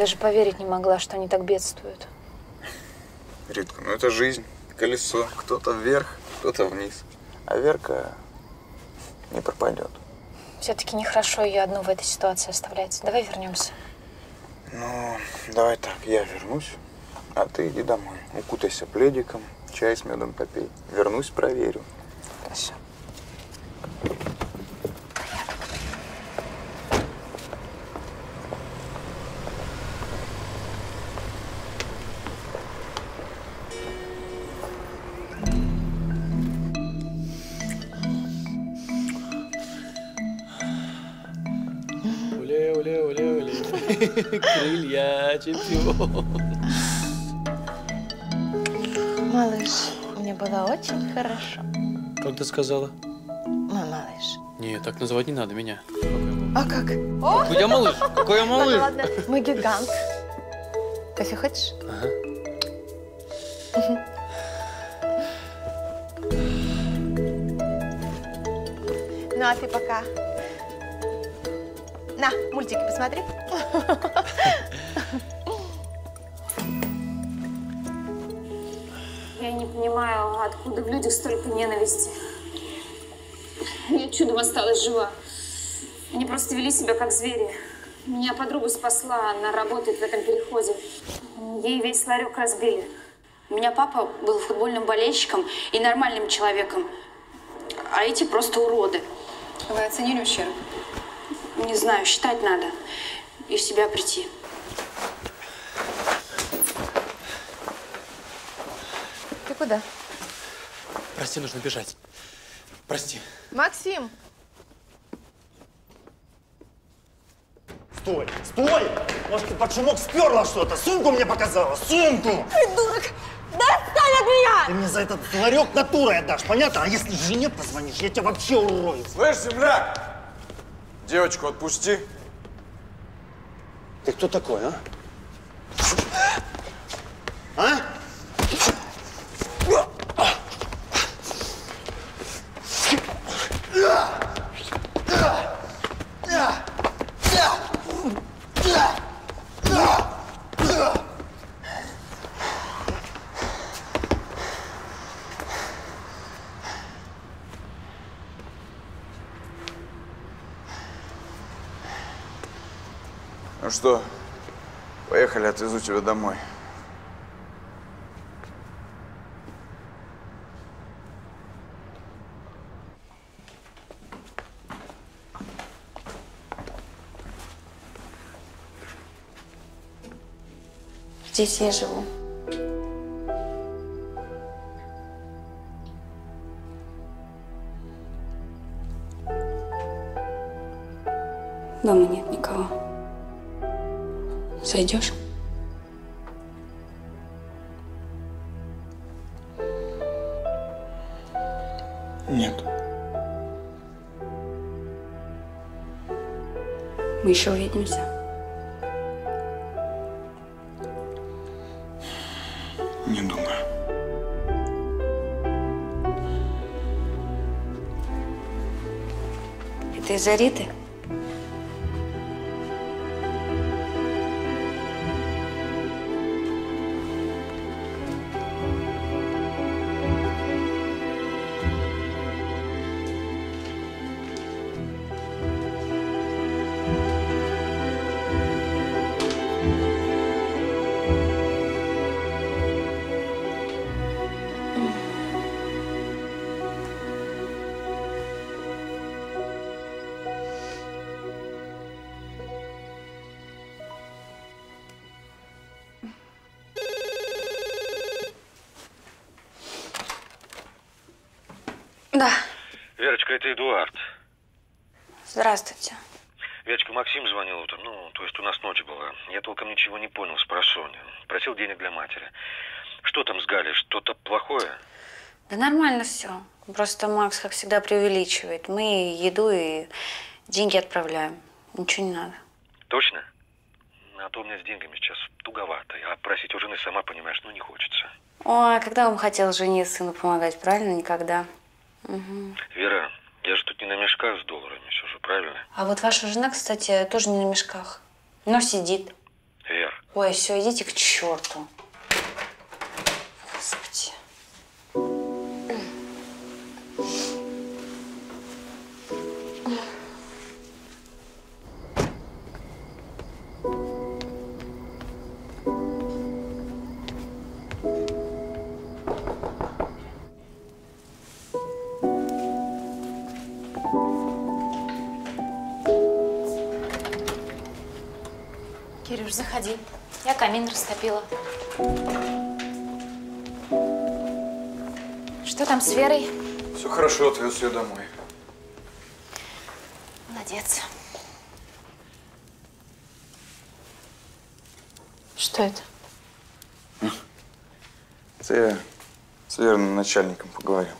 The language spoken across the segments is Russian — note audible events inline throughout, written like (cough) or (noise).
Даже поверить не могла, что они так бедствуют. Ритка, ну это жизнь. Колесо. Кто-то вверх, кто-то вниз. А Верка не пропадет. Все-таки нехорошо ее одну в этой ситуации оставлять. Давай вернемся. Ну, давай так, я вернусь, а ты иди домой. Укутайся пледиком, чай с медом попей. Вернусь, проверю. Хорошо. Крылья, чемпион. Малыш, мне было очень хорошо. Как ты сказала? Мой малыш. Не, так называть не надо меня. А как? Какой я малыш? Какой я малыш? Ладно, ладно. Мой гигант. Кофе хочешь? Ага. Ну, а ты пока. На, мультики посмотри. Я не понимаю, откуда в людях столько ненависти. Я чудом осталась жива. Они просто вели себя как звери. Меня подруга спасла, она работает в этом переходе. Ей весь ларек разбили. У меня папа был футбольным болельщиком и нормальным человеком, а эти просто уроды. Вы оценили ущерб? Не знаю, считать надо и в себя прийти. Ты куда? Прости, нужно бежать. Прости. Максим! Стой, стой! Может, ты под шумок сперла что-то? Сумку мне показала, сумку! Придурок! Достань от меня! Ты мне за этот ларек натурой отдашь, понятно? А если жене позвонишь, я тебя вообще урою. Слышь, земляк! Девочку отпусти. Ты кто такой, а? А? Ну что, поехали, отвезу тебя домой. Здесь я живу. Дома нет никого. Зайдешь? Нет. Мы еще увидимся. Не думаю. Это из-за Риты? Это Эдуард. Здравствуйте. Верочка, Максим звонил утром. Ну, то есть у нас ночь была. Я толком ничего не понял с просонья. Просил денег для матери. Что там с Галей? Что-то плохое? Да нормально все. Просто Макс, как всегда, преувеличивает. Мы еду и деньги отправляем. Ничего не надо. Точно? А то у меня с деньгами сейчас туговато. А просить у жены, сама понимаешь, ну не хочется. Ой, а когда вам хотел жене и сыну помогать, правильно? Никогда. Мгм. Вера, я же тут не на мешках с долларами сижу, правильно? А вот ваша жена, кстати, тоже не на мешках, но сидит. Вер, Ой, все, идите к черту. Камин растопила. Что там с Верой? Все хорошо, отвез ее домой. Молодец. Что это? Это я с верным начальником поговорил.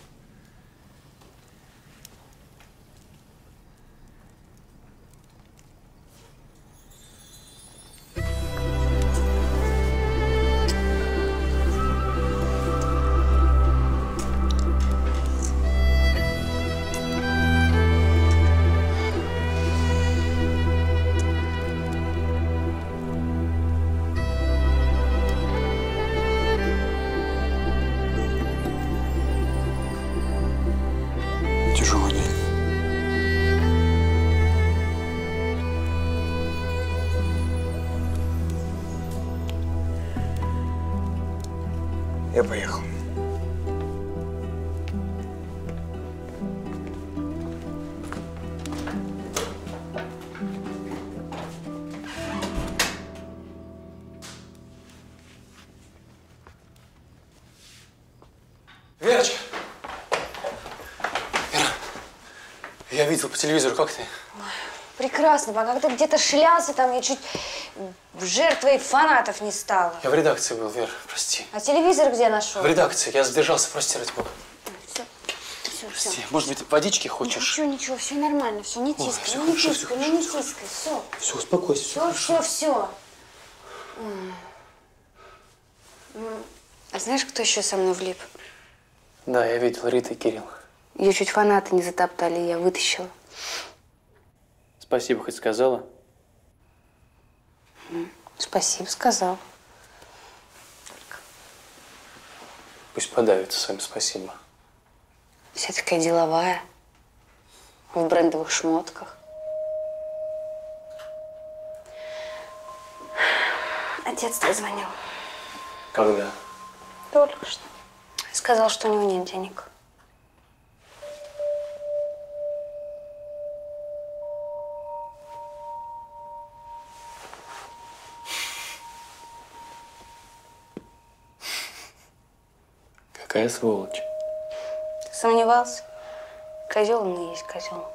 Телевизору, как ты? Прекрасно, пока ты где-то шлялся там, я чуть жертвой фанатов не стала. Я в редакции был, Вер, прости. А телевизор где нашел? В редакции, я задержался, прости, ради бога. Все, все, Прости, может быть, водички хочешь? Ничего, ничего, все нормально, все, не Ой, тискай, всё ну не хорошо, всё тискай, ну не тискай, все. Все, успокойся, все. Все, все, все. А знаешь, кто еще со мной влип? Да, я видел, Рита и Кирилл. Ее чуть фанаты не затоптали, я вытащила. Спасибо, хоть сказала. Спасибо, сказал. Пусть подавится своим спасибо. Вся такая деловая. В брендовых шмотках. Отец твой звонил. Когда? Только что. Сказал, что у него нет денег. Какая сволочь. Сомневался? Козел он и есть козел.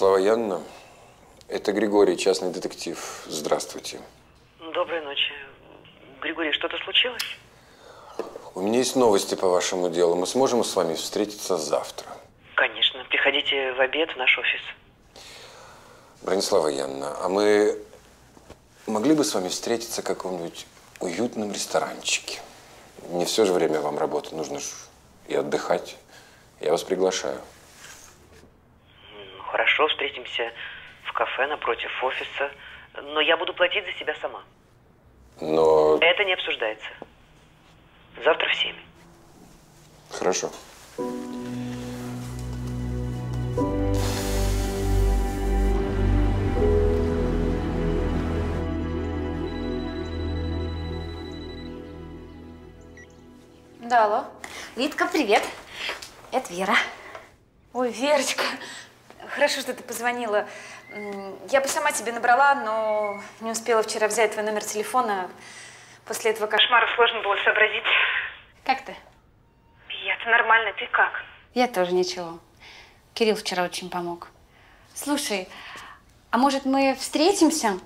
Бронислава Янна, это Григорий, частный детектив. Здравствуйте. Доброй ночи. Григорий, что-то случилось? У меня есть новости по вашему делу. Мы сможем с вами встретиться завтра. Конечно. Приходите в обед в наш офис. Бронислава Янна, а мы могли бы с вами встретиться в каком-нибудь уютном ресторанчике? Не все же время вам работать, нужно же и отдыхать. Я вас приглашаю. Хорошо, встретимся в кафе напротив офиса. Но я буду платить за себя сама. Но Это не обсуждается. Завтра в семь. хорошо. Да, алло. Витка, привет. Это Вера. Ой, Верочка, хорошо, что ты позвонила. Я бы сама тебе набрала, но не успела вчера взять твой номер телефона. После этого кошмара сложно было сообразить. Как ты? Я-то нормально, ты как? Я тоже ничего. Кирилл вчера очень помог. Слушай, а может мы встретимся?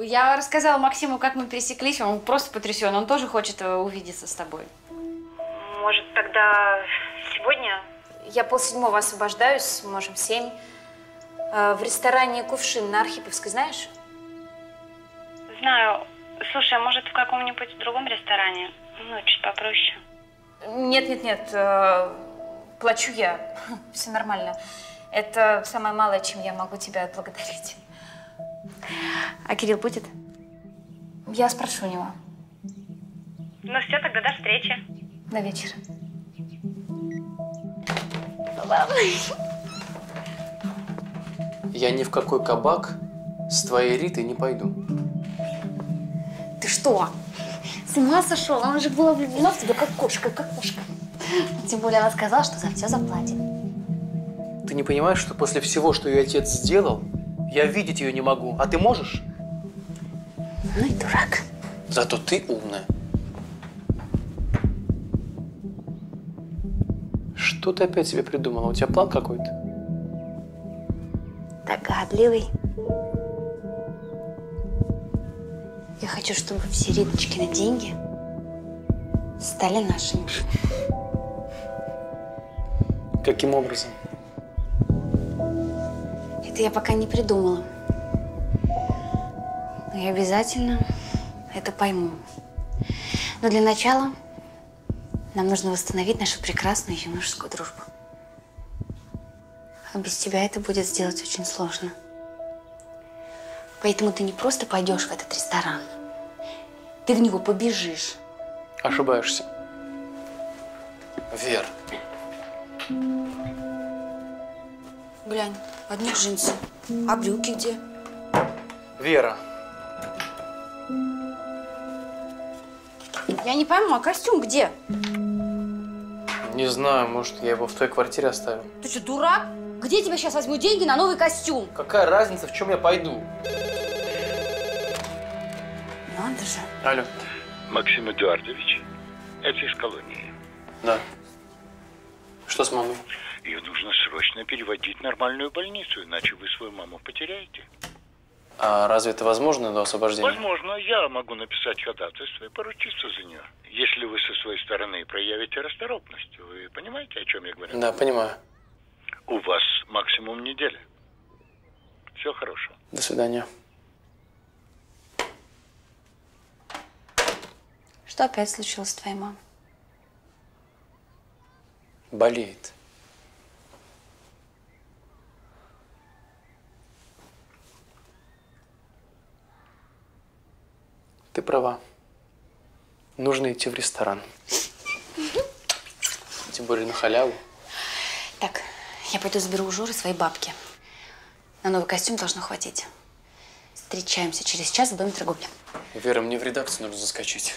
Я рассказала Максиму, как мы пересеклись, он просто потрясен, он тоже хочет э, увидеться с тобой. Может, тогда сегодня? Я полседьмого освобождаюсь, можем семь. Э, В ресторане «Кувшин» на Архиповской, знаешь? Знаю. Слушай, а может в каком-нибудь другом ресторане? Ну, чуть попроще. Нет, нет, нет, э, плачу я. (laughs) Все нормально. Это самое малое, чем я могу тебя отблагодарить. А Кирилл будет? Я спрошу у него. Ну все, тогда до встречи. До вечера. Я ни в какой кабак с твоей Ритой не пойду. Ты что? С ума сошел? Она же была влюблена в тебя, как кошка, как кошка. Тем более она сказала, что за все заплатит. Ты не понимаешь, что после всего, что ее отец сделал, я видеть ее не могу, а ты можешь? Ну и дурак. Зато ты умная. Что ты опять себе придумала? У тебя план какой-то? Догадливый. Я хочу, чтобы все Риточкины деньги стали нашими. Каким образом? Это я пока не придумала. Но я обязательно это пойму. Но для начала нам нужно восстановить нашу прекрасную юношескую дружбу. А без тебя это будет сделать очень сложно. Поэтому ты не просто пойдешь в этот ресторан. Ты в него побежишь. Ошибаешься. Вер, Глянь, одни джинсы. А брюки где? Вера, Я не пойму, а костюм где? Не знаю, может, я его в твоей квартире оставил. Ты что, дурак? Где я тебе сейчас возьму деньги на новый костюм? Какая разница, в чем я пойду? Надо же. Алло. Максим Эдуардович, это из колонии. Да. Что с мамой? Ее нужно срочно переводить в нормальную больницу, иначе вы свою маму потеряете. А разве это возможно до освобождения? Возможно, я могу написать ходатайство и поручиться за нее. Если вы со своей стороны проявите расторопность. Вы понимаете, о чем я говорю? Да, понимаю. У вас максимум неделя. Все хорошо. До свидания. Что опять случилось с твоей мамой? Болеет. Ты права. Нужно идти в ресторан. Тем более на халяву. Так, я пойду заберу у Жоры свои бабки. На новый костюм должно хватить. Встречаемся через час в доме торговли. Вера, мне в редакцию нужно заскочить.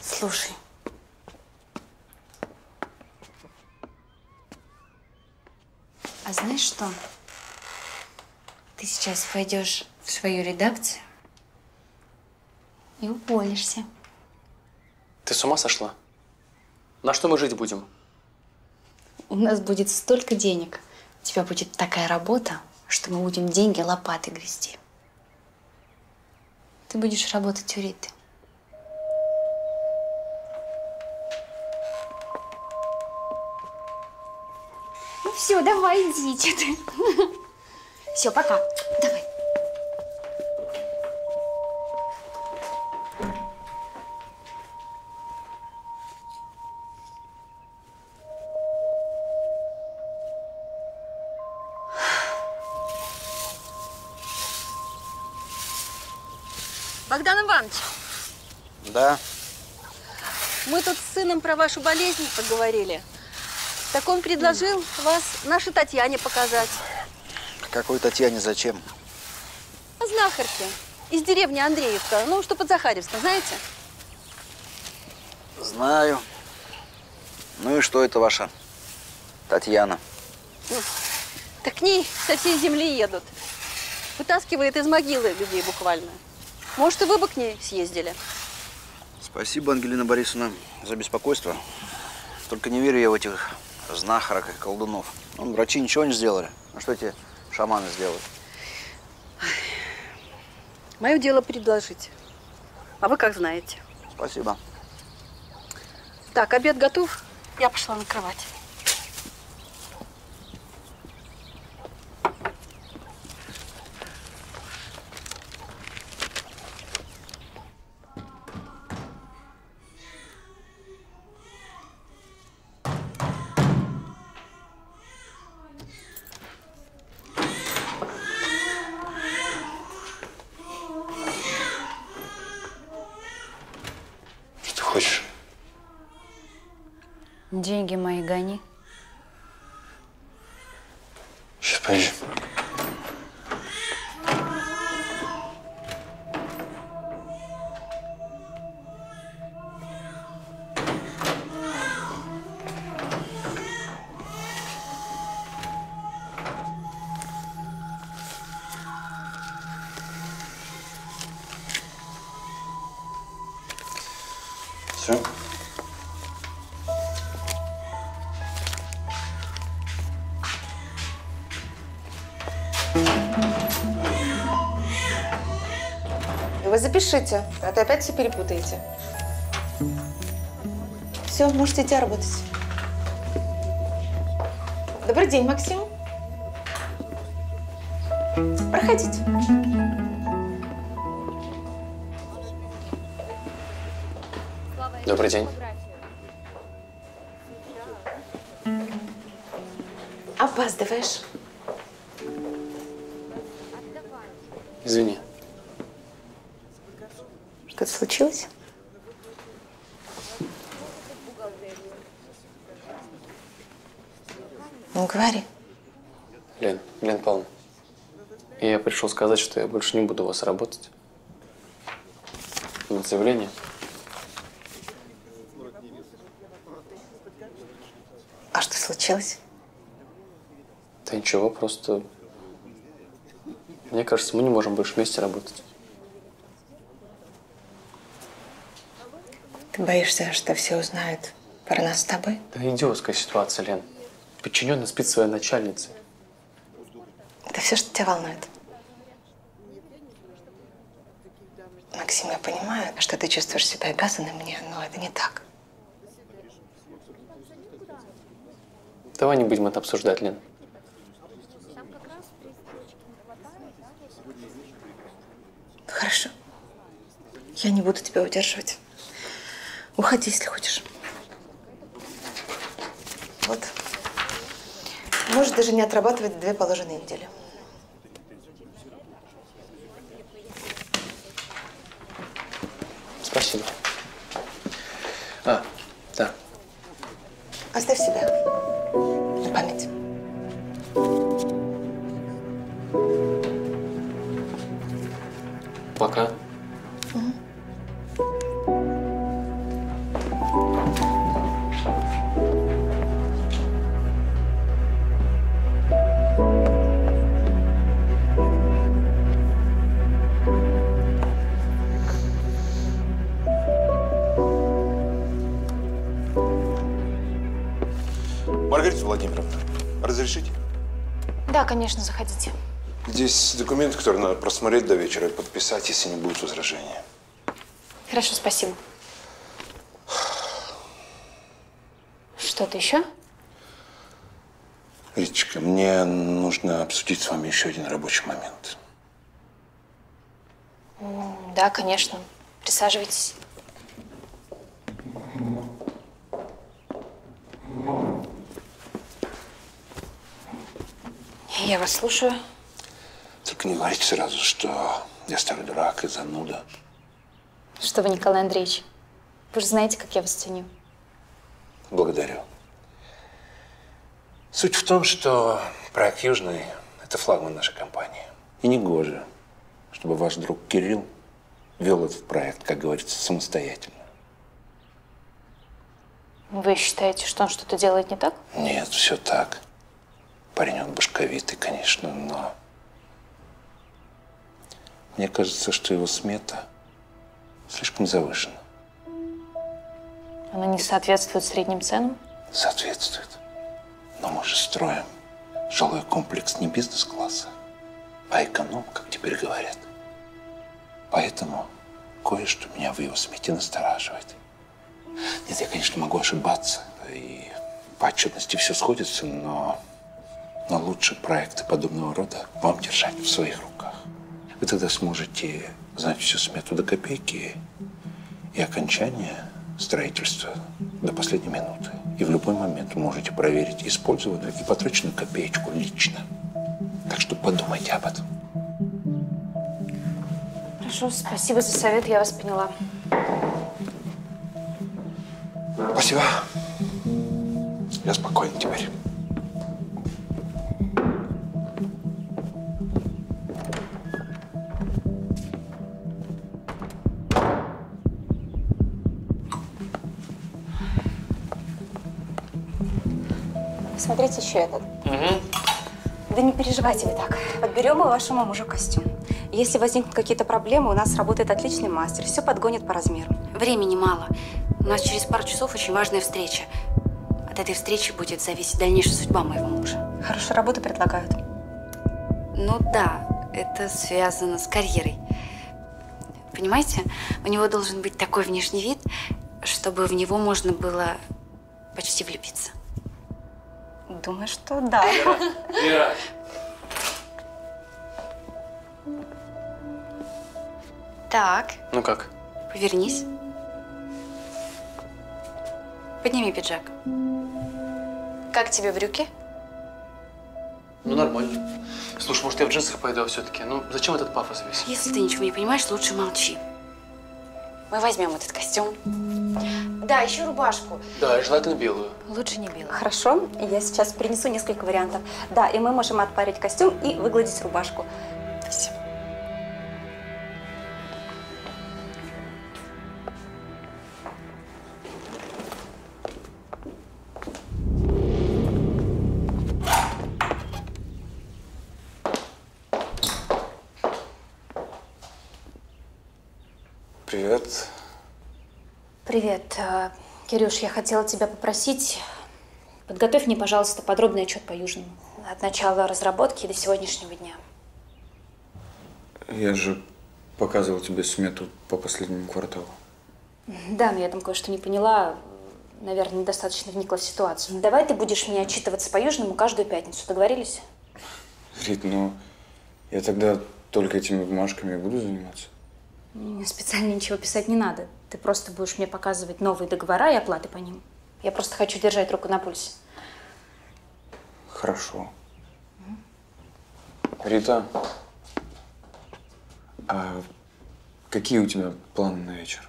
Слушай. А знаешь что? Ты сейчас пойдешь в свою редакцию и уволишься. Ты с ума сошла? На что мы жить будем? У нас будет столько денег. У тебя будет такая работа, что мы будем деньги лопатой грести. Ты будешь работать у Риты. Ну все, давай, иди. (laughs) Все, пока. Давай. Про вашу болезнь поговорили. Так он предложил вас нашей Татьяне показать. Какой Татьяне зачем? Знахарке из деревни Андреевка, ну, что под Захаревском, знаете? Знаю. Ну и что это ваша Татьяна? Так к ней со всей земли едут. Вытаскивает из могилы людей буквально. Может, и вы бы к ней съездили. Спасибо, Ангелина Борисовна, за беспокойство. Только не верю я в этих знахарок и колдунов. Ну, врачи ничего не сделали. Ну что эти шаманы сделают? Мое дело предложить. А вы как знаете. Спасибо. Так, обед готов? Я пошла на кровать. Все? Вы запишите, а то опять все перепутаете. Все, можете идти работать. Добрый день, Максим. Проходите. Добрый день. Опаздываешь. Извини. Что-то случилось? Ну, говори. Лен, Лен Павловна, я пришел сказать, что я больше не буду у вас работать. Вот заявление. А что случилось? Да ничего, просто... Мне кажется, мы не можем больше вместе работать. Ты боишься, что все узнают про нас с тобой? Да идиотская ситуация, Лен. Подчиненный спит своей начальницей. Это все, что тебя волнует. Максим, я понимаю, что ты чувствуешь себя обязанным мне, но это не так. Давай не будем это обсуждать, Лен. Хорошо. Я не буду тебя удерживать. Уходи, если хочешь. Вот. Можешь даже не отрабатывать две положенные недели. Которые надо просмотреть до вечера и подписать, если не будет возражения. Хорошо, спасибо. Что-то еще? Риточка, мне нужно обсудить с вами еще один рабочий момент. Да, конечно. Присаживайтесь. Я вас слушаю. Только не говорите сразу, что я старый дурак и зануда. Что вы, Николай Андреевич? Вы же знаете, как я вас ценю. Благодарю. Суть в том, что проект Южный – это флагман нашей компании. И не гоже, чтобы ваш друг Кирилл вел этот проект, как говорится, самостоятельно. Вы считаете, что он что-то делает не так? Нет, все так. Парень он башковитый, конечно, но... Мне кажется, что его смета слишком завышена. Она не соответствует средним ценам? Соответствует. Но мы же строим жилой комплекс не бизнес-класса, а эконом, как теперь говорят. Поэтому кое-что меня в его смете настораживает. Нет, я, конечно, могу ошибаться, и по отчетности все сходится, но, но лучше проекты подобного рода вам держать в своих руках. Вы тогда сможете знать всю смету до копейки и окончание строительства до последней минуты. И в любой момент можете проверить использованную и потраченную копеечку лично. Так что подумайте об этом. Хорошо, спасибо за совет, я вас поняла. Спасибо. Я спокоен теперь. Смотрите еще этот. Да не переживайте вы так. Подберем мы вашему мужу костюм. Если возникнут какие-то проблемы, у нас работает отличный мастер. Все подгонит по размеру. Времени мало. У нас через пару часов очень важная встреча. От этой встречи будет зависеть дальнейшая судьба моего мужа. Хорошую работу предлагают. Ну да, это связано с карьерой. Понимаете, у него должен быть такой внешний вид, чтобы в него можно было почти влюбиться. Думаю, что да. Ира. Так, Ну как? повернись. Подними пиджак. Как тебе брюки? Ну, нормально. Слушай, может, я в джинсах пойду все-таки? Ну, зачем этот пафос весь? Если ты ничего не понимаешь, лучше молчи. Мы возьмем этот костюм. Да, еще рубашку. Да, и желательно белую. Лучше не белую. Хорошо, я сейчас принесу несколько вариантов. Да, и мы можем отпарить костюм и выгладить рубашку. Кирюш, я хотела тебя попросить, подготовь мне, пожалуйста, подробный отчет по Южному. От начала разработки до сегодняшнего дня. Я же показывал тебе смету по последнему кварталу. Да, но я там кое-что не поняла. Наверное, недостаточно вникла в ситуацию. Давай ты будешь мне отчитываться по Южному каждую пятницу. Договорились? Рит, ну я тогда только этими бумажками и буду заниматься. Мне Специально ничего писать не надо. Ты просто будешь мне показывать новые договора и оплаты по ним. Я просто хочу держать руку на пульсе. Хорошо. Рита, а какие у тебя планы на вечер?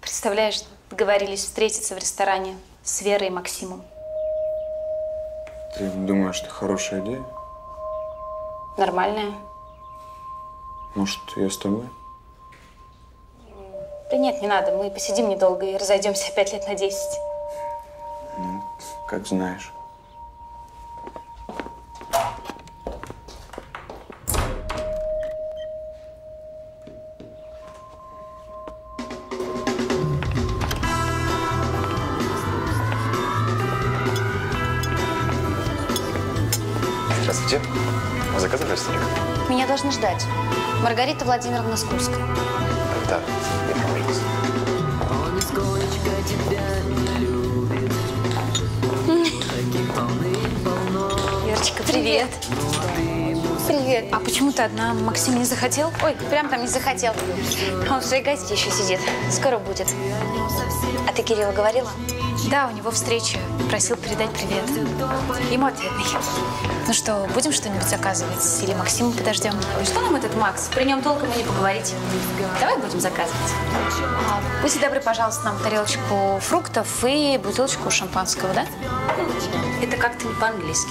Представляешь, договорились встретиться в ресторане с Верой и Максимом. Ты думаешь, это хорошая идея? Нормальная? Может, я с тобой? Да нет, не надо. Мы посидим недолго и разойдемся пять лет на десять. Ну, как знаешь. Здравствуйте. Вы заказывали столик? Меня должны ждать. Маргарита Владимировна Скульская. Да, привет. Привет. А почему ты одна? Максим не захотел? Ой, прям там не захотел. Он в своей газете еще сидит. Скоро будет. А ты Кирилла говорила? Да, у него встреча. Просил передать привет. Ему ответный. Ну что, будем что-нибудь заказывать? Или Максима подождем? Что нам этот Макс? При нем толком и не поговорить. Давай будем заказывать. А, будьте добры, пожалуйста, нам тарелочку фруктов и бутылочку шампанского, да? Это как-то не по-английски.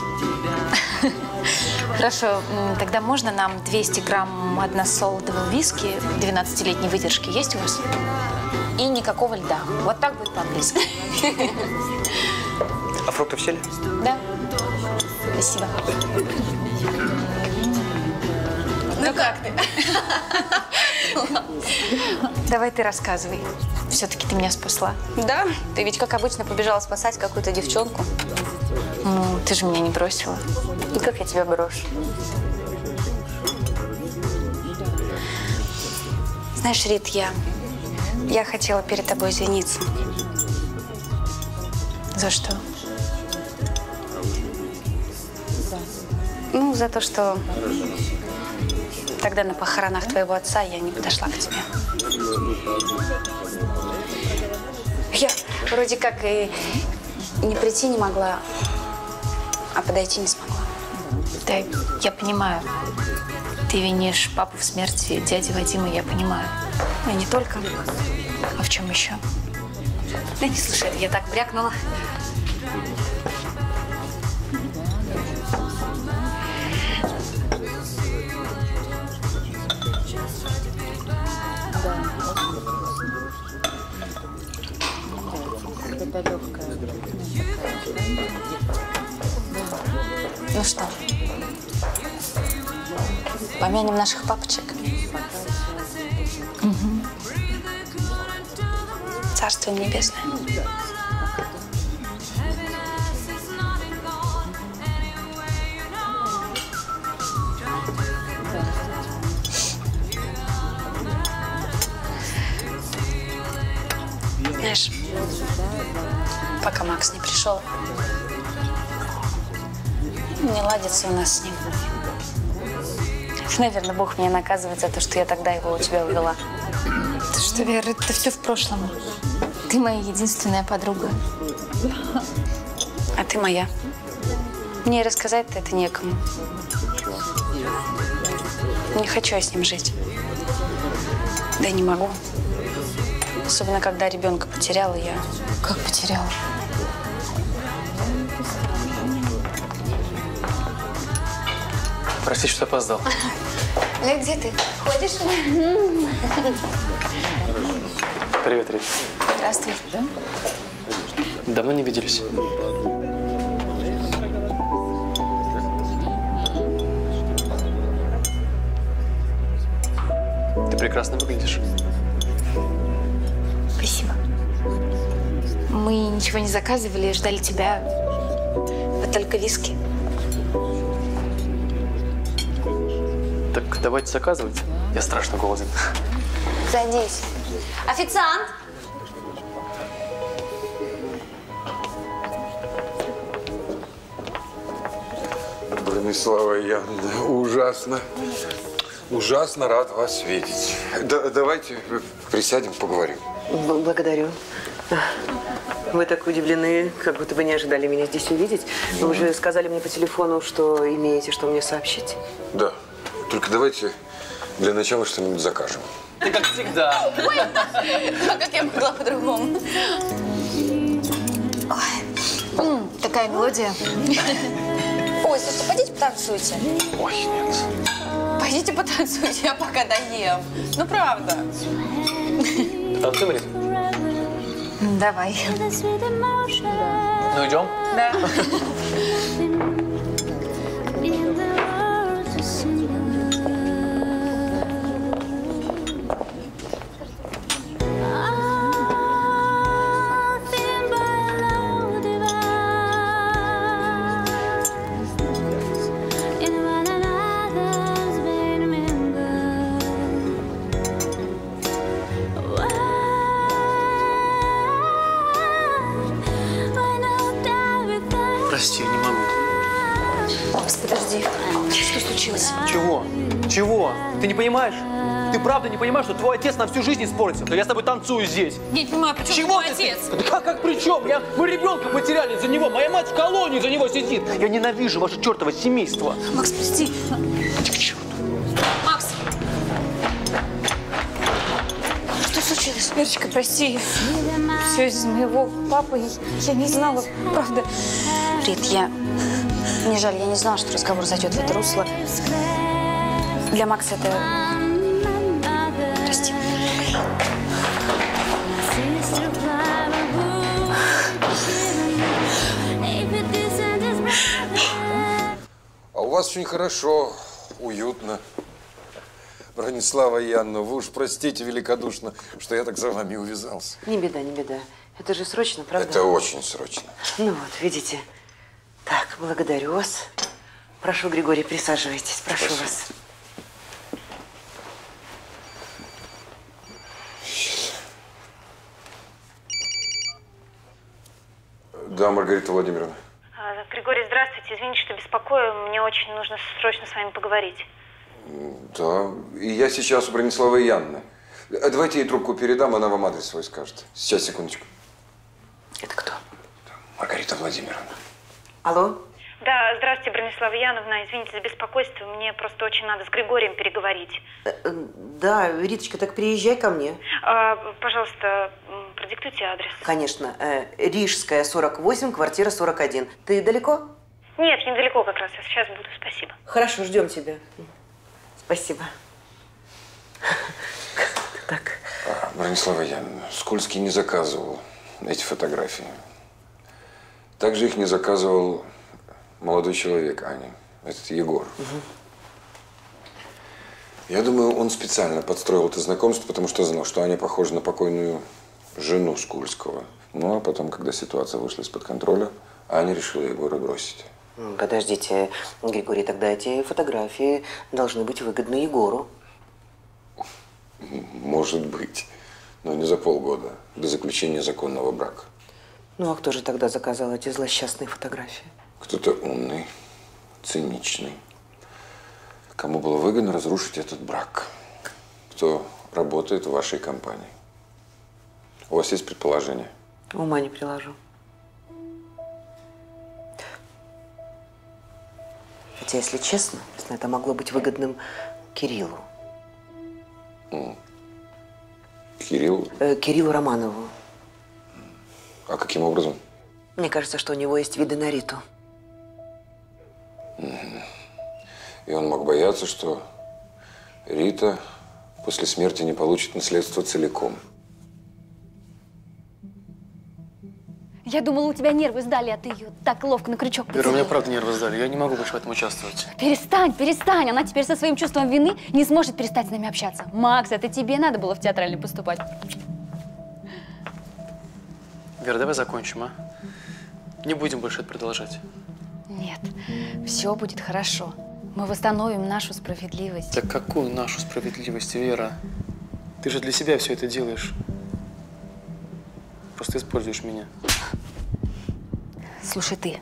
Хорошо, тогда можно нам 200 грамм односолодового виски 12-летней выдержки есть у вас? И никакого льда. Вот так будет по-английски. (laughs) А фрукты в селе? Да. Спасибо. Ну как ты? (laughs) Давай ты рассказывай. Все-таки ты меня спасла. Да? Ты ведь, как обычно, побежала спасать какую-то девчонку. Ну, ты же меня не бросила. И как я тебя брошу? Знаешь, Рит, я... Я хотела перед тобой извиниться. За что? Ну, за то, что тогда на похоронах твоего отца я не подошла к тебе. Я вроде как и не прийти не могла, а подойти не смогла. Да, я понимаю. Ты винишь папу в смерти дяди Вадима, я понимаю. И не только. А в чем еще? Да не слушай, это я так брякнула. Ну что, помянем наших папочек? Царство им небесное. Знаешь, пока Макс не пришел, не ладится у нас с ним. Наверное, Бог меня наказывает за то, что я тогда его у тебя увела. Ты что, Вера, это все в прошлом. Ты моя единственная подруга. А ты моя. Мне рассказать-то это некому. Не хочу я с ним жить. Да не могу. Особенно, когда ребенка потеряла я. Как потеряла? Прости, что опоздал. (laughs) Ну где ты? Ходишь? (laughs) Привет, Рит. Здравствуй. Давно не виделись. Ты прекрасно выглядишь. Спасибо. Мы ничего не заказывали, ждали тебя. Вот только виски. Давайте заказывать. Я страшно голоден. Садись. Официант! Бронислава Яновна, ужасно, ужасно рад вас видеть. Да- давайте присядем, поговорим. Б- Благодарю. Вы так удивлены, как будто бы не ожидали меня здесь увидеть. Вы уже сказали мне по телефону, что имеете что мне сообщить. Да, только давайте для начала что-нибудь закажем. Ты как всегда. Ой, а как я могла по-другому? Такая мелодия. Ой, слушай, пойдите потанцуйте. Ой, нет. Пойдите потанцуйте, я пока доем. Ну, правда. Танцуем, Рит? Давай. Ну, идем? Да. Всю жизнь испортил? Я с тобой танцую здесь. Я не понимаю, почему Чего мой ты- отец? Да Как, как при чем? Я, мы ребенка потеряли из-за него. Моя мать в колонии за него сидит. Я ненавижу ваше чертово семейство. Макс, прости. Макс! Что случилось? Верочка, прости. Все из-за моего папы. Я не знала, правда. Рит, я... Мне жаль, я не знала, что разговор зайдет в это русло. Для Макса это... вас очень хорошо, уютно. Бронислава Янна, вы уж простите великодушно, что я так за вами увязался. Не беда, не беда. Это же срочно, правда? Это очень срочно. Ну вот, видите. Так, благодарю вас. Прошу, Григорий, присаживайтесь. Прошу Спасибо. вас. Да, Маргарита Владимировна. А, Григорий, здравствуйте. Извините, что беспокою. Мне очень нужно срочно с вами поговорить. Да, и я сейчас у Брониславы Янны. А Давайте ей трубку передам, она вам адрес свой скажет. Сейчас, секундочку. Это кто? Маргарита Владимировна. Алло? Да, здравствуйте, Бронислава Яновна. Извините за беспокойство. Мне просто очень надо с Григорием переговорить. Э, э, Да, Риточка, так приезжай ко мне. А, пожалуйста, продиктуйте адрес. Конечно. э, Рижская, 48, квартира 41. Ты далеко? Нет, недалеко как раз. Я сейчас буду. Спасибо. Хорошо, ждем тебя. Спасибо. А, Бронислава Яновна, Скользкий не заказывал эти фотографии. Также их не заказывал молодой человек, Аня. Этот Егор. Я думаю, он специально подстроил это знакомство, потому что знал, что Аня похожа на покойную жену Скульского. Ну, а потом, когда ситуация вышла из-под контроля, Аня решила Егора бросить. Подождите, Григорий, тогда эти фотографии должны быть выгодны Егору. Может быть, но не за полгода, до заключения законного брака. Ну а кто же тогда заказал эти злосчастные фотографии? Кто-то умный, циничный. Кому было выгодно разрушить этот брак? Кто работает в вашей компании? У вас есть предположение? Ума не приложу. Хотя, если честно, это могло быть выгодным Кириллу. М. Кирилл? Э, Кириллу Романову. А каким образом? Мне кажется, что у него есть виды на Риту. И он мог бояться, что Рита после смерти не получит наследство целиком. Я думала, у тебя нервы сдали, а ты ее так ловко на крючок Вера, у меня правда нервы сдали. Я не могу больше в этом участвовать. Перестань, перестань. Она теперь со своим чувством вины не сможет перестать с нами общаться. Макс, это тебе надо было в театральный поступать. Вера, давай закончим, а? Не будем больше это продолжать. Нет, все будет хорошо. Мы восстановим нашу справедливость. Да какую нашу справедливость, Вера? Ты же для себя все это делаешь. Просто используешь меня. Слушай, ты,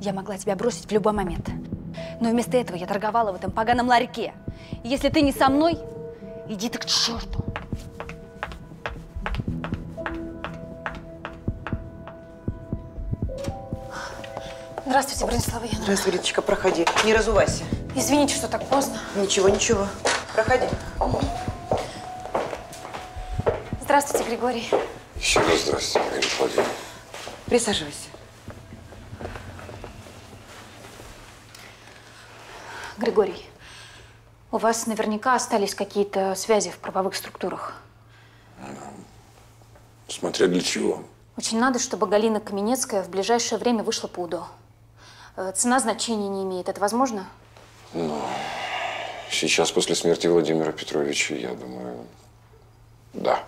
я могла тебя бросить в любой момент. Но вместо этого я торговала в этом поганом ларьке. И если ты не со мной, иди ты к черту. Здравствуйте, Бронислава Яновна. Здравствуй, Риточка, проходи. Не разувайся. Извините, что так поздно. Ничего, ничего. Проходи. Здравствуйте, Григорий. Еще раз здравствуйте, Маргарита Владимировна. Присаживайся. Григорий, у вас наверняка остались какие-то связи в правовых структурах. Смотря для чего. Очень надо, чтобы Галина Каменецкая в ближайшее время вышла по УДО. Э, Цена значения не имеет. Это возможно? Ну, сейчас, после смерти Владимира Петровича, я думаю, да.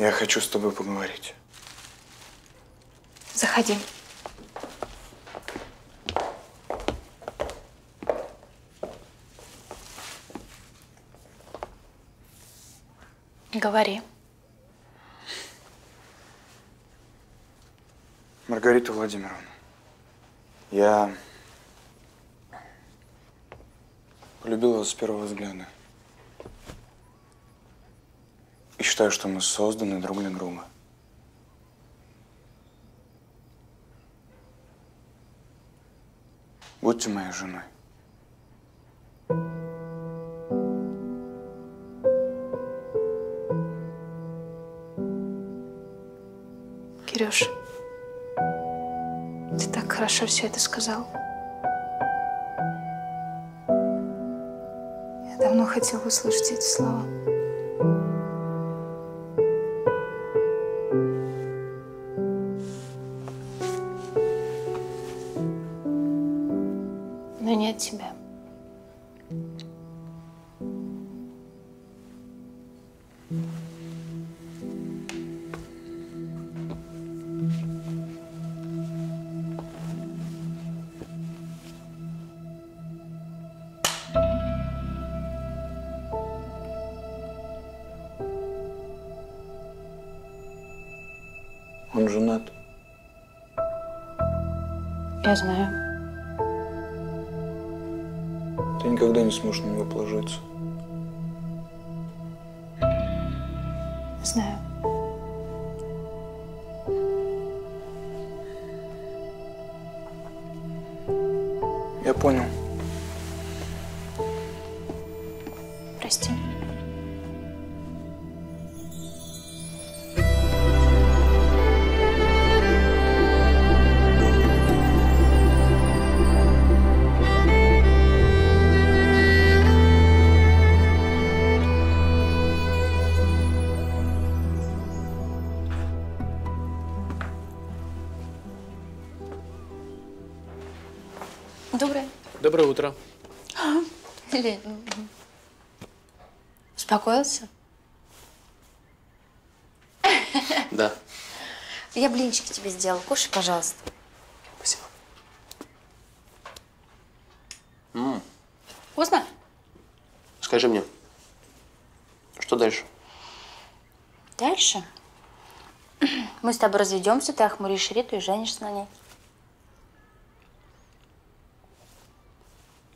Я хочу с тобой поговорить. Заходи. Говори. Маргарита Владимировна, я полюбил вас с первого взгляда. И считаю, что мы созданы друг для друга. Будьте моей женой. Хорошо все это сказал. Я давно хотела услышать эти слова. Но не от тебя. Я знаю. Ты никогда не сможешь на него положиться. Доброе. Утро. (gasps) Или... Успокоился? (laughs) Да. Я блинчики тебе сделала. Кушай, пожалуйста. М, Вкусно? Скажи мне, что дальше? Дальше. (clears throat) Мы с тобой разведемся, ты охмуришь Риту и женишься на ней.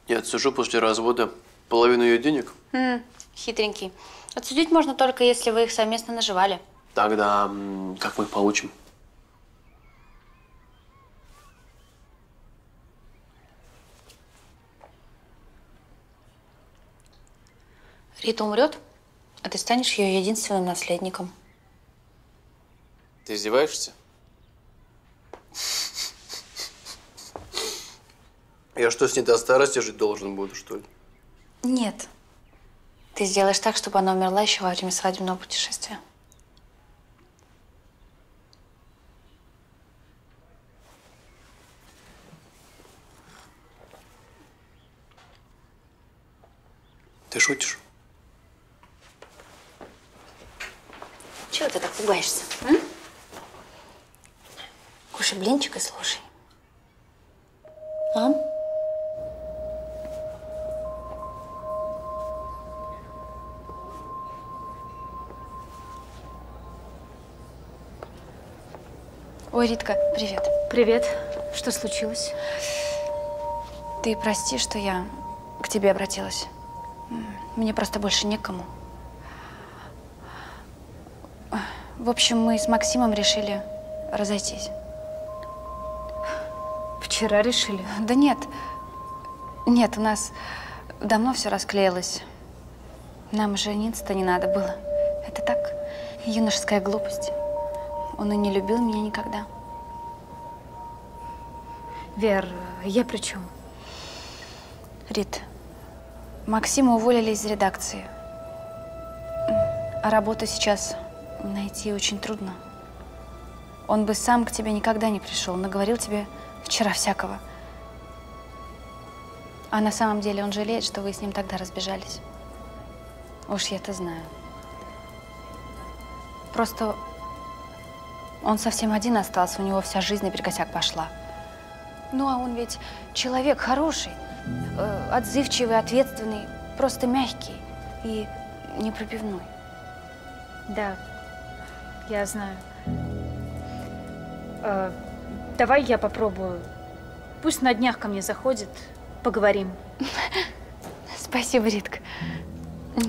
Я отсужу после развода половину ее денег? Хм, хитренький. Отсудить можно только, если вы их совместно наживали. Тогда как мы их получим? Рита умрет, а ты станешь ее единственным наследником. Ты издеваешься? Я что, с ней до старости жить должен буду, что ли? Нет. Ты сделаешь так, чтобы она умерла еще во время свадебного путешествия. Ты шутишь? Чего ты так пугаешься? м? Кушай блинчик и слушай. А? Ой, Ритка, привет. Привет. Что случилось? Ты прости, что я к тебе обратилась. Мне просто больше некому. В общем, мы с Максимом решили разойтись. Вчера решили? Да нет. Нет, у нас давно все расклеилось. Нам жениться-то не надо было. Это так, юношеская глупость. Он и не любил меня никогда. Вер, я при чем? Рит, Максима уволили из редакции. А работу сейчас найти очень трудно. Он бы сам к тебе никогда не пришел, наговорил тебе вчера всякого. А на самом деле он жалеет, что вы с ним тогда разбежались. Уж я это знаю. Просто он совсем один остался, у него вся жизнь наперекосяк пошла. Ну, а он ведь человек хороший, э, отзывчивый, ответственный, просто мягкий и непробивной. Да, я знаю. Э, давай я попробую. Пусть на днях ко мне заходит, поговорим. (laughs) Спасибо, Ритка.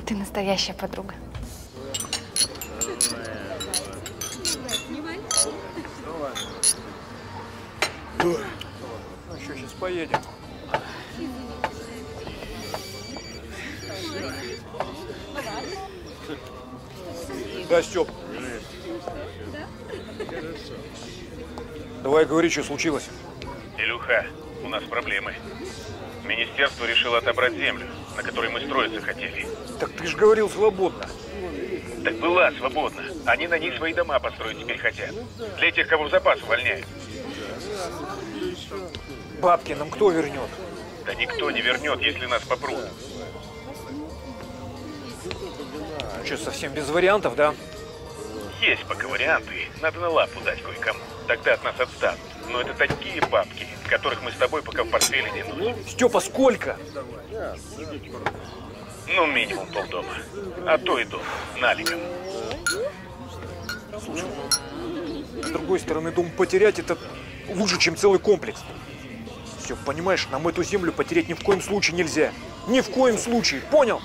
Ты настоящая подруга. Ну что, сейчас поедем. Да, Степ. Давай говори, что случилось. Илюха, у нас проблемы. Министерство решило отобрать землю, на которой мы строиться хотели. Так ты же говорил свободно. Так была свободна. Они на ней свои дома построить теперь хотят. Для тех, кого в запас увольняют. Бабки нам кто вернет? Да никто не вернет, если нас попрут. Что, совсем без вариантов, да? Есть пока варианты. Надо на лапу дать кое-кому. Тогда от нас отстанут. Но это такие бабки, которых мы с тобой пока в портфеле не носим. Степа, сколько? Ну, минимум полдома. А то и дом. Наликом. Слушай, с другой стороны, дом потерять это лучше, чем целый комплекс. Все, понимаешь, нам эту землю потерять ни в коем случае нельзя. Ни в коем случае, понял?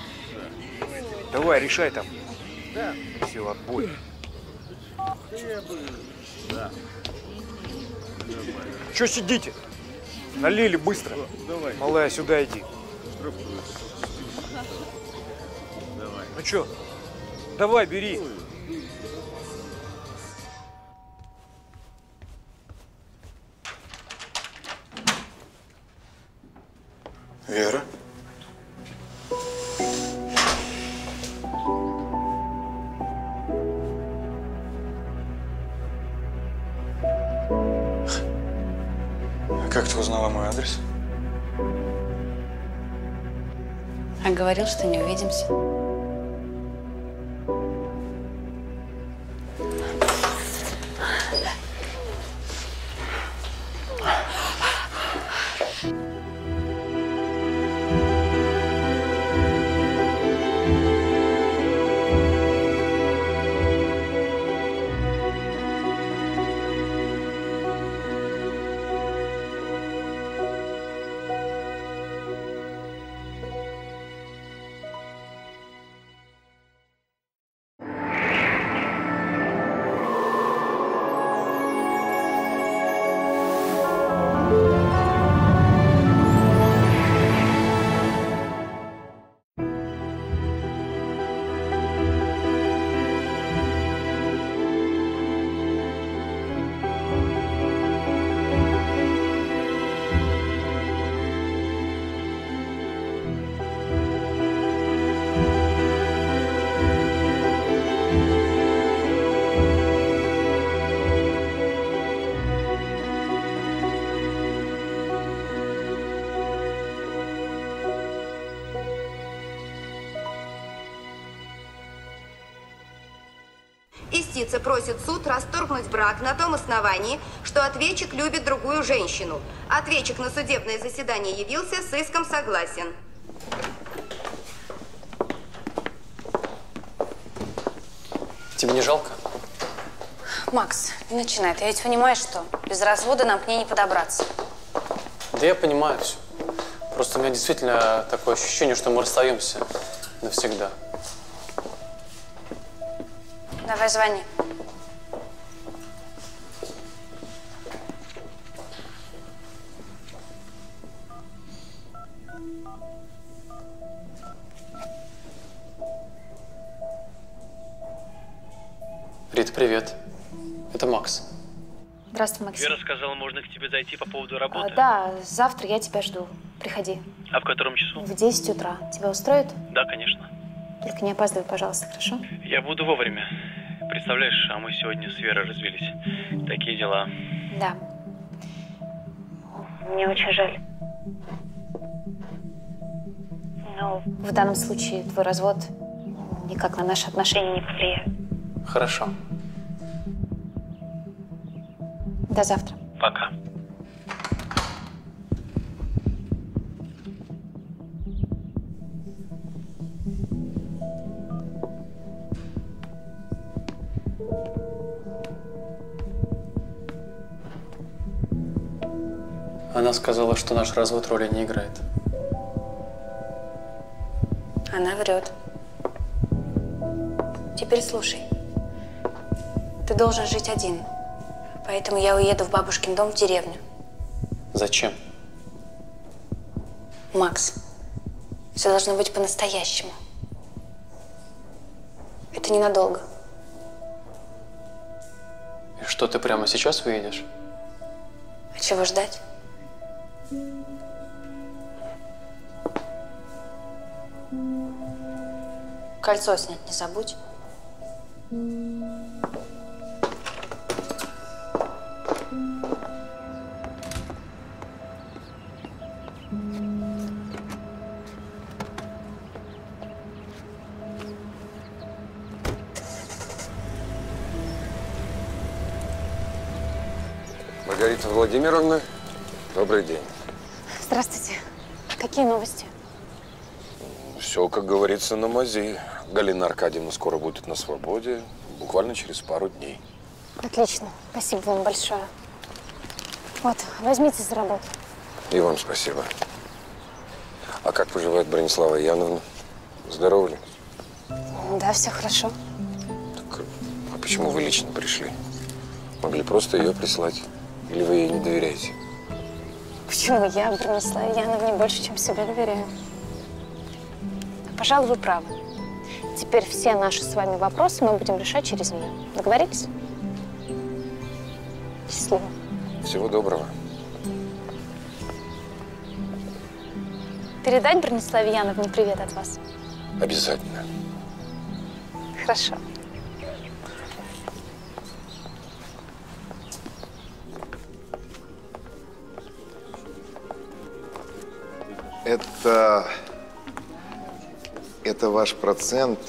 Давай, решай там. Все, отбой. Че сидите? Налили быстро. Малая, сюда иди. Ну что, давай, бери. Вера? Как ты узнала мой адрес? А говорил, что не увидимся. Истица просит суд расторгнуть брак на том основании, что ответчик любит другую женщину. Ответчик на судебное заседание явился, с иском согласен. Тебе не жалко? Макс, не начинай. Ты ведь понимаешь, что без развода нам к ней не подобраться. Да я понимаю все. Просто у меня действительно такое ощущение, что мы расстаемся навсегда. Давай звони. Рит, привет. Это Макс. Здравствуй, Максим. Вера сказала, можно к тебе зайти по поводу работы. А, да, завтра я тебя жду. Приходи. А в котором часу? В 10 утра. Тебя устроит? Да, конечно. Только не опаздывай, пожалуйста, хорошо? Я буду вовремя. Представляешь, а мы сегодня с Верой развелись. Такие дела. Да. Мне очень жаль. Но В данном случае твой развод никак на наши отношения не повлияет. Хорошо. До завтра. Пока. Она сказала, что наш развод роли не играет. Она врет. Теперь слушай. Ты должен жить один. Поэтому я уеду в бабушкин дом в деревню. Зачем? Макс, все должно быть по-настоящему. Это ненадолго. И что, ты прямо сейчас уедешь? А чего ждать? Кольцо снять не забудь. Маргарита Владимировна, добрый день. Здравствуйте. Какие новости? Все, как говорится, на мази. Галина Аркадьевна скоро будет на свободе, буквально через пару дней. Отлично. Спасибо вам большое. Вот, возьмите за работу. И вам спасибо. А как поживает Бронислава Яновна? Здорова ли? Да, все хорошо. А почему вы лично пришли? Могли просто ее прислать. Или вы ей не доверяете? Почему я Брониславе Яновне больше, чем себе доверяю? Пожалуй, вы правы. Теперь все наши с вами вопросы мы будем решать через нее. Договорились? Счастливо. Всего доброго. Передать Брониславе Яновне привет от вас? Обязательно. Хорошо. Это, это ваш процент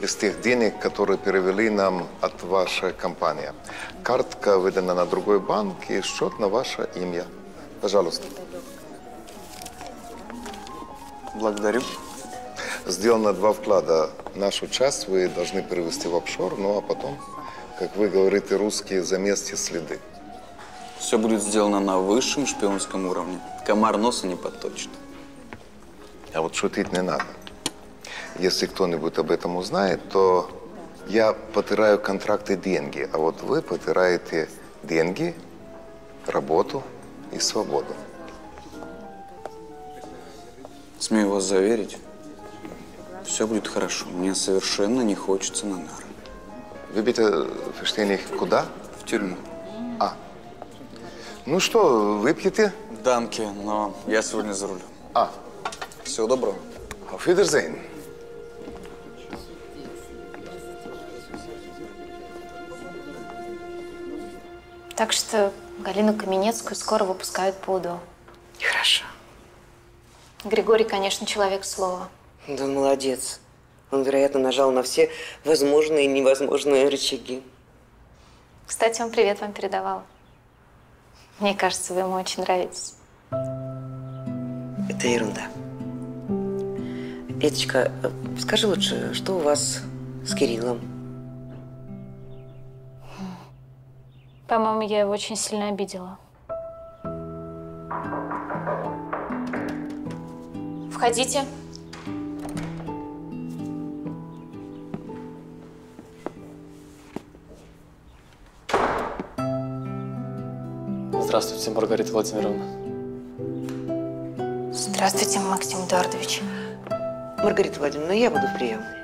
из тех денег, которые перевели нам от вашей компании. Картка выдана на другой банк и счет на ваше имя. Пожалуйста. Благодарю. Сделано два вклада. Нашу часть вы должны перевести в офшор, ну а потом, как вы говорите, русские заместьте следы. Все будет сделано на высшем шпионском уровне. Комар носа не подточит. А вот шутить не надо. Если кто-нибудь об этом узнает, то я потираю контракты деньги, а вот вы потираете деньги, работу и свободу. Смею вас заверить, все будет хорошо. Мне совершенно не хочется на нары. Вы verstehen ich, куда? В тюрьму. А. Ну что, выпьете? Данки, но я сегодня за рулем. А. Всего доброго. Auf Wiedersehen. Так что Галину Каменецкую скоро выпускают по УДО. Хорошо. Григорий, конечно, человек слова. Да он молодец. Он, вероятно, нажал на все возможные и невозможные рычаги. Кстати, он привет вам передавал. Мне кажется, вы ему очень нравитесь. Это ерунда. Эточка, э, скажи лучше, что у вас с Кириллом? По-моему, я его очень сильно обидела. Входите. Здравствуйте, Маргарита Владимировна. Здравствуйте, Максим Эдуардович. Маргарита Владимировна, я буду в приемной.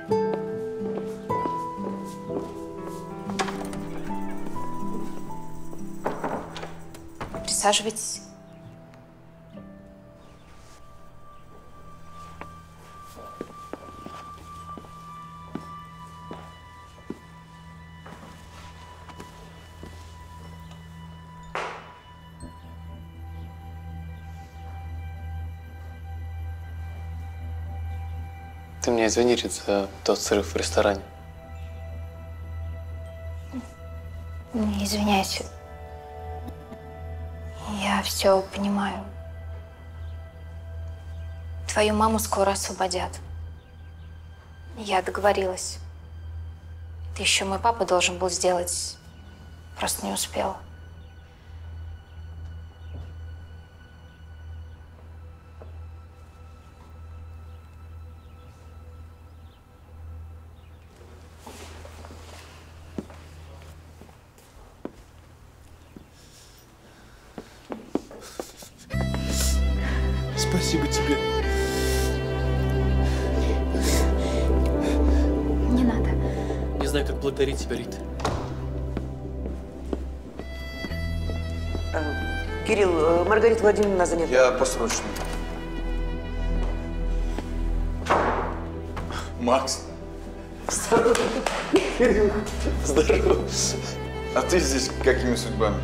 Присаживайтесь. Ты мне извини, за тот срыв в ресторане. Не извиняюсь. Все понимаю. Твою маму скоро освободят. Я договорилась. Это еще мой папа должен был сделать, просто не успел. Владимировна занята. Я посрочно. Макс. Здорово. Здорово. А ты здесь какими судьбами?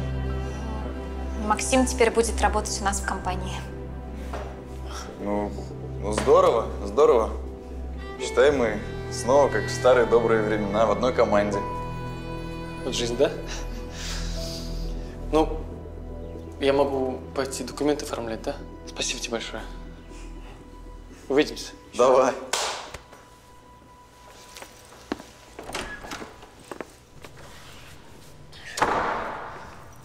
Максим теперь будет работать у нас в компании. Ну, ну здорово, здорово. Считай, мы снова, как в старые добрые времена, в одной команде. Вот жизнь, да? Я могу пойти документы оформлять, да? Спасибо тебе большое. Увидимся. Давай.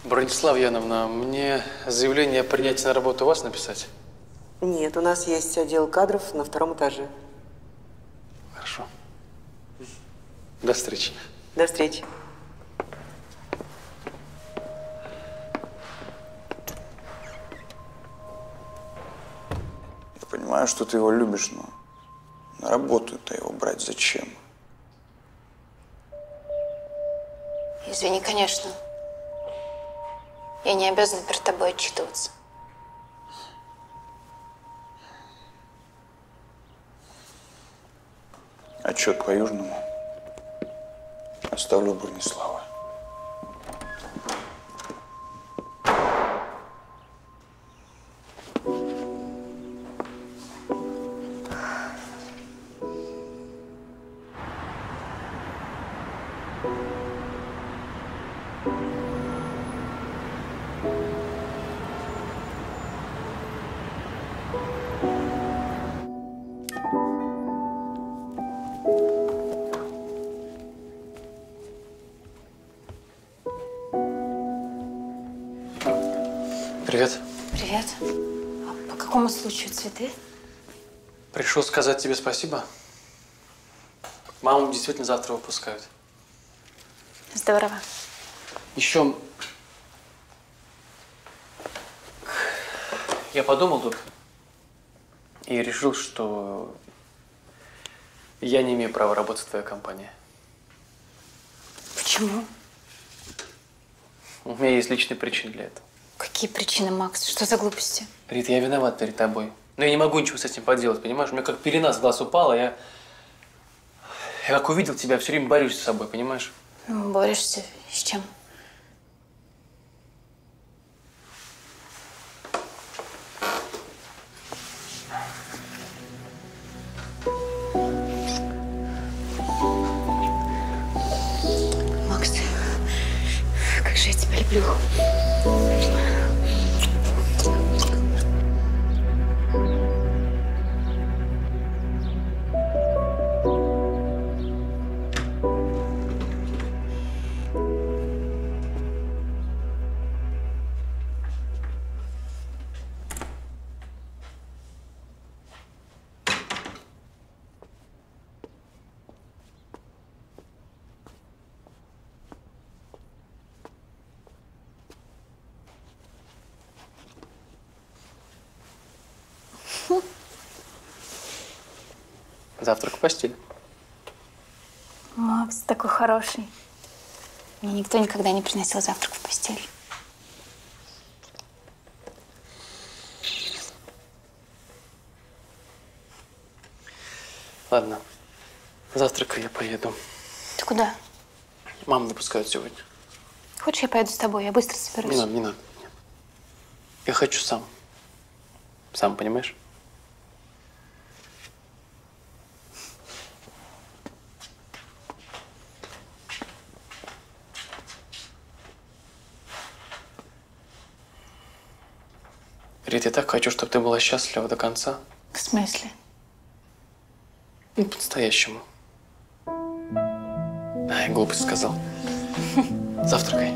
Бронислава Яновна, мне заявление о принятии на работу у вас написать? Нет, у нас есть отдел кадров на втором этаже. Хорошо. До встречи. До встречи. Понимаю, что ты его любишь, но на работу-то его брать зачем? Извини, конечно. Я не обязана перед тобой отчитываться. Отчет по Южному оставлю Бронислава. Случаю цветы? Пришел сказать тебе спасибо. Маму действительно завтра выпускают. Здорово. Еще я подумал тут и решил, что я не имею права работать в твоей компании. Почему? У меня есть личные причины для этого. Какие причины, Макс? Что за глупости? Рит, я виноват перед тобой. Но я не могу ничего с этим поделать, понимаешь? У меня как пелена с глаз упала, я... Я как увидел тебя, все время борюсь с собой, понимаешь? Ну, Борешься с чем? Завтрак в постели. Макс такой хороший. Мне никто никогда не приносил завтрак в постель. Ладно, завтрака я поеду. Ты куда? Маму выпускают сегодня. Хочешь, я поеду с тобой? Я быстро соберусь. Не надо, не надо. Нет. Я хочу сам. Сам, понимаешь? Так хочу, чтобы ты была счастлива до конца. В смысле? Ну, по-настоящему. Ай, глупость сказал. (laughs) Завтракай.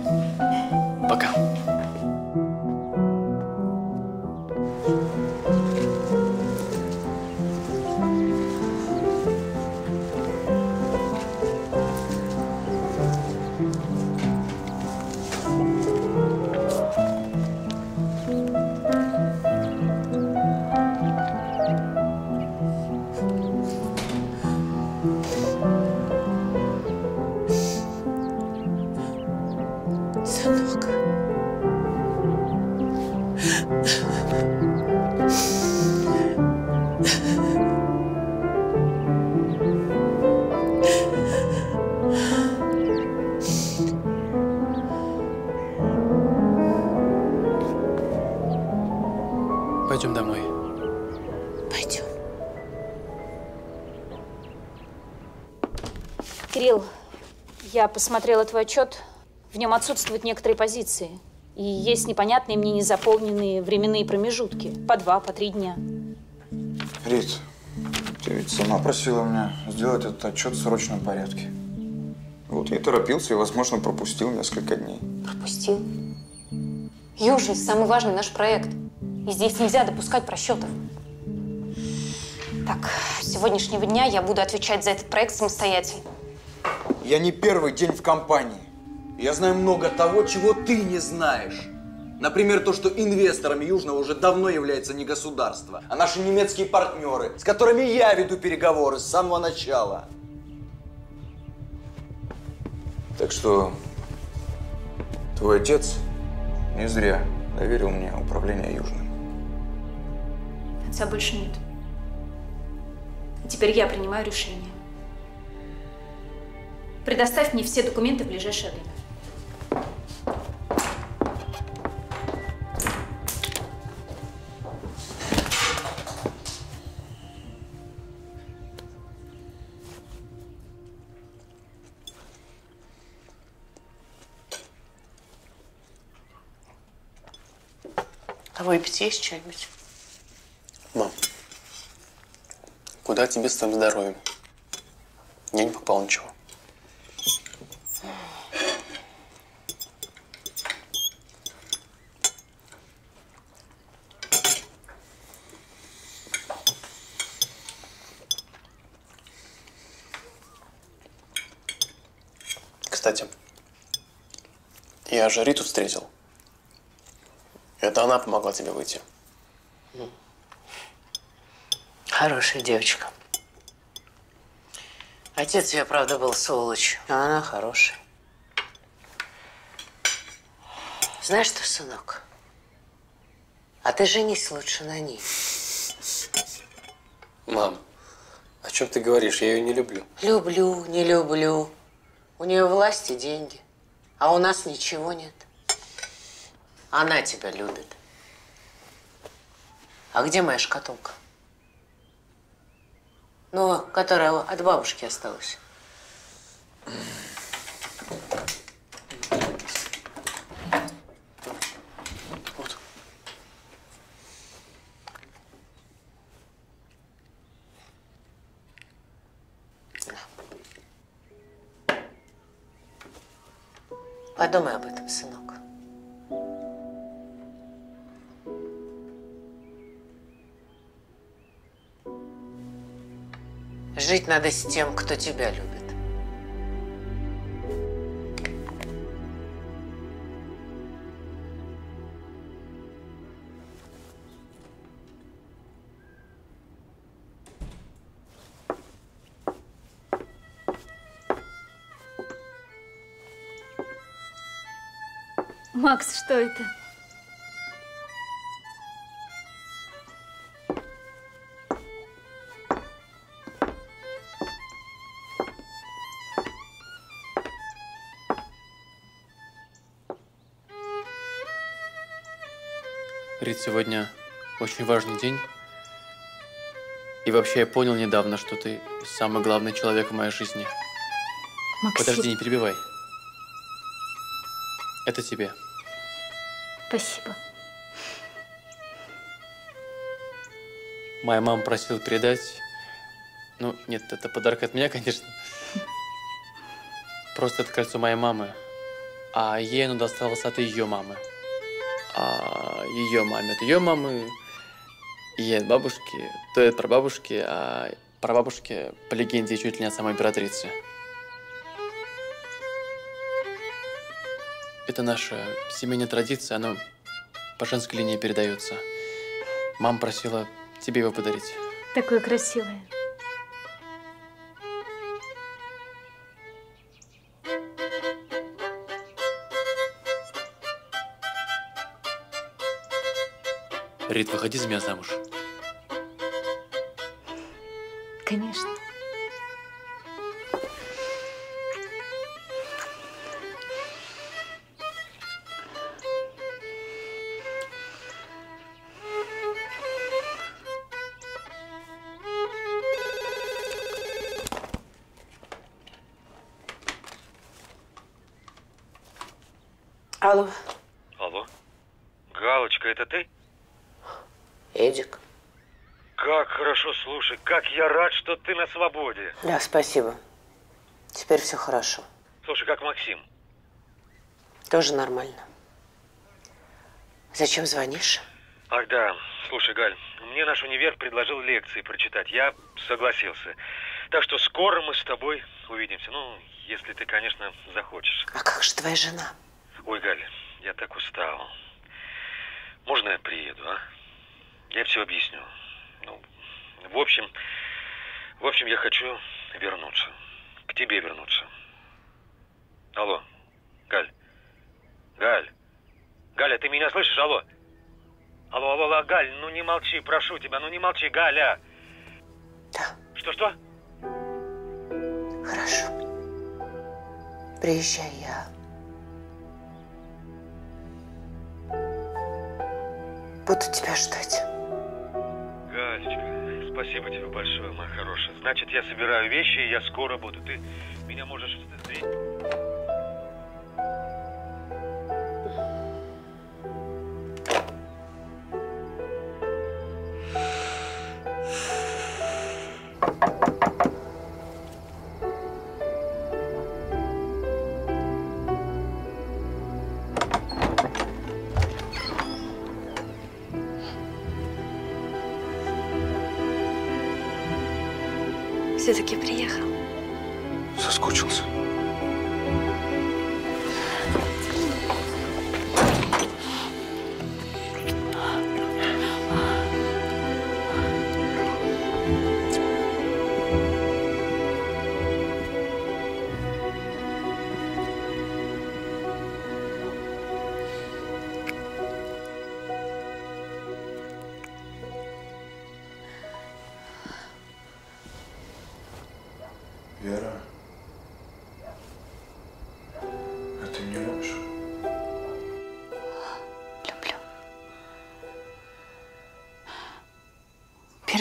Пока. Посмотрела твой отчет. В нем отсутствуют некоторые позиции. И есть непонятные мне незаполненные временные промежутки. По два, по три дня. Рит, ты ведь сама просила меня сделать этот отчет в срочном порядке. Вот я и торопился и, возможно, пропустил несколько дней. Пропустил. Южный – самый важный наш проект. И здесь нельзя допускать просчетов. Так, с сегодняшнего дня я буду отвечать за этот проект самостоятельно. Я не первый день в компании. Я знаю много того, чего ты не знаешь. Например, то, что инвесторами Южного уже давно является не государство, а наши немецкие партнеры, с которыми я веду переговоры с самого начала. Так что твой отец не зря доверил мне управление Южным. Отца больше нет. Теперь я принимаю решение. Предоставь мне все документы в ближайшее время. А выпить есть что-нибудь? Мам, куда тебе с твоим здоровьем? Я не попал ничего. Кстати, я же Риту встретил. Это она помогла тебе выйти. Хорошая девочка. Отец ее, правда, был сволочь, а она хорошая. Знаешь что, сынок? А ты женись лучше на ней. Мам, о чем ты говоришь? Я ее не люблю. Люблю, не люблю. У нее власть и деньги, а у нас ничего нет. Она тебя любит. А где моя шкатулка? Ну, которая от бабушки осталась. Подумай об этом, сынок. Жить надо с тем, кто тебя любит. Макс, что это? Рит, сегодня очень важный день. И вообще я понял недавно, что ты самый главный человек в моей жизни. Максим. Подожди, не перебивай. Это тебе. Спасибо. Моя мама просила передать. Ну, нет, это подарок от меня, (laughs) конечно. Просто это кольцо моей мамы. А ей оно досталось от ее мамы. А ее маме от ее мамы. Ей от бабушки. То это про бабушки, а про бабушки по легенде чуть ли не от самой императрицы. Это наша семейная традиция, она по женской линии передается. Мама просила тебе его подарить. Такое красивое. Рит, выходи за меня замуж. Конечно. Свободе. Да, спасибо. Теперь все хорошо. Слушай, как Максим? Тоже нормально. Зачем звонишь? Ах да, слушай, Галь, мне наш универ предложил лекции прочитать. Я согласился. Так что скоро мы с тобой увидимся. Ну, если ты, конечно, захочешь. А как же твоя жена? Ой, Галь, я так устал. Можно я приеду, а? Я все объясню. Ну, в общем, в общем, я хочу вернуться. К тебе вернуться. Алло, Галь. Галь. Галя, ты меня слышишь? Алло. Алло, алло, алло, Галь, ну не молчи, прошу тебя, ну не молчи, Галя. Да. Что-что? Хорошо. Приезжай, я буду тебя ждать. Галечка, спасибо тебе большое, моя хорошая. Значит, я собираю вещи, и я скоро буду. Ты меня можешь встретить. Все-таки приехал.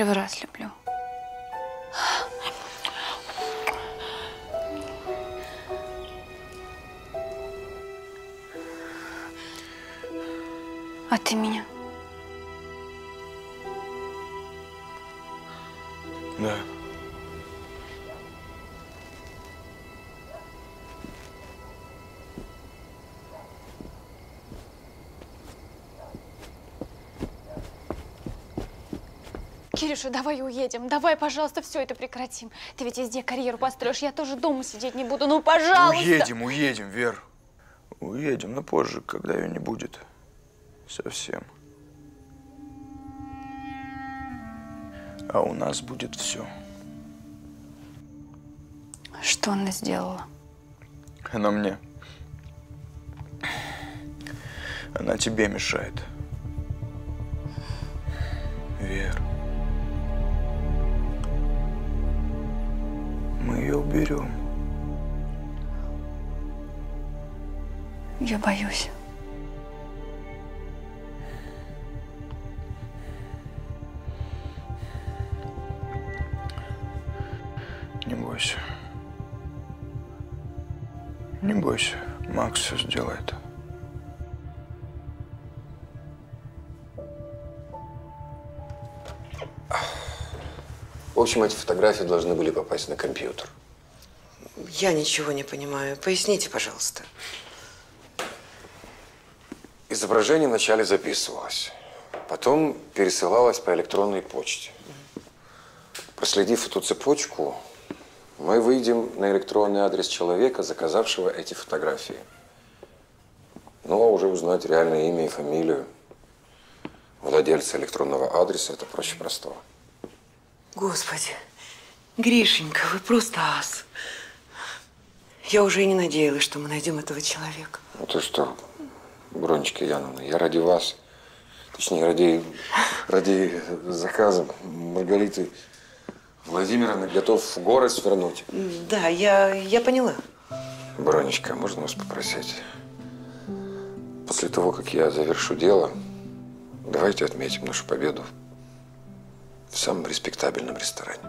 Первый раз люблю. А ты меня? Кирюша, давай уедем. Давай, пожалуйста, все это прекратим. Ты ведь везде карьеру построишь. Я тоже дома сидеть не буду. Ну, пожалуйста. Уедем, уедем, Вер. Уедем, но позже, когда ее не будет. Совсем. А у нас будет все. Что она сделала? Она мне. Она тебе мешает. Я боюсь. Не бойся. Не бойся. Макс все сделает. В общем, эти фотографии должны были попасть на компьютер. Я ничего не понимаю. Поясните, пожалуйста. Изображение вначале записывалось, потом пересылалось по электронной почте. Проследив эту цепочку, мы выйдем на электронный адрес человека, заказавшего эти фотографии. Ну, а уже узнать реальное имя и фамилию владельца электронного адреса – это проще простого. Господи, Гришенька, вы просто ас. Я уже и не надеялась, что мы найдем этого человека. Ну ты что, Бронечка Яновна, я ради вас, точнее, ради, ради заказа Маргариты Владимировны готов в город свернуть. Да, я, я поняла. Бронечка, можно вас попросить? После того, как я завершу дело, давайте отметим нашу победу в самом респектабельном ресторане.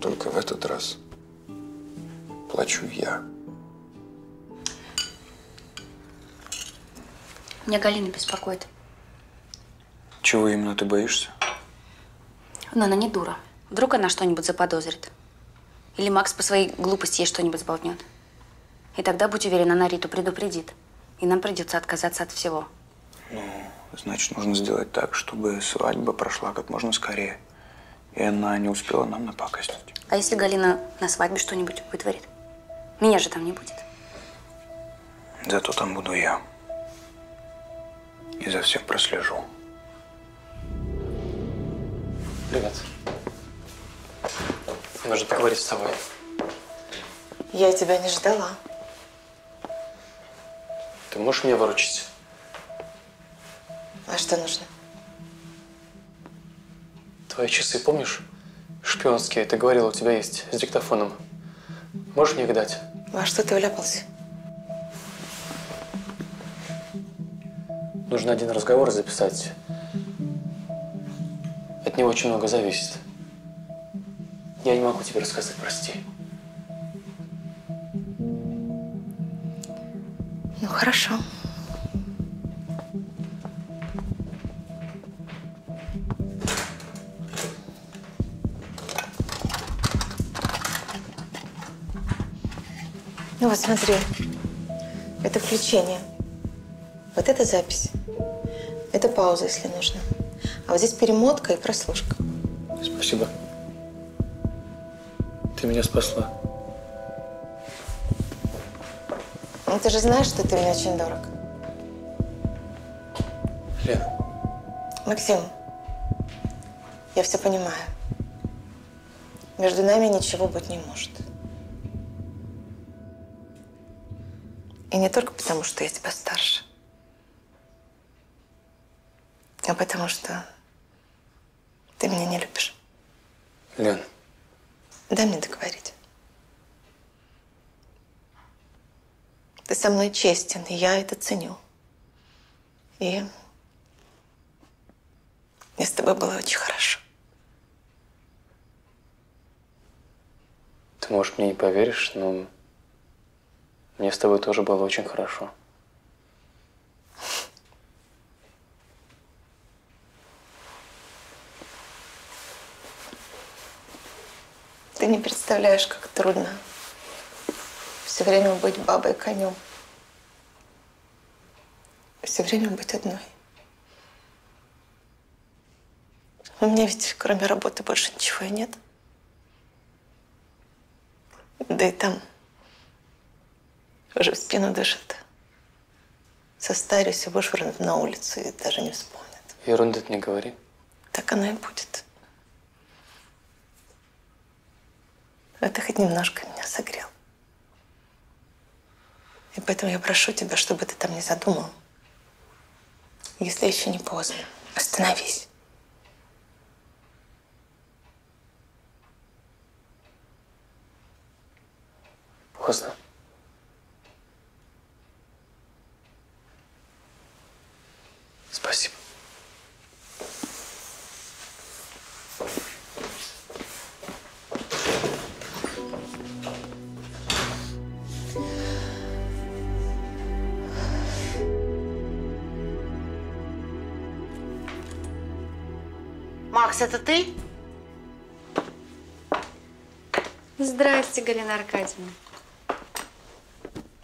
Только в этот раз плачу я. Меня Галина беспокоит. Чего именно ты боишься? Но она не дура. Вдруг она что-нибудь заподозрит. Или Макс по своей глупости ей что-нибудь сболтнет. И тогда, будь уверен, она Риту предупредит. И нам придется отказаться от всего. Ну, значит, нужно сделать так, чтобы свадьба прошла как можно скорее. И она не успела нам напакостить. А если Галина на свадьбе что-нибудь вытворит? Меня же там не будет. Зато там буду я. И за всех прослежу. Привет. Нужно поговорить с тобой. Я тебя не ждала. Ты можешь меня выручить? А что нужно? Твои часы, помнишь? Шпионские, ты говорила, у тебя есть, с диктофоном. Можешь мне их дать? Во что ты вляпался? Нужно один разговор записать. От него очень много зависит. Я не могу тебе рассказать, прости. Ну, хорошо. Ну вот смотри, это включение. Вот это запись. Это пауза, если нужно. А вот здесь перемотка и прослушка. Спасибо. Ты меня спасла. Ну, ты же знаешь, что ты мне очень дорог. Лен, Максим, я все понимаю. Между нами ничего быть не может. И не только потому, что я тебя старше, а потому что ты меня не любишь. Лен, Дай мне договорить. Ты со мной честен, и я это ценю. И мне с тобой было очень хорошо. ты, может, мне не поверишь, но мне с тобой тоже было очень хорошо. Ты не представляешь, как трудно все время быть бабой конем. Все время быть одной. У меня ведь кроме работы больше ничего и нет. Да и там уже в спину дышит. Состарюсь и вышвырнут на улицу и даже не вспомнят. Ерунды не говори. Так оно и будет. А ты хоть немножко меня согрел. И поэтому я прошу тебя, чтобы ты там не задумал. Если еще не поздно, остановись. Поздно. Спасибо. Макс, это ты? Здрасте, Галина Аркадьевна.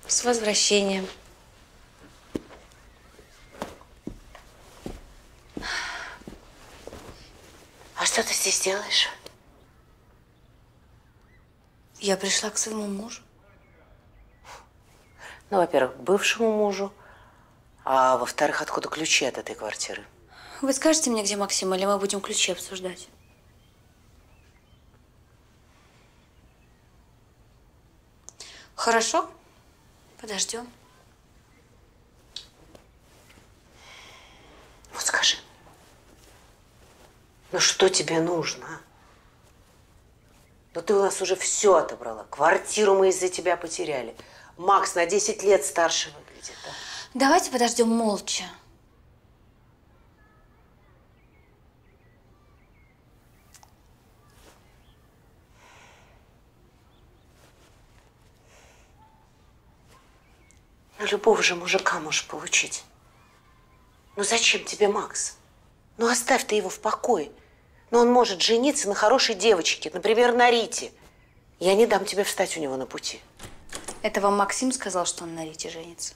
С возвращением. А что ты здесь делаешь? Я пришла к своему мужу. Ну, во-первых, к бывшему мужу, а во-вторых, откуда ключи от этой квартиры? Вы скажете мне, где Максим, или мы будем ключи обсуждать? Хорошо. Подождем. Вот скажи, ну что тебе нужно? а? Ну ты у нас уже все отобрала. Квартиру мы из-за тебя потеряли. Макс на 10 лет старше выглядит. да? Давайте подождем молча. Ну, любого же мужика можешь получить. Ну зачем тебе Макс? Ну оставь ты его в покое. Но он может жениться на хорошей девочке, например, на Рите. Я не дам тебе встать у него на пути. Это вам Максим сказал, что он на Рите женится?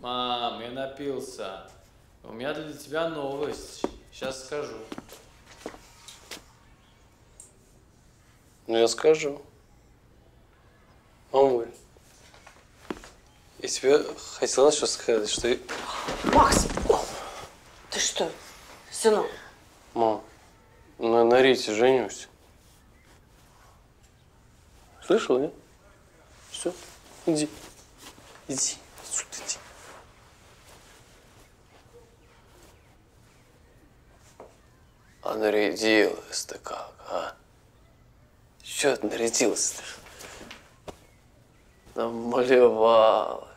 Мам, я напился. У меня для тебя новость. Сейчас скажу. Ну, я скажу. Мамуль, я тебе хотела что сказать, что... Макс! Ты что, сынок? Мам, на, на Рите женюсь. Слышал, нет? Все, иди. Иди, отсюда иди. А нарядилась-то как, а? Че ты нарядилась-то? Намалевалась.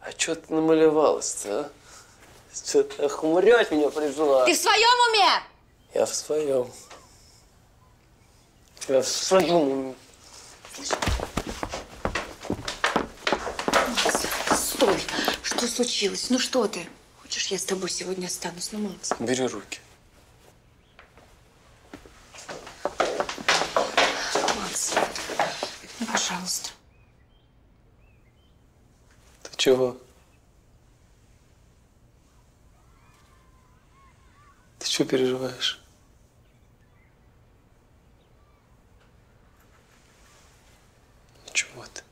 А че ты намалевалась-то, а? Че ты охмурять меня пришла? Ты в своем уме? Я в своем. Я в своем уме. Стой! Что случилось? Ну что ты? Хочешь, я с тобой сегодня останусь? Ну, Макс. Бери руки. Макс, ну, пожалуйста. Чего? Ты что переживаешь? Чего ты?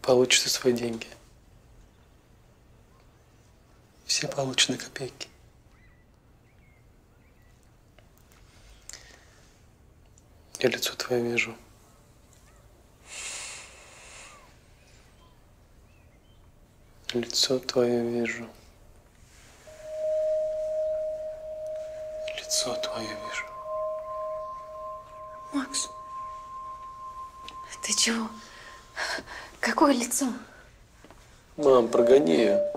Получишь ты свои деньги. Все получены копейки. Я лицо твое вижу. Лицо твое вижу. Лицо твое вижу. Макс, ты чего? Какое лицо? Мам, прогони ее.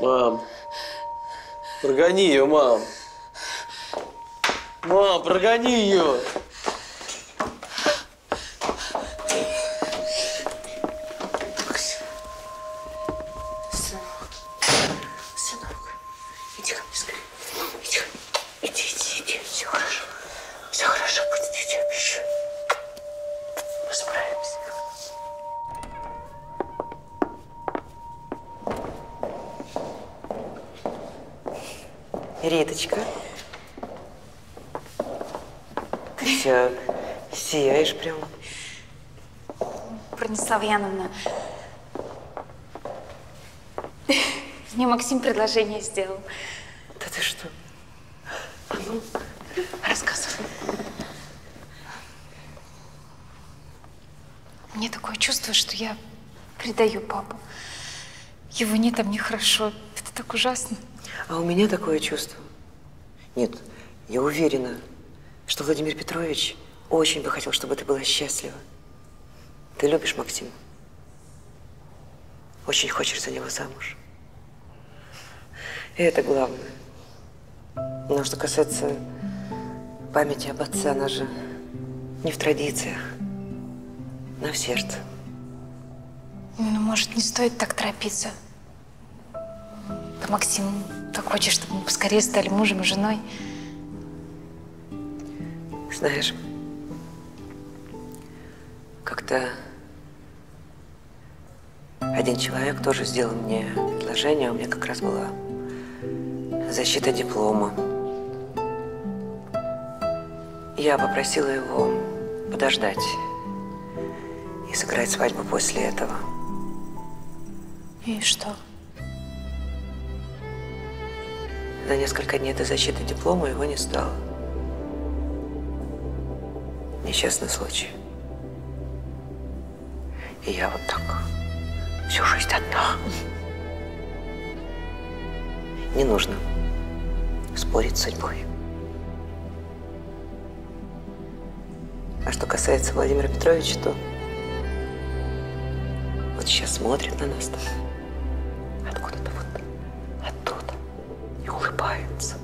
Мам. Прогони ее, мам. Мам, прогони ее. Предложение сделал. Да ты что? А ну, рассказывай. Мне такое чувство, что я предаю папу. Его нет, а мне хорошо. Это так ужасно. А у меня такое чувство. Нет, я уверена, что Владимир Петрович очень бы хотел, чтобы ты была счастлива. Ты любишь Максима? Очень хочешь за него замуж. И это главное. Но что касается памяти об отце, она же не в традициях, но в сердце. Ну, может, не стоит так торопиться? Да Максим так хочет, чтобы мы поскорее стали мужем и женой. Знаешь, как-то один человек тоже сделал мне предложение, у меня как раз была защита диплома. Я попросила его подождать и сыграть свадьбу после этого. И что? За несколько дней до защиты диплома его не стало. Несчастный случай. И я вот так всю жизнь одна. Не нужно спорить судьбой. А что касается Владимира Петровича, то вот сейчас смотрит на нас откуда-то вот оттуда и улыбается.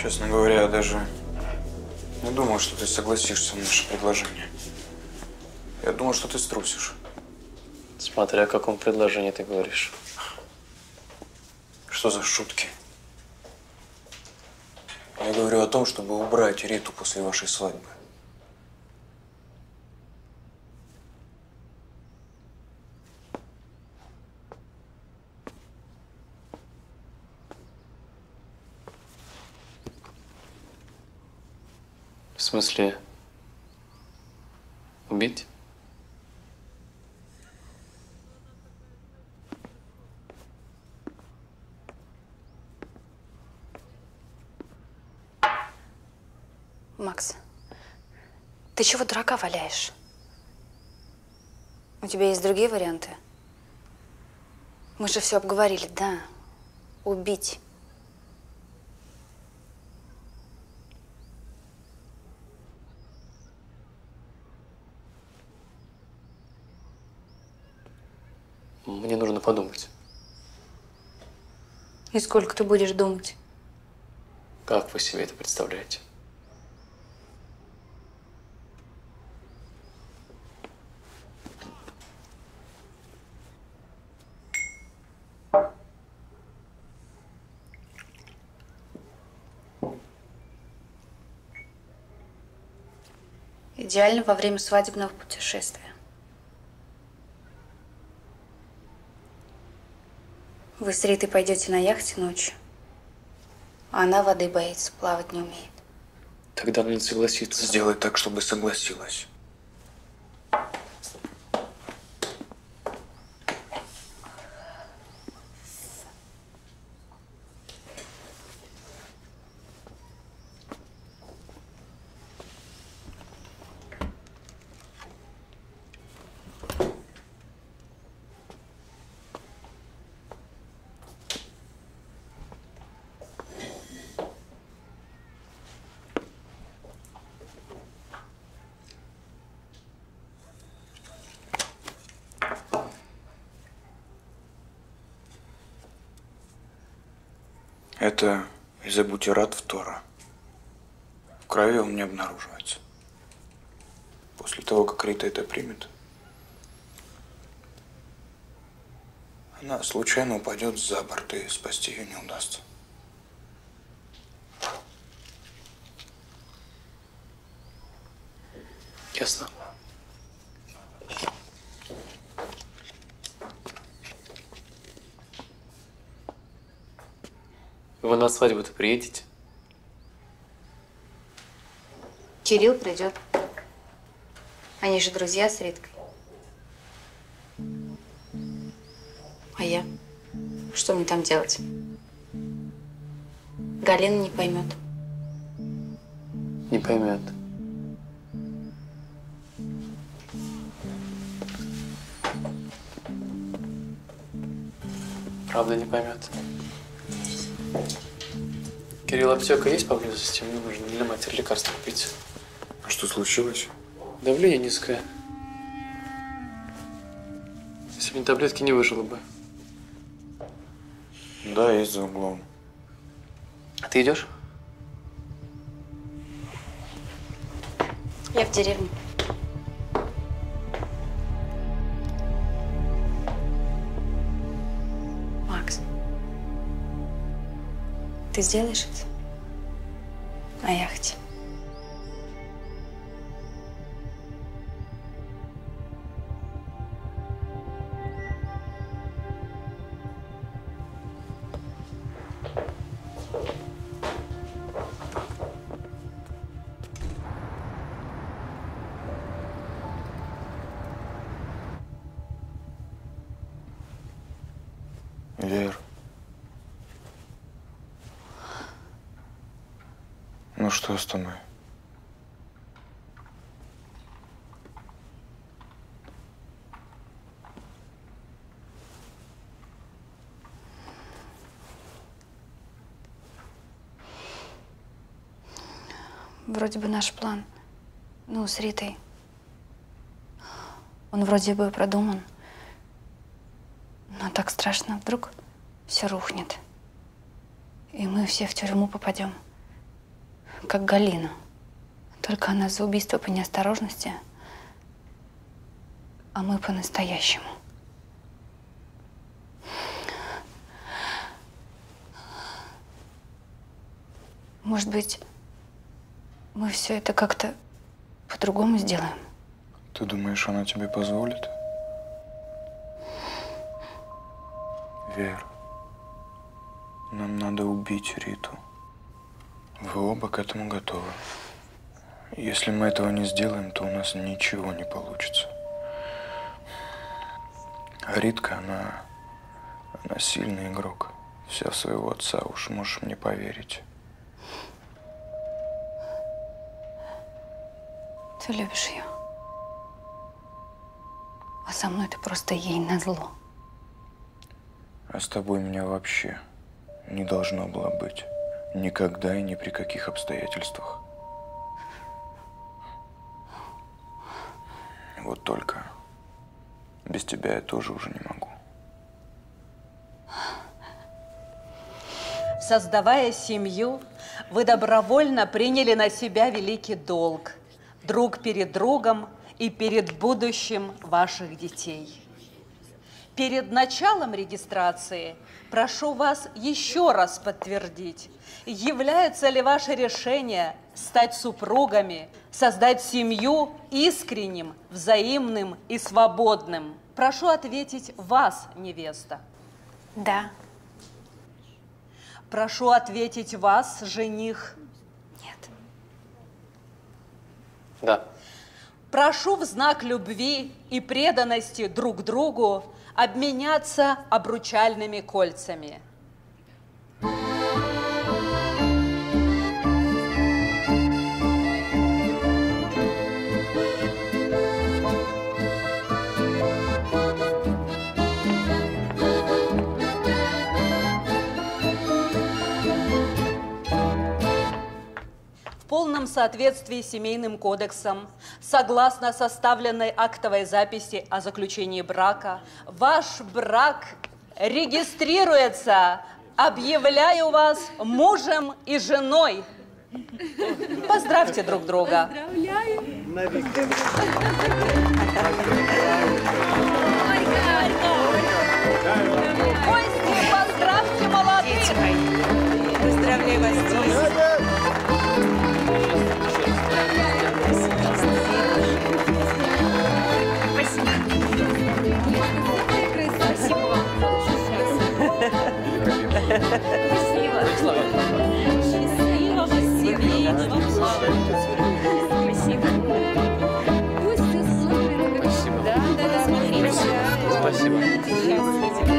Честно говоря, я даже не думал, что ты согласишься на наше предложение. Я думал, что ты струсишь. Смотря о каком предложении ты говоришь. Что за шутки? Я говорю о том, чтобы убрать Риту после вашей свадьбы. В смысле, убить? Макс, ты чего дурака валяешь? У тебя есть другие варианты? Мы же все обговорили, да. Убить. Мне нужно подумать. И сколько ты будешь думать? Как вы себе это представляете? Идеально во время свадебного путешествия. Вы с Ритой пойдете на яхте ночью, а она воды боится, плавать не умеет. Тогда надо согласиться. Сделай так, чтобы согласилась. Это изобутират фтора. В крови он не обнаруживается. После того, как Рита это примет, она случайно упадет за борт, и спасти ее не удастся. Вы на свадьбу-то приедете? Кирилл придет. Они же друзья с Риткой. А я? Что мне там делать? Галина не поймет. Не поймет. Правда не поймет. Кирилл, аптека есть поблизости? Мне нужно для матери лекарства купить. А что случилось? Давление низкое. Если бы не таблетки, не выжило бы. Да, есть за углом. А ты идешь? Я в деревне. Ты сделаешь это? На яхте. Что с тобой? Вроде бы наш план, ну, с Ритой, он вроде бы продуман. Но так страшно, вдруг все рухнет. И мы все в тюрьму попадем. Как Галина. Только она за убийство по неосторожности, а мы по-настоящему. Может быть, мы все это как-то по-другому сделаем? Ты думаешь, она тебе позволит? Вер, нам надо убить Риту. Вы оба к этому готовы. Если мы этого не сделаем, то у нас ничего не получится. А Ритка, она, она сильный игрок. Вся в своего отца, уж можешь мне поверить. Ты любишь ее. А со мной ты просто ей назло. А с тобой меня вообще не должно было быть. Никогда и ни при каких обстоятельствах. Вот только без тебя я тоже уже не могу. Создавая семью, вы добровольно приняли на себя великий долг друг перед другом и перед будущим ваших детей. Перед началом регистрации прошу вас еще раз подтвердить, является ли ваше решение стать супругами, создать семью искренним, взаимным и свободным. Прошу ответить вас, невеста. Да. Прошу ответить вас, жених. Да. Прошу в знак любви и преданности друг другу обменяться обручальными кольцами. Полном соответствии с Семейным кодексом, согласно составленной актовой записи о заключении брака, ваш брак регистрируется. Объявляю вас мужем и женой. Поздравьте друг друга. Гости, поздравьте молодых. Поздравляю вас, Спасибо.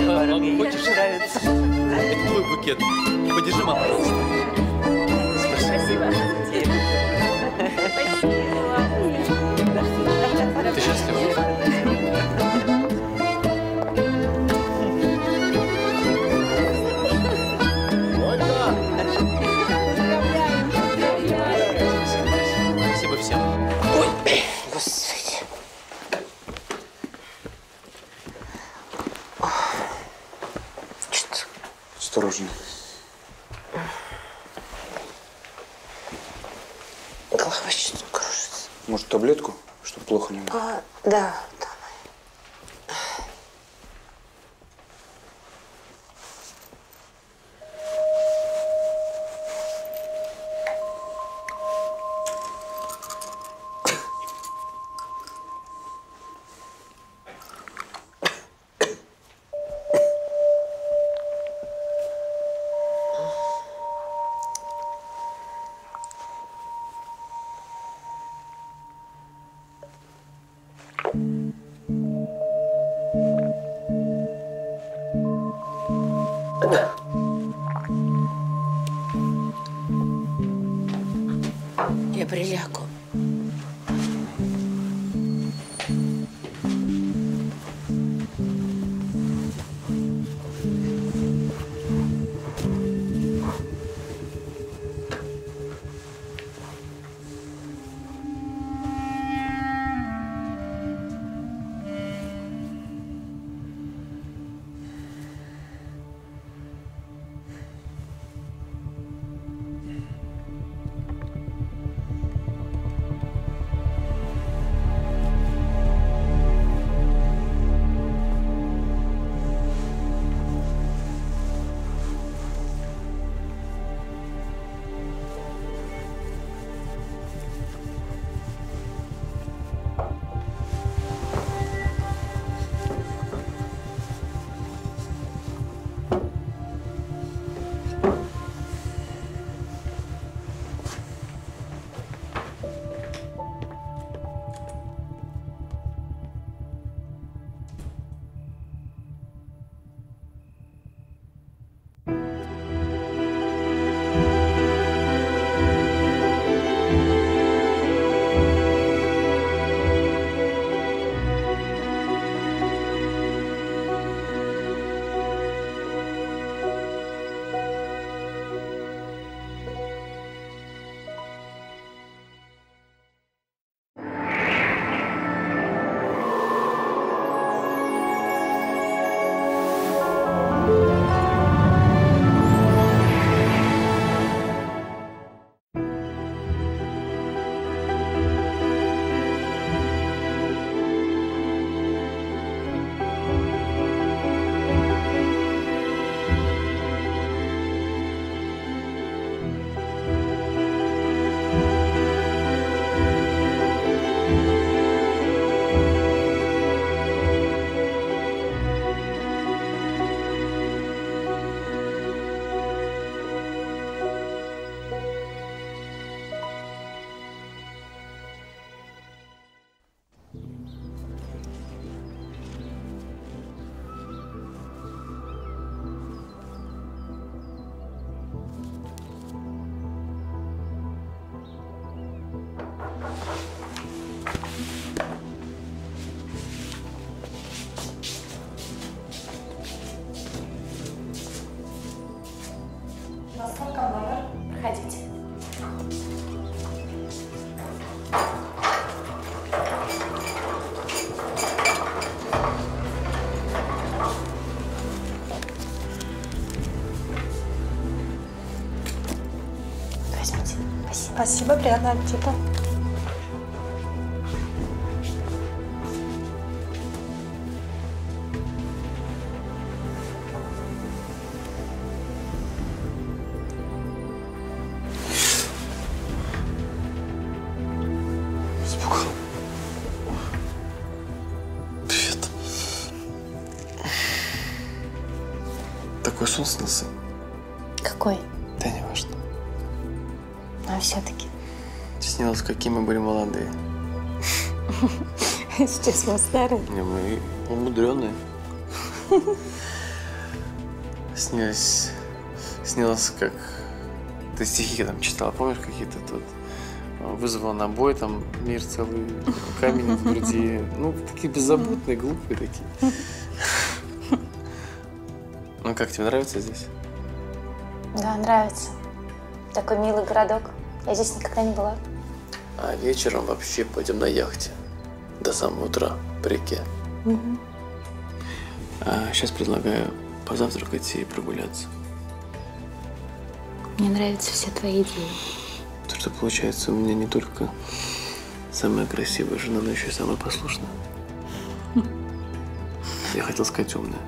Мам, хочешь? Это твой букет. Подержи, мама. Ты счастлива? Таблетку, чтобы плохо не было? А, да. Спасибо. Приятного аппетита. (laughs) Сейчас мы старые. Не, мы умудренные. Снилось, снилось, как ты стихи там читала, помнишь, какие-то тут вызвал на бой, там мир целый, камень в груди. Ну, такие беззаботные, глупые такие. Ну как, тебе нравится здесь? Да, нравится. Такой милый городок. Я здесь никогда не была. А вечером вообще пойдем на яхте. До самого утра по реке. А сейчас предлагаю позавтракать и прогуляться. Мне нравятся все твои идеи. То, что получается у меня не только Самая красивая жена, но еще и самая послушная. (laughs) Я хотел сказать умная.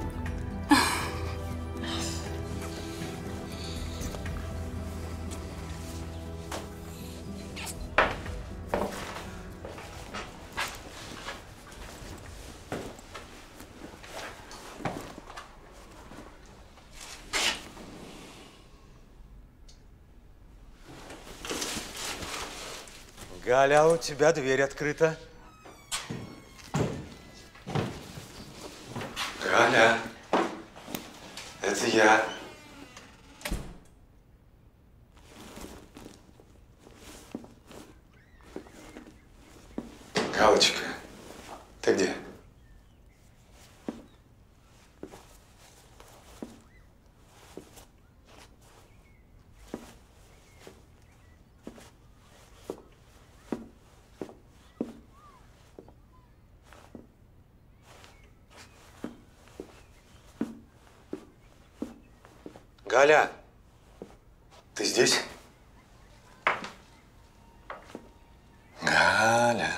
Галя, у тебя дверь открыта. Галя, это я. Галочка, ты где? Галя, ты здесь? Галя.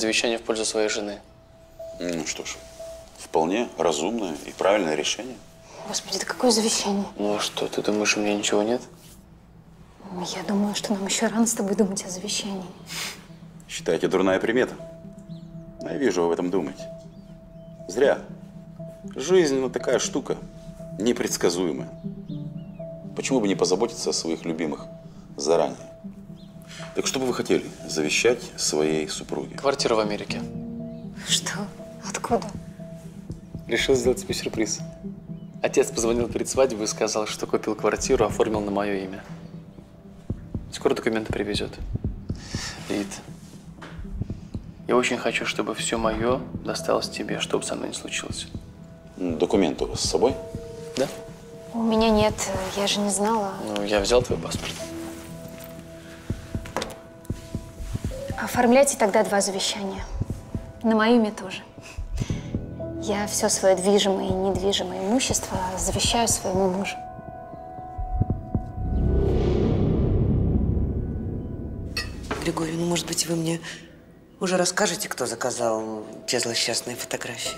Оформить завещание в пользу своей жены. Ну что ж, вполне разумное и правильное решение. Господи, это какое завещание? Ну а что, ты думаешь, у меня ничего нет? Я думаю, что нам еще рано с тобой думать о завещании. Считаете, дурная примета? А я вижу, вы в этом думаете. Зря. Жизнь, ну, такая штука, непредсказуемая. Почему бы не позаботиться о своих любимых заранее? Так что бы вы хотели завещать своей супруге? Квартира в Америке. Что? Откуда? Решил сделать тебе сюрприз. Отец позвонил перед свадьбой и сказал, что купил квартиру, оформил на мое имя. Скоро документы привезет. Рит, я очень хочу, чтобы все мое досталось тебе, что бы со мной ни случилось. Документы у вас с собой? Да? У меня нет, я же не знала. Ну, я взял твой паспорт. Оформляйте тогда два завещания. На мое имя тоже. Я все свое движимое и недвижимое имущество завещаю своему мужу. Григорий, ну, может быть, вы мне уже расскажете, кто заказал те злосчастные фотографии?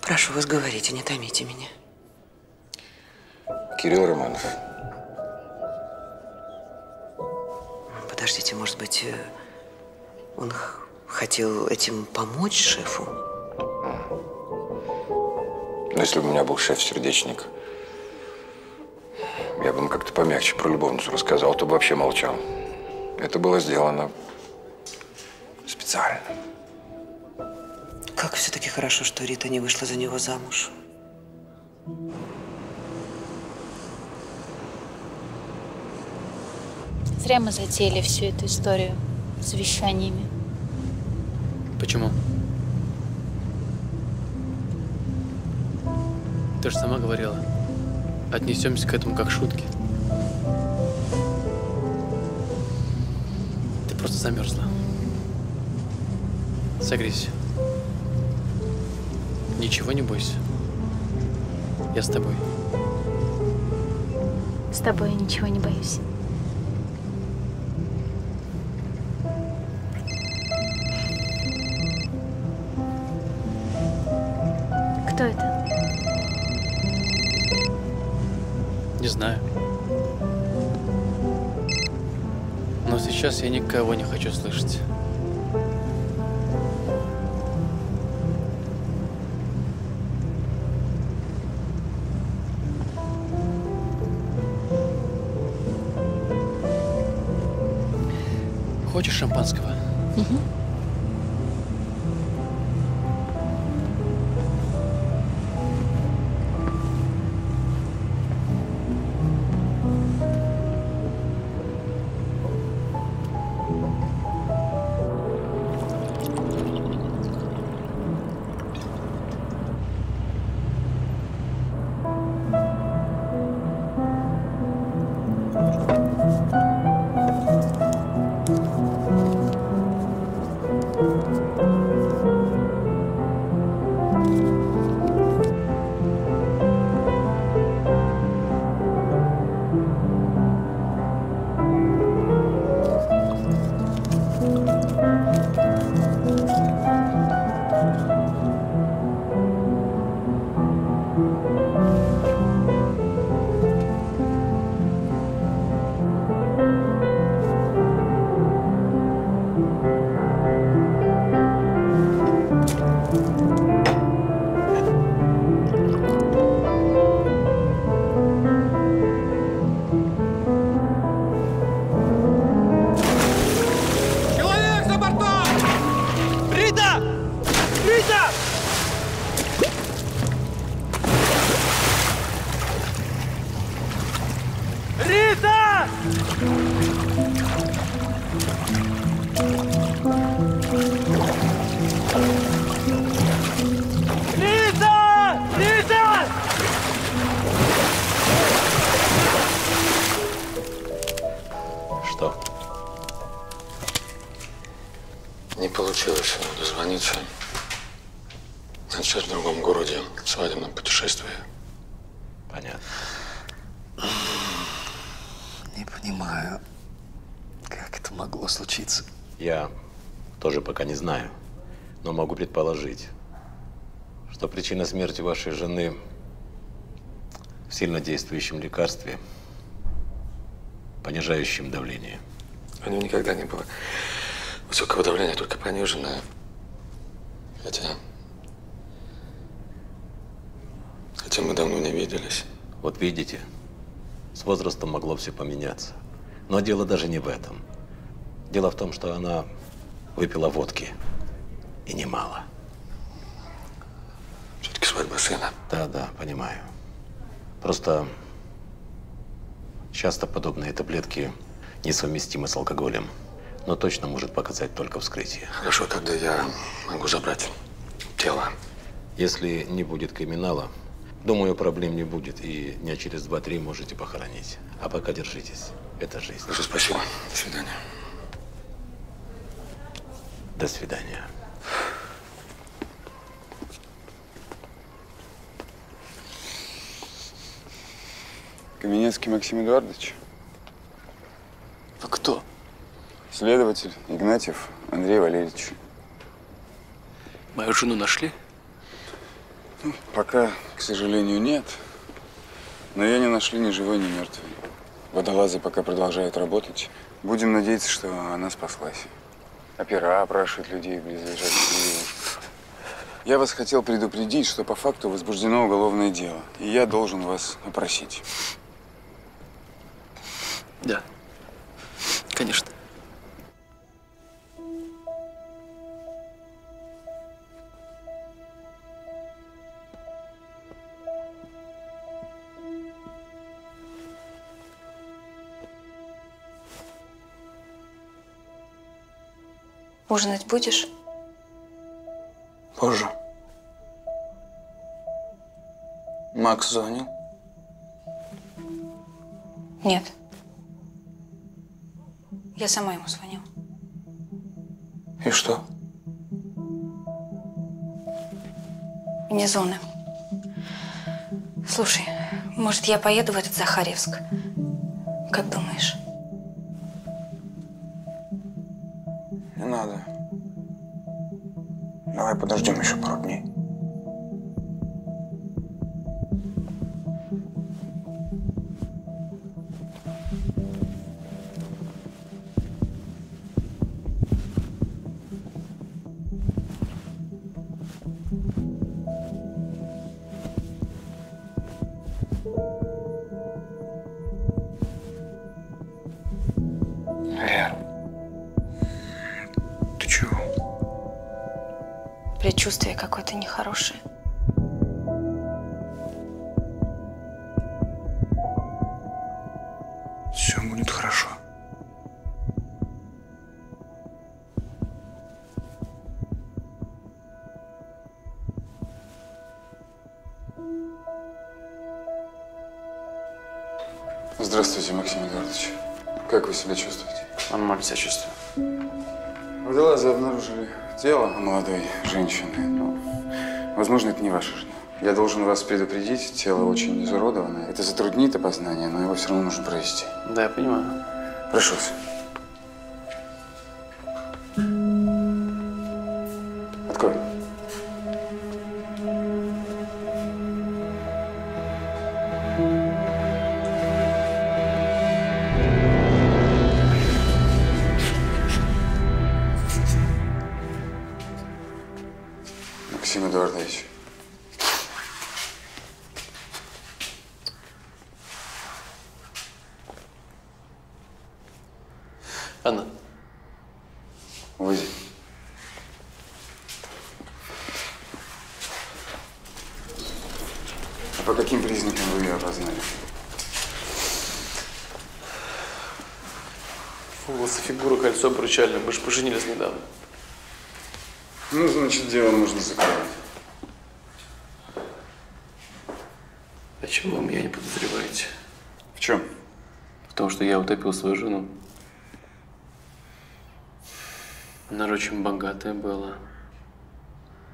Прошу вас, говорите, не томите меня. Кирилл Романов. Подождите, может быть, э, он хотел этим помочь шефу? Но если бы у меня был шеф-сердечник, я бы ему как-то помягче про любовницу рассказал, а то бы вообще молчал. Это было сделано специально. Как все-таки хорошо, что Рита не вышла за него замуж. Зря мы затеяли всю эту историю с завещаниями. Почему? Ты же сама говорила. Отнесемся к этому как к шутке. Ты просто замерзла. Согрейся. Ничего не бойся. Я с тобой. С тобой я ничего не боюсь. Я никого не хочу слышать. Причина смерти вашей жены в сильнодействующем лекарстве, понижающем давление. У него никогда не было высокого давления, только пониженное. Хотя... Хотя мы давно не виделись. Вот видите, с возрастом могло все поменяться. Но дело даже не в этом. Дело в том, что она выпила водки. И немало. Все-таки свадьба сына. Да, да, понимаю. Просто часто подобные таблетки несовместимы с алкоголем. Но точно может показать только вскрытие. Хорошо, тогда я могу забрать тело. Если не будет криминала, думаю, проблем не будет. И дня через два-три можете похоронить. А пока держитесь. Это жизнь. Хорошо, спасибо. До свидания. До свидания. Каменецкий Максим Эдуардович. А кто? Следователь Игнатьев Андрей Валерьевич. Мою жену нашли? Пока, к сожалению, нет. Но ее не нашли ни живой, ни мертвой. Водолазы пока продолжают работать. Будем надеяться, что она спаслась. Опера опрашивают людей в близлежащих деревушках. Я вас хотел предупредить, что по факту возбуждено уголовное дело. И я должен вас опросить. Да. Конечно. Ужинать будешь? Позже. Макс звонил? Нет. Я сама ему звонила. И что? Вне зоны. Слушай, может, я поеду в этот Захаревск? Как думаешь? Не надо. Давай подождем еще пару дней. Я должен вас предупредить, тело очень изуродовано. Это затруднит опознание, но его все равно нужно провести. Да, я понимаю. Прошу вас. Обручальное. Мы же поженились недавно. Ну, значит, дело можно закрывать. А чего вы меня не подозреваете? В чем? В том, что я утопил свою жену. Она же очень богатая была.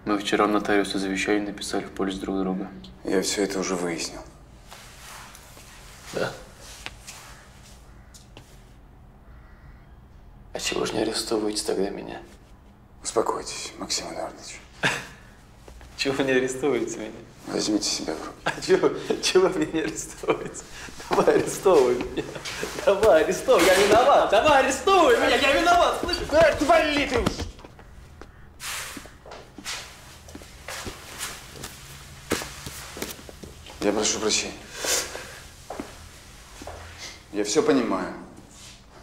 Мы вчера в нотариусе завещание написали в пользу друг друга. Я все это уже выяснил. А чего же не арестовываете тогда меня? Успокойтесь, Максим Эдуардович. (laughs) Чего вы не арестовываете меня? Возьмите себя в руки. А чего, чего вы меня не арестовываете? Давай арестовывай меня. Давай арестовывай, я виноват. Давай арестовывай меня, я виноват. Слышишь? Да, отвали ты уж. Я прошу прощения. Я все понимаю.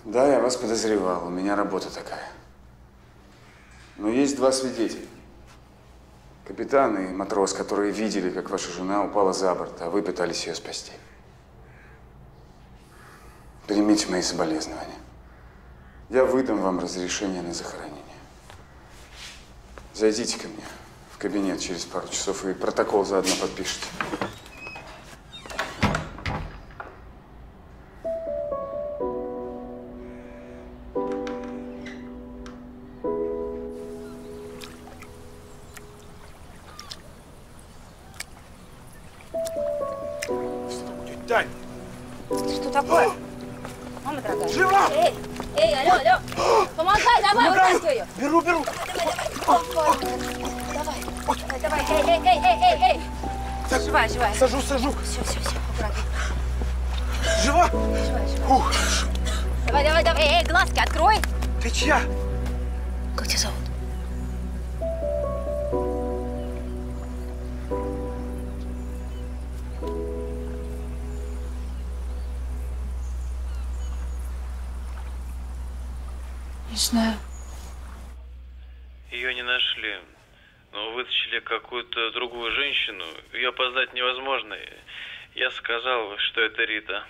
Да, я вас подозревал, у меня работа такая. Но есть два свидетеля. Капитан и матрос, которые видели, как ваша жена упала за борт, а вы пытались ее спасти. Примите мои соболезнования. Я выдам вам разрешение на захоронение. Зайдите ко мне в кабинет через пару часов и протокол заодно подпишите. Это Рита.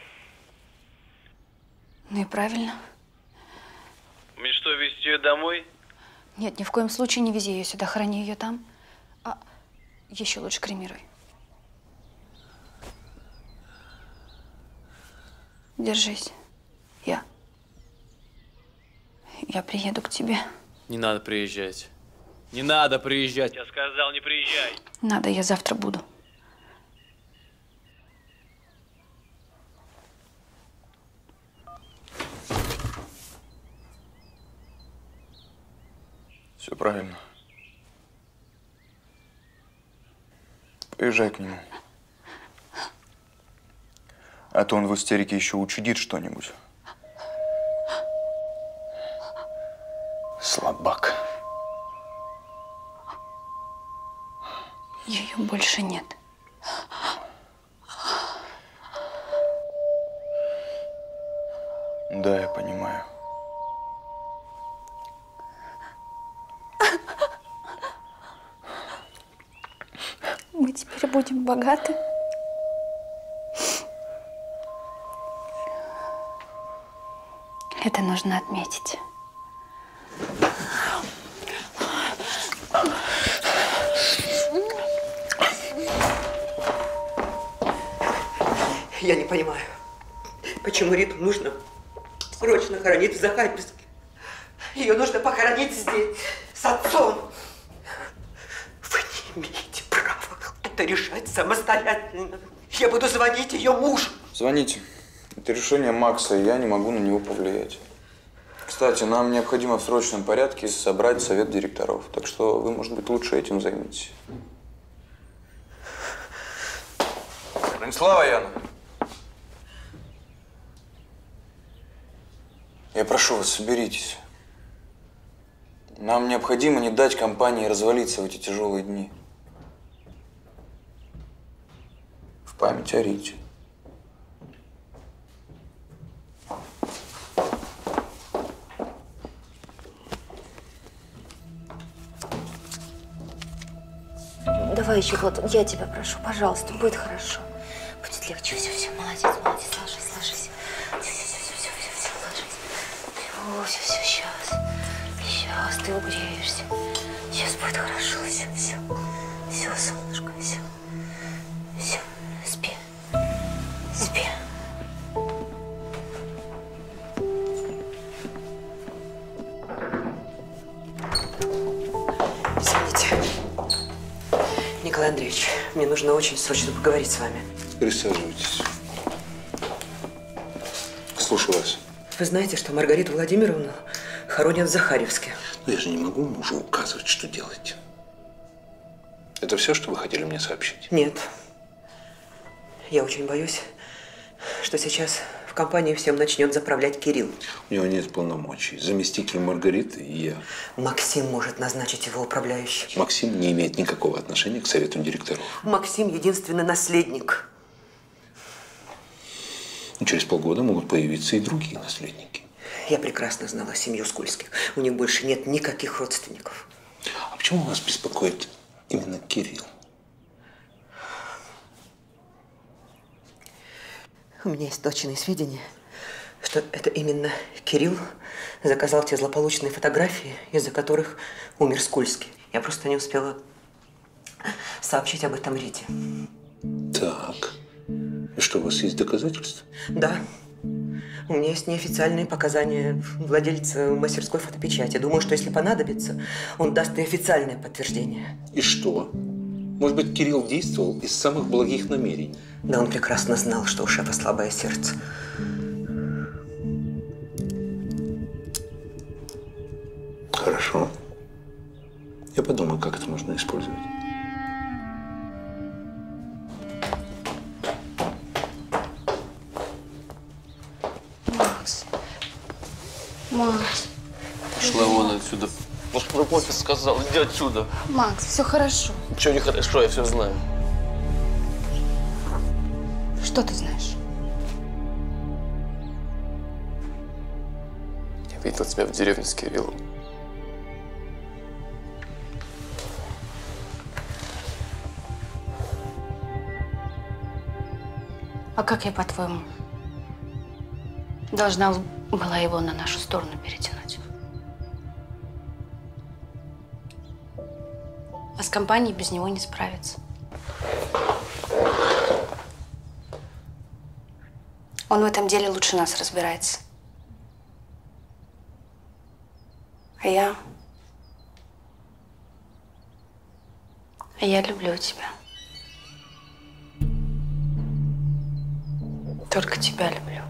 Ну и правильно. Мне что, везти ее домой? Нет, ни в коем случае не вези ее сюда, храни ее там. А еще лучше кремируй. Держись. Я. Я приеду к тебе. Не надо приезжать. Не надо приезжать. Я сказал, не приезжай. Надо, я завтра буду. Все правильно. Поезжай к нему. А то он в истерике еще учудит что-нибудь. Слабак. Ее больше нет. Богаты. Это нужно отметить. Я не понимаю, почему Риту нужно срочно хоронить в Захарьевске. Ее нужно похоронить здесь, с отцом. Вы не имеете права это решать самостоятельно. Я буду звонить ее мужу. Звоните. Это решение Макса, и я не могу на него повлиять. Кстати, нам необходимо в срочном порядке собрать совет директоров. Так что вы, может быть, лучше этим займитесь. Бронислава Яна. Я прошу вас, соберитесь. Нам необходимо не дать компании развалиться в эти тяжелые дни. В память о Рите. Давай еще, вот, я тебя прошу, пожалуйста, будет хорошо. Будет легче, все, все, молодец, молодец, ложись, ложись. Все, все, все, все, все, все, ложись. Все, все, все, сейчас. Сейчас ты угреешься. Сейчас будет хорошо, все, все. Все, солнышко, Николай Андреевич, мне нужно очень срочно поговорить с вами. Присаживайтесь. Слушаю вас. Вы знаете, что Маргариту Владимировну хоронят в Захарьевске? Но я же не могу мужу указывать, что делать. Это все, что вы хотели мне сообщить? Нет. Я очень боюсь, что сейчас компании всем начнет заправлять Кирилл. У него нет полномочий. Заместитель Маргариты и я. Максим может назначить его управляющим. Максим не имеет никакого отношения к совету директоров. Максим единственный наследник. И через полгода могут появиться и другие наследники. Я прекрасно знала семью Скульских. У них больше нет никаких родственников. А почему вас беспокоит именно Кирилл? У меня есть точные сведения, что это именно Кирилл заказал те злополучные фотографии, из-за которых умер Скульский. Я просто не успела сообщить об этом Рите. Так. И что, у вас есть доказательства? Да. У меня есть неофициальные показания владельца мастерской фотопечати. Думаю, что если понадобится, он даст и официальное подтверждение. И что? Может быть, Кирилл действовал из самых благих намерений? Да он прекрасно знал, что у шефа слабое сердце. Хорошо. Я подумаю, как это можно использовать. Макс. Макс. Пошла вон отсюда. Ну что кофе сказал? Иди отсюда. Макс, все хорошо. Ничего не хорошо, я все знаю. Что ты знаешь? Я видел тебя в деревне с Кириллом. А как я, по-твоему, должна была его на нашу сторону перетянуть? А с компанией без него не справиться. Он в этом деле лучше нас разбирается. А я... А я люблю тебя. Только тебя люблю.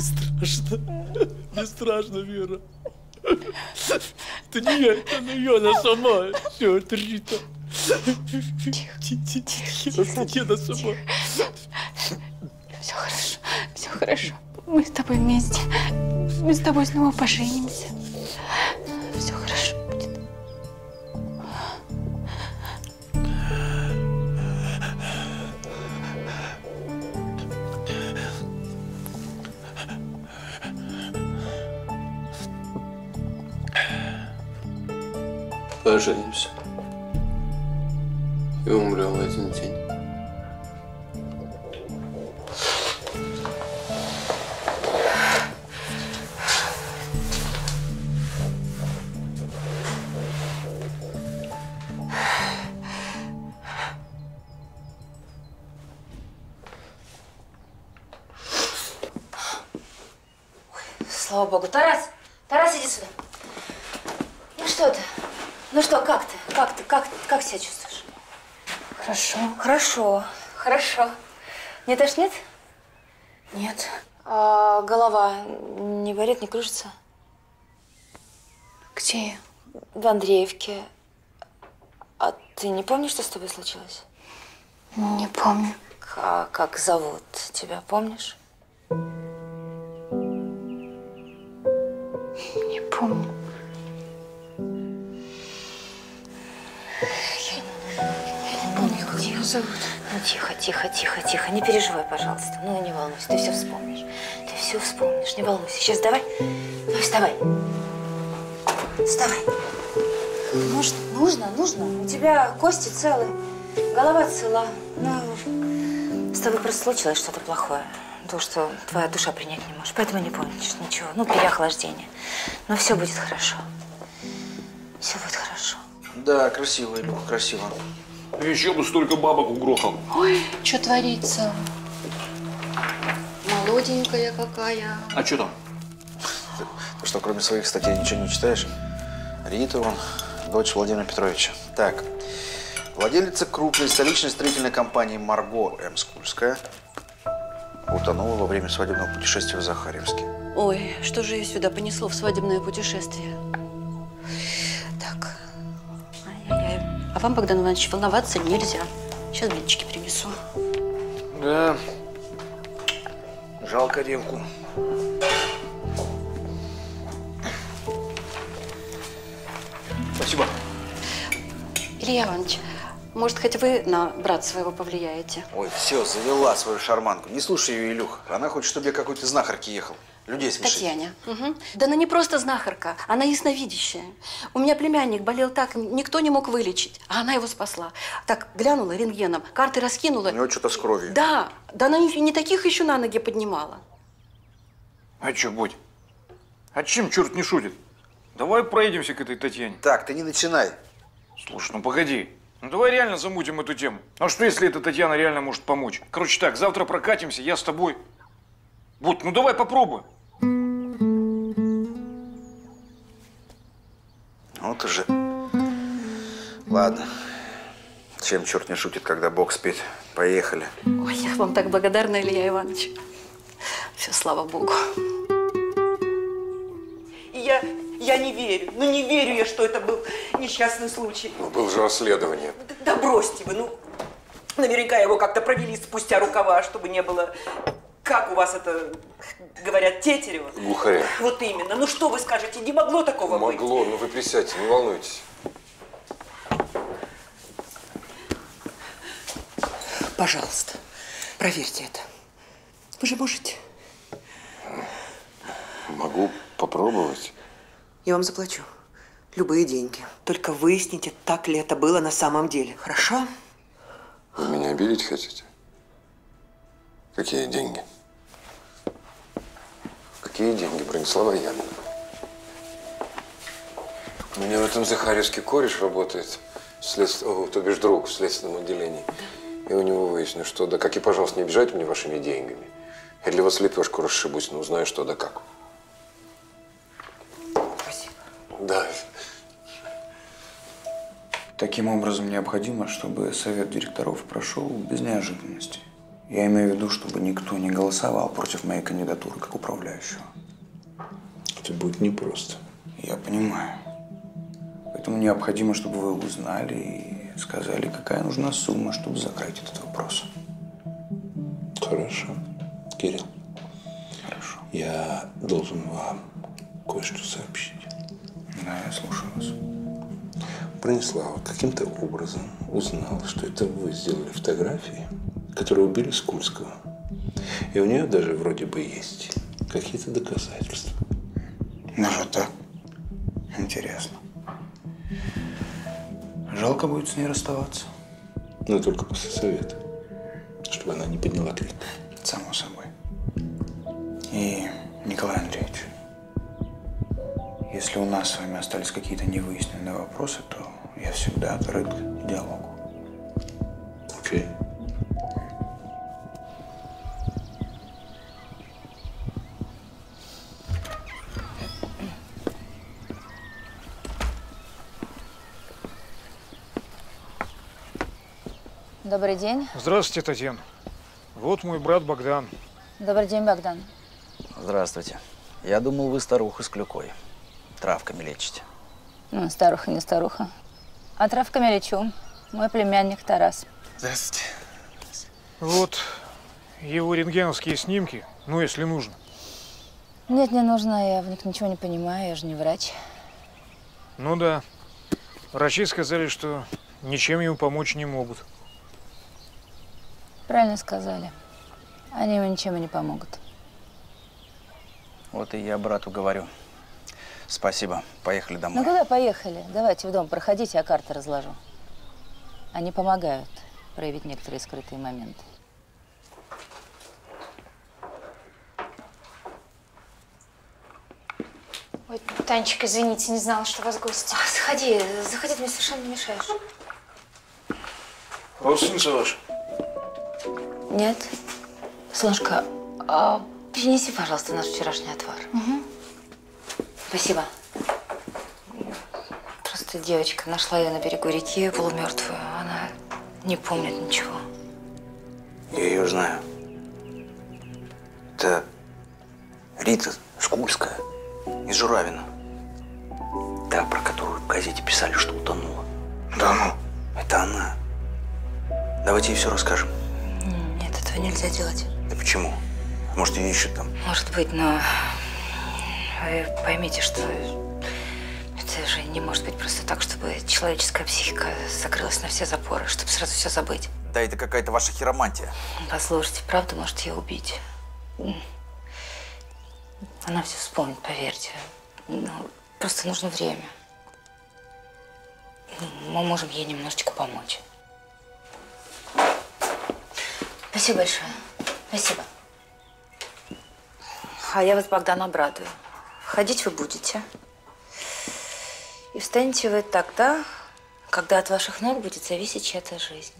Страшно. Не страшно, Вера. Это не я, это не я, она сама. Все, это Рита. Тихо, тихо, сама. Все хорошо, все хорошо. Мы с тобой вместе. Мы с тобой снова поженимся. Поженимся. И умрем Не тошнит? Нет. А голова не болит, не кружится? Где я? В Андреевке. А ты не помнишь, что с тобой случилось? Не помню. А как зовут тебя, помнишь? Не помню. Как ее зовут? Ну, тихо, тихо, тихо, тихо. Не переживай, пожалуйста. Ну, не волнуйся, ты все вспомнишь. Ты все вспомнишь, не волнуйся. Сейчас давай. Давай, вставай. Вставай. Нужно, нужно, нужно. У тебя кости целые, голова цела. Ну, с тобой просто случилось что-то плохое. То, что твоя душа принять не может. Поэтому не помнишь ничего. Ну, переохлаждение. Но все будет хорошо. Все будет хорошо. Да, красиво, Илюха, красиво. Еще бы столько бабок угрохал. Ой, что творится? Молоденькая какая. А что там? Ты что, кроме своих статей ничего не читаешь? Рита, он, дочь Владимира Петровича. Так, владелица крупной столичной строительной компании «Марго М. Скульская» утонула во время свадебного путешествия в Захарьевске. Ой, что же ее сюда понесло в свадебное путешествие? А вам, Богдан Иванович, волноваться нельзя. Сейчас блинчики принесу. Да. Жалко девку. Спасибо. Илья Иванович, может, хоть вы на брата своего повлияете? Ой, все, завела свою шарманку. Не слушай ее, Илюх. Она хочет, чтобы я какой-то знахарки ехал. Людей смешить. Татьяне. Мгм. Да она не просто знахарка, она ясновидящая. У меня племянник болел так, никто не мог вылечить, а она его спасла. Так глянула рентгеном, карты раскинула. У него что-то с кровью. Да, да она не, не таких еще на ноги поднимала. А что, будь? А чем черт не шутит? Давай проедемся к этой Татьяне. Так, ты не начинай. Слушай, ну погоди. Ну давай реально замутим эту тему. А что, если эта Татьяна реально может помочь? Короче так, завтра прокатимся, я с тобой. Вот, ну давай попробуй. Вот уже. Ладно. Чем черт не шутит, когда Бог спит? Поехали. Ой, я вам так благодарна, Илья Иванович. Все, слава Богу. Я, я не верю. Ну не верю я, что это был несчастный случай. Ну, было же расследование. Да бросьте вы, ну. Наверняка его как-то провели спустя рукава, чтобы не было... Как у вас это, говорят, тетерево? Глухаря. Вот именно. Ну что вы скажете, не могло такого быть? Могло, ну вы присядьте, не волнуйтесь. Пожалуйста, проверьте это. Вы же можете. Могу попробовать. Я вам заплачу. Любые деньги. Только выясните, так ли это было на самом деле. Хорошо? Вы меня обидеть хотите? Какие деньги? Какие деньги, Бронислава Яновна? У меня в этом Захаревске кореш работает, след... о, то бишь друг в следственном отделении. И у него выяснилось, что да как. И, пожалуйста, не обижайте меня вашими деньгами. Я для вас лепешку расшибусь, но узнаю, что да как. Спасибо. Да. Таким образом, необходимо, чтобы совет директоров прошел без неожиданностей. Я имею в виду, чтобы никто не голосовал против моей кандидатуры как управляющего. Это будет непросто. Я понимаю. Поэтому необходимо, чтобы вы узнали и сказали, какая нужна сумма, чтобы закрыть этот вопрос. Хорошо. Кирилл. Хорошо. Я должен вам кое-что сообщить. Да, я слушаю вас. Бронислава каким-то образом узнала, что это вы сделали фотографии, которые убили Скульского. И у нее даже вроде бы есть какие-то доказательства. Даже так? Интересно. Жалко будет с ней расставаться. Но только после совета. Чтобы она не подняла клин. Само собой. И, Николай Андреевич, если у нас с вами остались какие-то невыясненные вопросы, то я всегда открыт к диалогу. Окей. Добрый день. Здравствуйте, Татьяна. Вот мой брат Богдан. Добрый день, Богдан. Здравствуйте. Я думал, вы старуха с клюкой. Травками лечите. Ну, старуха не старуха. А травками лечу. Мой племянник Тарас. Здравствуйте. Вот его рентгеновские снимки, ну, если нужно. Нет, не нужно. Я в них ничего не понимаю. Я же не врач. Ну да. Врачи сказали, что ничем ему помочь не могут. Правильно сказали. Они ему ничем и не помогут. Вот и я брату говорю. Спасибо. Поехали Ну домой. куда поехали? Давайте в дом, проходите, я карты разложу. Они помогают проявить некоторые скрытые моменты. Ой, Танечка, извините, не знала, что у вас гости. Заходи, заходи, ты мне совершенно не мешаешь. Родственница ваша? Нет. Солнышко, а принеси, пожалуйста, наш вчерашний отвар. Спасибо. Просто девочка нашла ее на берегу реки полумертвую. Она не помнит ничего. Я ее знаю. Это Рита Скульская из Журавина. Та, про которую в газете писали, что утонула. Да ну? Это она. Давайте ей все расскажем. Этого нельзя делать. Да почему? Может, ее ищут там? Может быть, но вы поймите, что это же не может быть просто так, чтобы человеческая психика закрылась на все запоры, чтобы сразу все забыть. Да это какая-то ваша хиромантия. Послушайте, правда может ее убить. Она все вспомнит, поверьте. Ну, просто нужно время. Мы можем ей немножечко помочь. Спасибо большое. Спасибо. А я вас, Богдан, обрадую. Ходить вы будете. И встанете вы тогда, когда от ваших ног будет зависеть чья-то жизнь.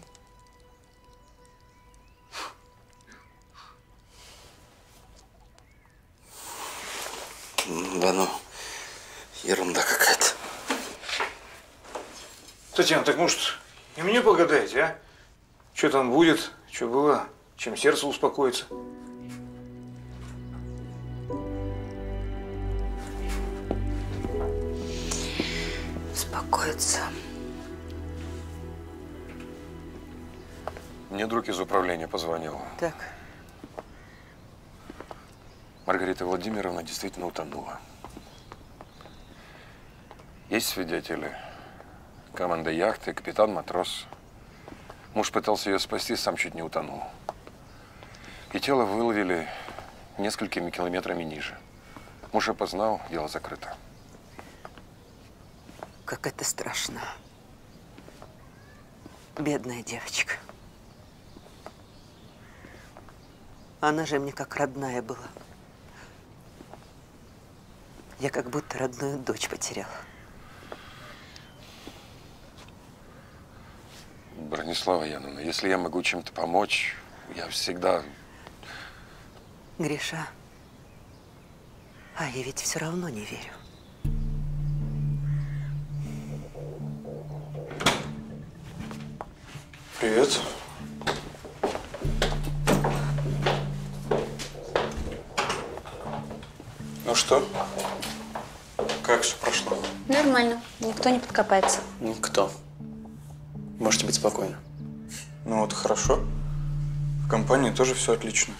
Да ну, ерунда какая-то. Татьяна, так может и мне погадаете, а? Что там будет, что было, чем сердце успокоится? Успокоиться. Мне друг из управления позвонил. Так. Маргарита Владимировна действительно утонула. Есть свидетели. Команда яхты, капитан-матрос. Муж пытался ее спасти, сам чуть не утонул. И тело выловили несколькими километрами ниже. Муж опознал, дело закрыто. Как это страшно. Бедная девочка. Она же мне как родная была. Я как будто родную дочь потеряла. Бронислава Яновна, если я могу чем-то помочь, я всегда... Гриша, а я ведь все равно не верю. Привет. Ну что? Как все прошло? Нормально. Никто не подкопается. Никто. Можете быть спокойны. Ну вот хорошо. В компании тоже все отлично.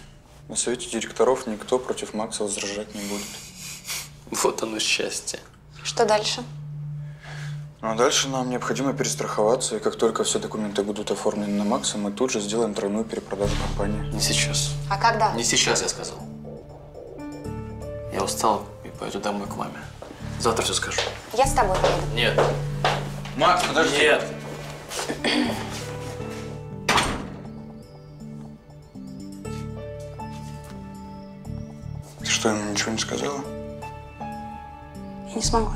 На совете директоров никто против Макса возражать не будет. Вот оно счастье. Что дальше? Ну а дальше нам необходимо перестраховаться, и как только все документы будут оформлены на Макса, мы тут же сделаем тройную перепродажу компании. Не сейчас. А когда? Не сейчас, я сказал. Я устал и пойду домой к маме. Завтра все скажу. Я с тобой поеду. Нет. Макс, подожди. Нет. Ты что, ему ничего не сказала? Я не смогла.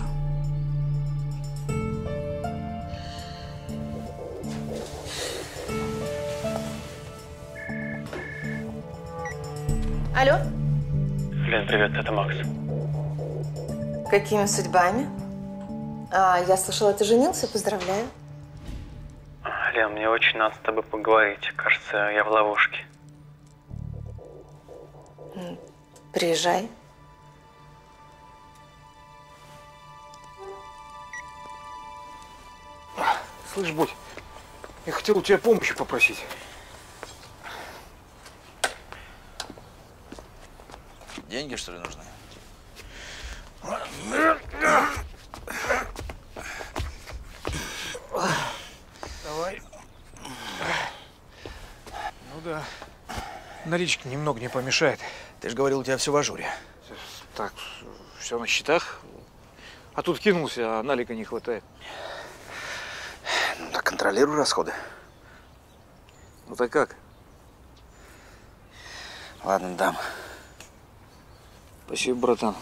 Алло? Лен, привет, это Макс. Какими судьбами? А, я слышала, ты женился, поздравляю. Лен, мне очень надо с тобой поговорить. Кажется, я в ловушке. Приезжай. Слышь, Бодь, я хотел у тебя помощи попросить. Деньги, что ли, нужны? Давай. Ну да. Налички немного не помешает. Ты же говорил, у тебя все в ажуре. Так, все на счетах. А тут кинулся, а налика не хватает. Ну, так контролируй расходы. Ну так как? Ладно, дам. Спасибо, братан.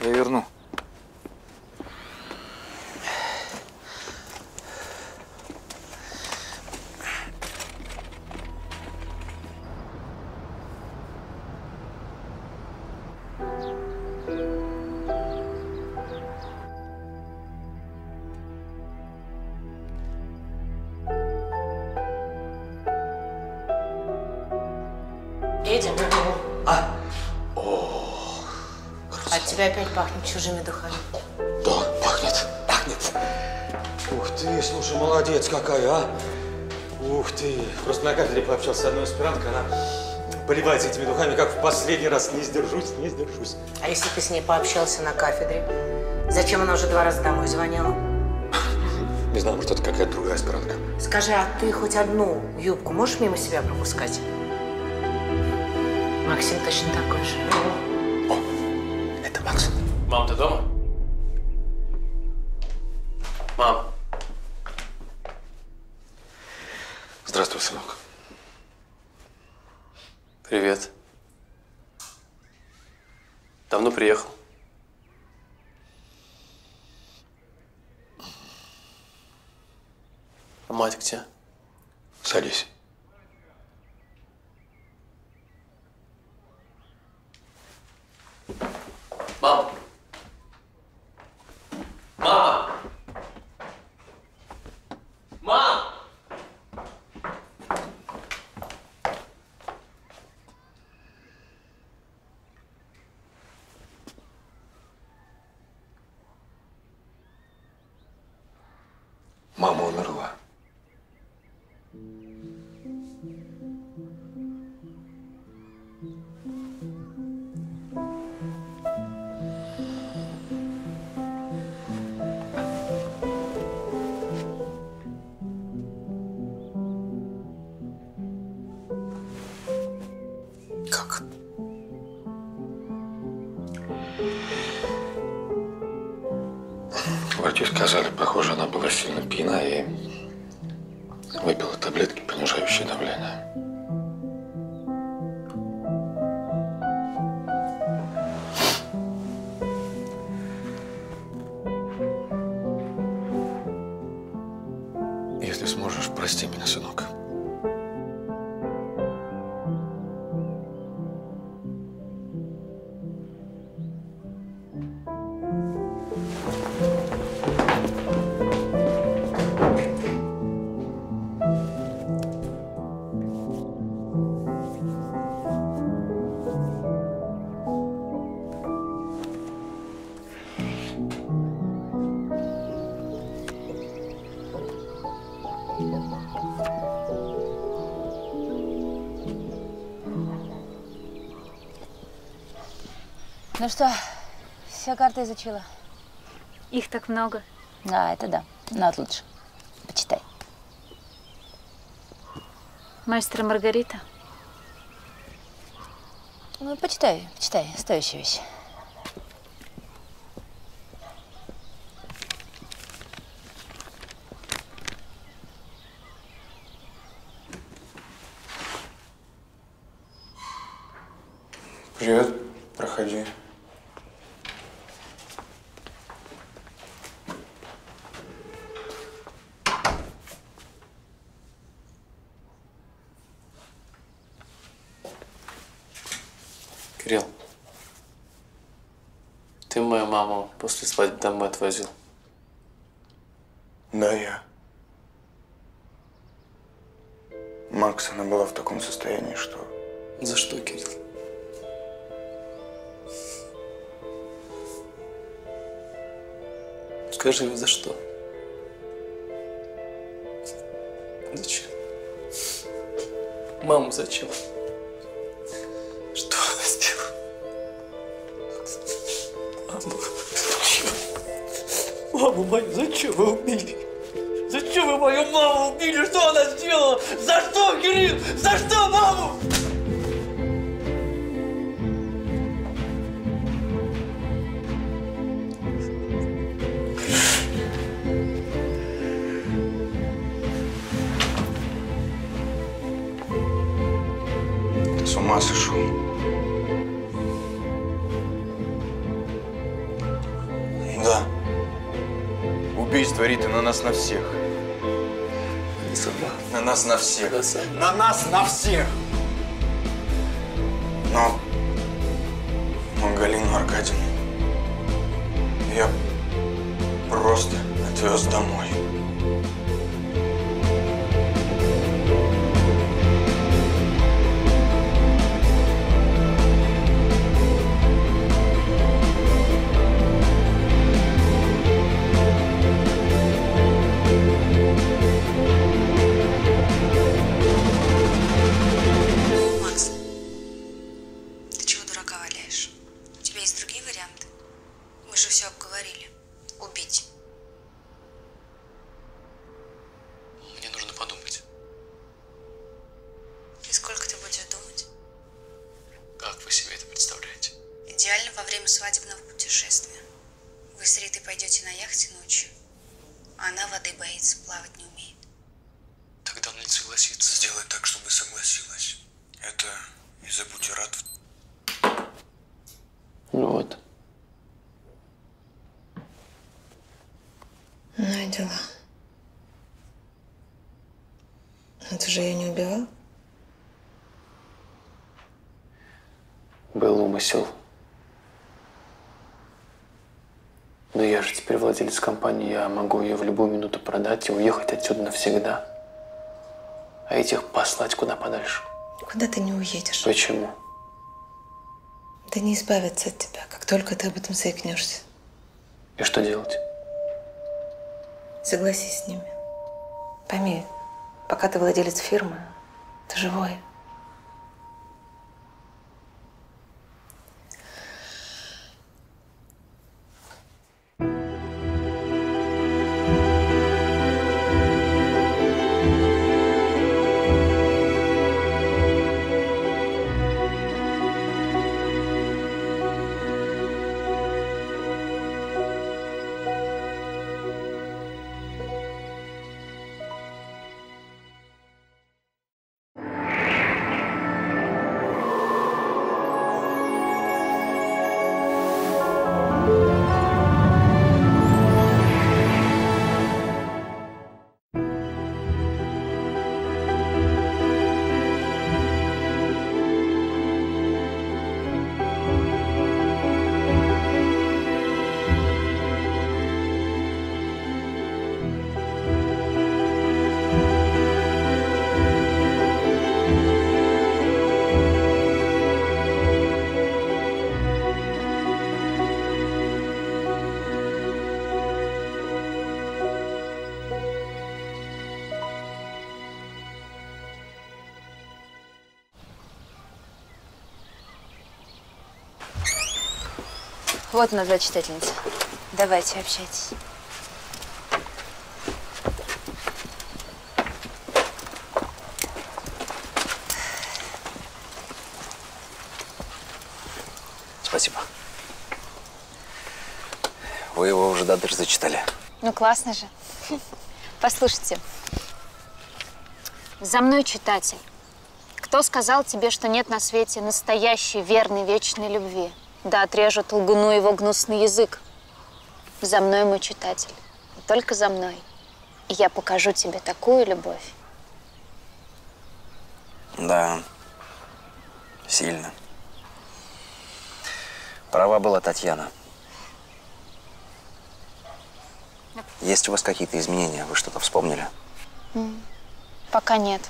Я верну. Чужими духами. Да, пахнет, пахнет. Ух ты, слушай, молодец какая, а. Ух ты. Просто на кафедре пообщался с одной аспиранткой, она поливается этими духами, как в последний раз. Не сдержусь, не сдержусь. А если ты с ней пообщался на кафедре? Зачем она уже два раза домой звонила? Не знаю, может, это какая-то другая аспирантка. Скажи, а ты хоть одну юбку можешь мимо себя пропускать? Максим точно такой же. Мам, ты дома? Мам. Здравствуй, сынок. Привет. Давно приехал? А мать где? Садись. Мам! Ну что, все карты изучила? Их так много. А, это да. Но вот лучше. Почитай. Мастер Маргарита. Ну, почитай, почитай. Стоящая вещь. Привет, проходи. После свадьбы домой отвозил. Да, я. Макс, она была в таком состоянии, что... За что, Кирилл? Скажи мне, за что? Зачем? Маму зачем? Маму мою зачем вы убили? Зачем вы мою маму убили? Что она сделала? За что, Кирилл? За что маму? С ума сошел? Убийство Риты на нас на всех. На нас на всех. На нас на всех. Но... Но Галину Аркадьевну... Я просто отвез домой. Владелец компании, я могу ее в любую минуту продать и уехать отсюда навсегда. А этих послать куда подальше. Куда ты не уедешь? Почему? Да не избавиться от тебя, как только ты об этом заикнешься. И что делать? Согласись с ними. Пойми, пока ты владелец фирмы, ты живой. Вот у нас, читательница. Давайте, общайтесь. Спасибо. Вы его уже до дыр зачитали. Ну, классно же. Послушайте. За мной читатель. Кто сказал тебе, что нет на свете настоящей, верной, вечной любви? Да отрежет лгуну его гнусный язык. За мной, мой читатель, и только за мной. И я покажу тебе такую любовь. Да, сильно. Права была Татьяна. Есть у вас какие-то изменения? Вы что-то вспомнили? Пока нет.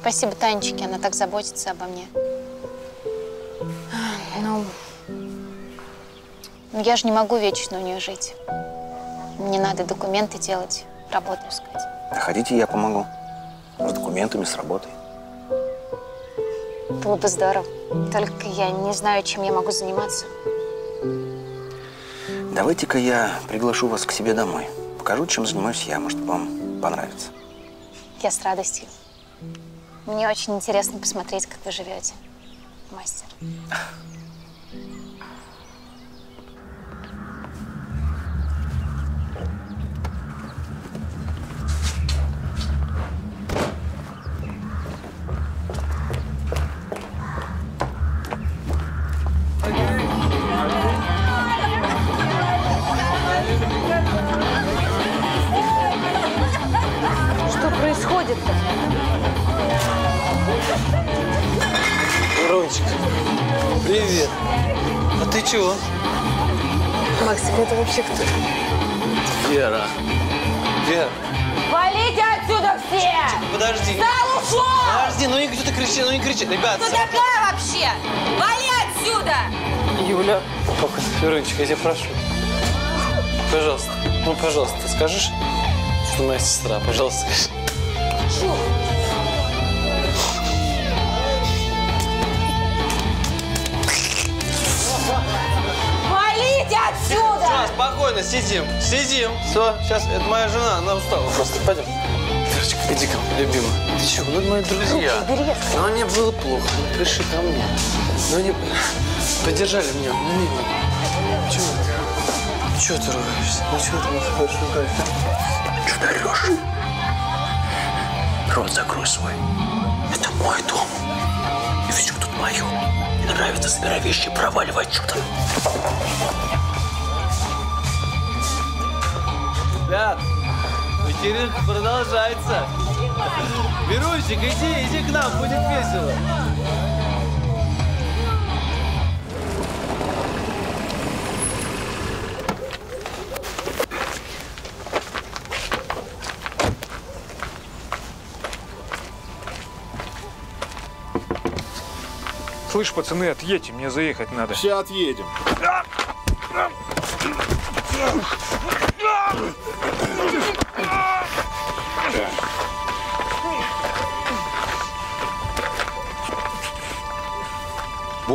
Спасибо Танечке, она так заботится обо мне. Ну, я же не могу вечно у нее жить. Мне надо документы делать, работу искать. А хотите, я помогу? С документами, с работой. Было бы здорово. Только я не знаю, чем я могу заниматься. Давайте-ка я приглашу вас к себе домой. Покажу, чем занимаюсь я. Может, вам понравится. Я с радостью. Мне очень интересно посмотреть, как вы живете, мастер. Рончик, привет. А ты чего? Максик, это вообще кто? Вера. Вера, Валите отсюда все! подожди. Зал ушел! Подожди, ну не кто-то кричи, ну не кричи. Ребят, Кто такая вообще? Вали отсюда! Юля, папа, Верончик, я тебя прошу. Пожалуйста, ну, пожалуйста, ты скажешь, что моя сестра, пожалуйста, скажи. Спокойно, сидим, сидим. Все, сейчас, это моя жена, она устала просто. Пойдем. Верочка, иди ко мне, любимая. Ты что, ну это мои друзья. Руки сказала. Ну, мне было плохо, ну пришли ко мне. Ну, они поддержали меня, ну, мило. Чего? Чего ты ругаешься? Ну, чего ты ругаешься? ругаешься? Что ты орешь? Рот закрой свой. Это мой дом. И все тут мое. Не нравится, собирай вещи и проваливай отсюда. Ребят, вечеринка продолжается. Верунчик, иди, иди к нам, будет весело. Слышь, пацаны, отъедьте, мне заехать надо. Сейчас отъедем.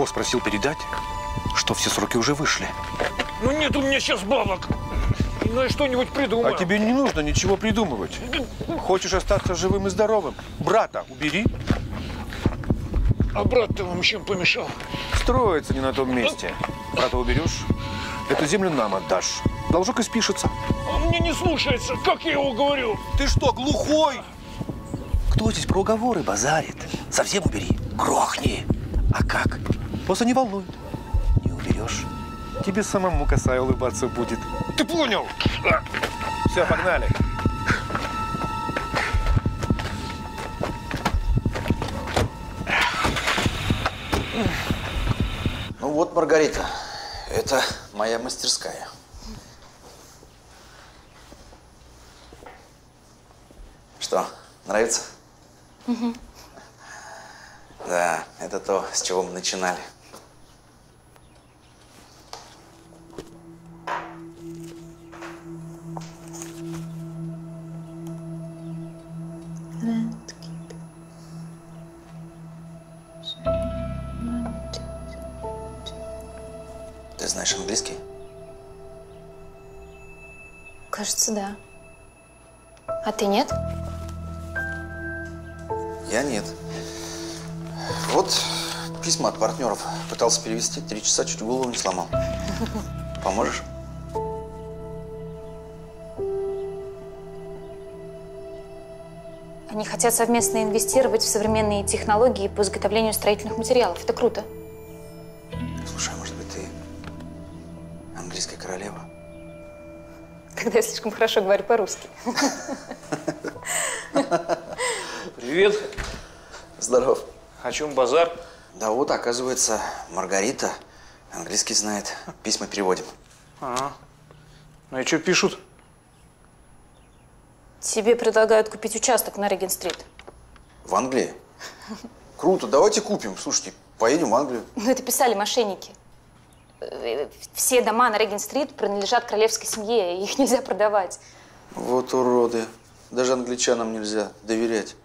Босс просил передать, что все сроки уже вышли. Ну нет у меня сейчас бабок. Ну и что-нибудь придумаю. А тебе не нужно ничего придумывать. Хочешь остаться живым и здоровым? Брата убери. А брат-то вам чем помешал? Строится не на том месте. Брата уберешь, эту землю нам отдашь. Должок и спишется. Он мне не слушается. Как я его говорю? Ты что, глухой? Кто здесь про уговоры базарит? Совсем убери. Грохни. А как? Босса не волнует. Не уберешь? Тебе самому косая улыбаться будет. Ты понял? Все, погнали. Ну вот, Маргарита, это моя мастерская. Что, нравится? Мгм. Да, это то, с чего мы начинали. Ты знаешь английский? Кажется, да. А ты нет? Я нет. Вот письма от партнеров. Пытался перевести, три часа чуть голову не сломал. (laughs) Поможешь? Они хотят совместно инвестировать в современные технологии по изготовлению строительных материалов. Это круто. Королева? Когда я слишком хорошо говорю по-русски. Привет. Здоров. О чем базар? Да вот, оказывается, Маргарита английский знает. Письма переводим. А, ну и что пишут? Тебе предлагают купить участок на Реген-стрит. В Англии? Круто, давайте купим. Слушайте, поедем в Англию. Ну, это писали мошенники. Все дома на Реген-стрит принадлежат королевской семье, их нельзя продавать. Вот уроды. Даже англичанам нельзя доверять.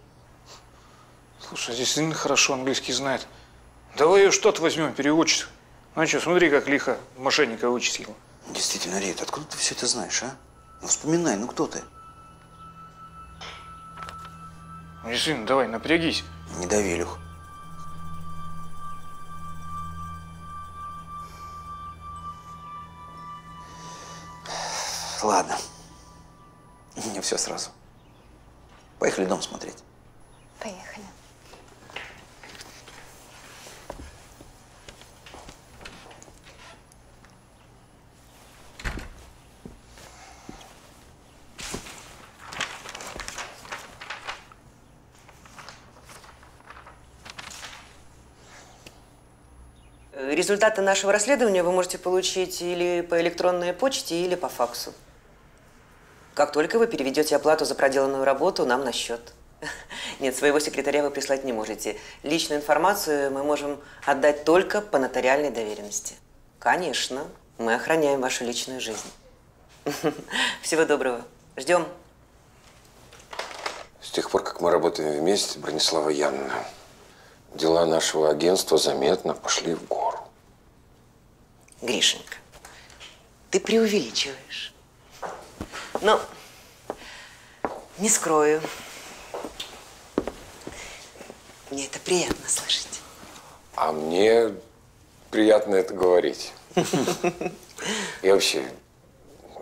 Слушай, здесь сын хорошо английский знает. Давай ее что-то возьмем, переводчицу. Ну что, смотри, как лихо мошенника вычислил. Действительно, Рит, откуда ты все это знаешь, а? Ну вспоминай, ну кто ты? Ну, сын, давай, напрягись. Не дави, Илюх. Ладно. Не все сразу. Поехали дом смотреть. Поехали. Результаты нашего расследования вы можете получить или по электронной почте, или по факсу. Как только вы переведете оплату за проделанную работу нам на счет. (laughs) Нет, своего секретаря вы прислать не можете. Личную информацию мы можем отдать только по нотариальной доверенности. Конечно, мы охраняем вашу личную жизнь. (laughs) Всего доброго. Ждем. С тех пор, как мы работаем вместе, Бронислава Яновна, дела нашего агентства заметно пошли в гору. Гришенька, ты преувеличиваешь. Но не скрою. Мне это приятно слышать. А мне приятно это говорить. И вообще,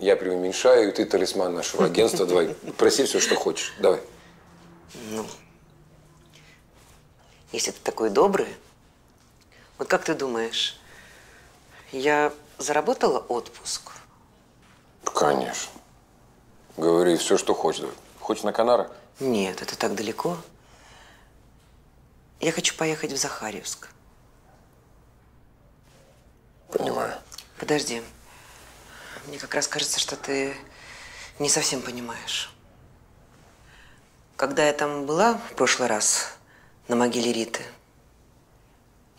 я преуменьшаю, и ты талисман нашего агентства. Давай, проси все, что хочешь. Давай. Ну, если ты такой добрый, вот как ты думаешь, я заработала отпуск? Конечно. Говори все, что хочешь. Хочешь на Канары? Нет, это так далеко. Я хочу поехать в Захарьевск. Понимаю. Подожди. Мне как раз кажется, что ты не совсем понимаешь. Когда я там была в прошлый раз на могиле Риты,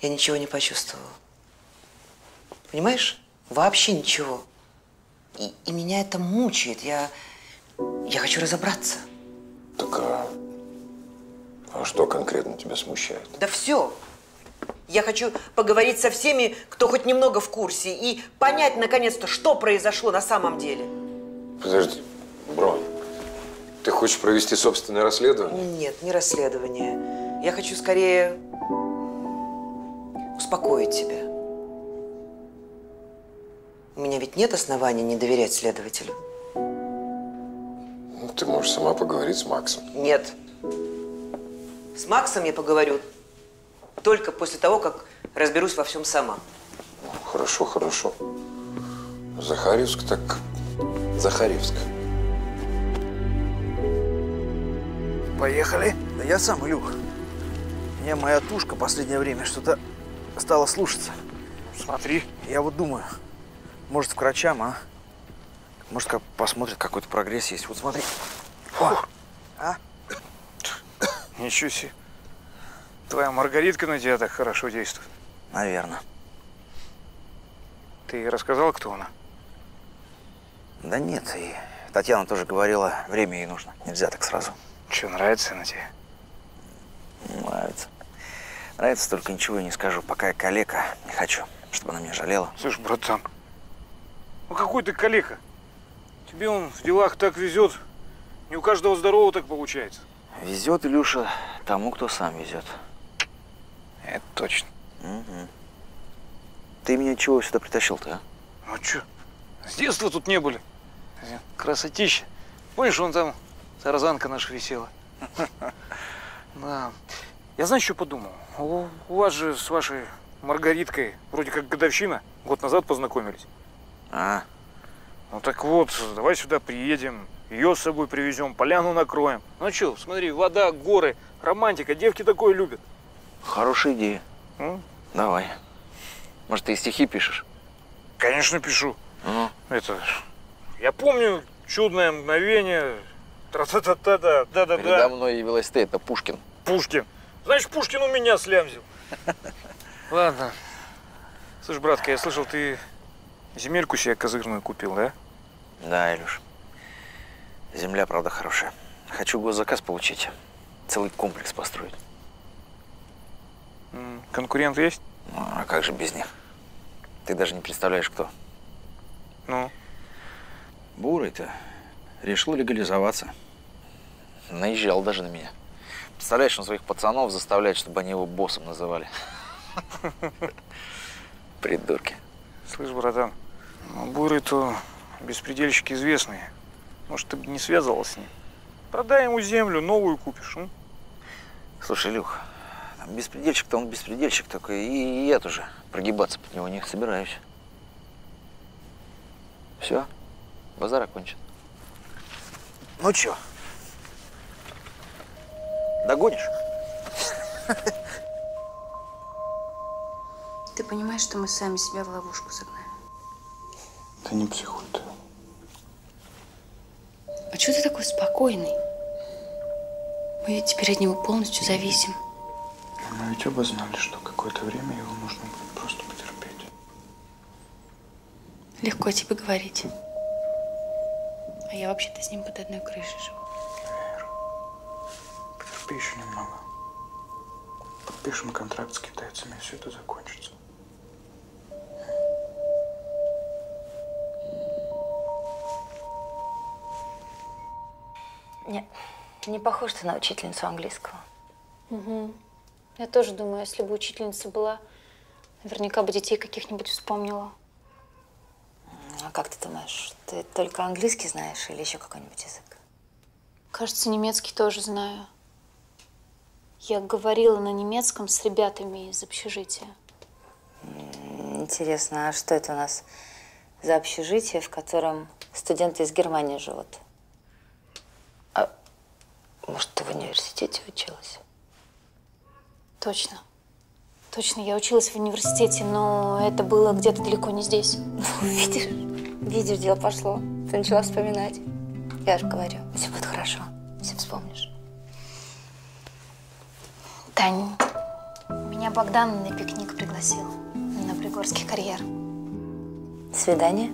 я ничего не почувствовала. Понимаешь? Вообще ничего. И, и меня это мучает. Я, я хочу разобраться. Так а, а что конкретно тебя смущает? Да все. Я хочу поговорить со всеми, кто хоть немного в курсе, и понять, наконец-то, что произошло на самом деле. Подожди, Бронь, ты хочешь провести собственное расследование? Нет, не расследование. Я хочу скорее успокоить тебя. У меня ведь нет оснований не доверять следователю. Ты можешь сама поговорить с Максом. Нет. С Максом я поговорю только после того, как разберусь во всем сама. Хорошо, хорошо. Захарьевск так Захарьевск. Поехали. Да я сам, Илюх. Меня моя тушка последнее время что-то стала слушаться. Смотри. Я вот думаю, может, к врачам, а? Может, как посмотрят, какой-то прогресс есть. Вот смотри. О, а? (coughs) Ничего себе. Твоя Маргаритка на тебя так хорошо действует. Наверное. Ты рассказал, кто она? Да нет, и Татьяна тоже говорила, время ей нужно. Нельзя так сразу. Что, нравится она тебе? Нравится. Нравится, только ничего я не скажу. Пока я калека, не хочу, чтобы она меня жалела. Слушай, братан, ну какой ты калека? Тебе он в делах так везет. Не у каждого здорового так получается. Везет, Илюша, тому, кто сам везет. Это точно. Угу. Ты меня чего сюда притащил-то, а? Ну что, с детства тут не были. Красотища. Помнишь, вон там тарзанка наша висела? (laughs) Да. Я знаешь, что подумал? У, у вас же с вашей Маргариткой вроде как годовщина. Год назад познакомились. А? Ну так вот, давай сюда приедем, ее с собой привезем, поляну накроем. Ну что, смотри, вода, горы, романтика, девки такое любят. Хорошая идея. М? Давай. Может, ты и стихи пишешь? Конечно, пишу. Ну, Это, я помню чудное мгновение, тра-та-та-та-да, да-да-да. передо мной явилась ты, это Пушкин. Пушкин. Значит, Пушкин у меня слямзил. Ладно. Слышь, братка, я слышал, ты земельку себе козырную купил, да? Да, Илюш. Земля, правда, хорошая. Хочу госзаказ получить. Целый комплекс построить. Конкурент есть? Ну, а как же без них? Ты даже не представляешь, кто. Ну? Бурый-то решил легализоваться. Наезжал даже на меня. Представляешь, он своих пацанов заставляет, чтобы они его боссом называли. (laughs) Придурки. Слышь, братан, ну, беспредельщики известные. Может, ты бы не связывался с ним? Продай ему землю, новую купишь, м? Слушай, Илюх, беспредельщик-то он беспредельщик такой, и я тоже прогибаться под него не собираюсь. Все, базар окончен. Ну чё, догонишь? Ты понимаешь, что мы сами себя в ловушку загнали? Ты не психуй ты. А чего ты такой спокойный? Мы ведь теперь от него полностью зависим. Мы ведь оба знали, что какое-то время его нужно будет просто потерпеть. Легко тебе говорить. А я вообще-то с ним под одной крышей живу. Потерпи еще немного. Подпишем контракт с китайцами, и все это закончится. Нет, не похож ты на учительницу английского. Угу. Я тоже думаю, если бы учительница была, наверняка бы детей каких-нибудь вспомнила. А как ты думаешь, ты только английский знаешь или еще какой-нибудь язык? Кажется, немецкий тоже знаю. Я говорила на немецком с ребятами из общежития. Интересно, а что это у нас за общежитие, в котором студенты из Германии живут? Может, ты в университете училась? Точно. Точно, я училась в университете, но это было где-то далеко не здесь. (laughs) Видишь, видишь, дело пошло. Ты начала вспоминать. Я же говорю, все будет хорошо. Все вспомнишь. Тань, меня Богдан на пикник пригласил на Пригорский карьер. Свидание?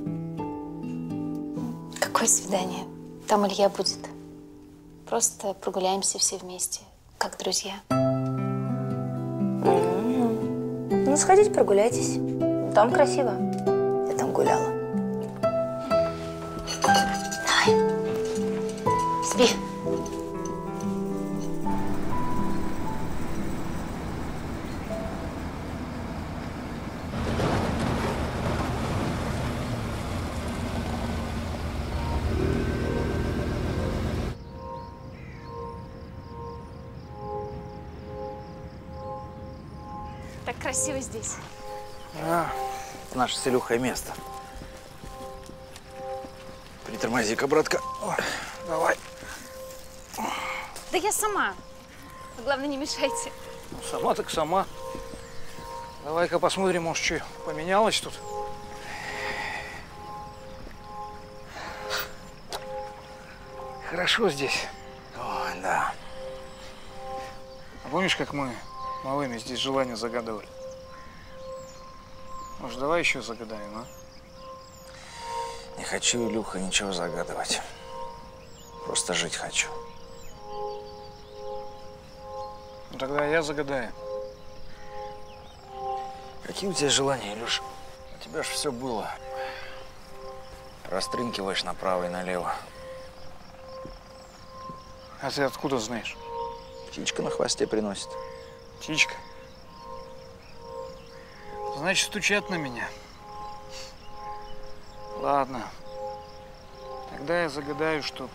Какое свидание? Там Илья будет. Просто прогуляемся все вместе, как друзья. Ну, сходите, прогуляйтесь. Там красиво. Я там гуляла. Красиво здесь. А, наше с Илюхой место. Притормози-ка, братка. О, давай. Да я сама. Вы, Главное, не мешайте. Ну, сама так сама. Давай-ка посмотрим, может, что поменялось тут. Хорошо здесь. Ой, да. А помнишь, как мы малыми здесь желание загадывали? Может, давай еще загадаем, а? Не хочу, Илюха, ничего загадывать. Просто жить хочу. Ну тогда я загадаю. Какие у тебя желания, Илюш? У тебя же все было. Растрынкиваешь направо и налево. А ты откуда знаешь? Птичка на хвосте приносит. Птичка. Значит, стучат на меня. Ладно. Тогда я загадаю, чтоб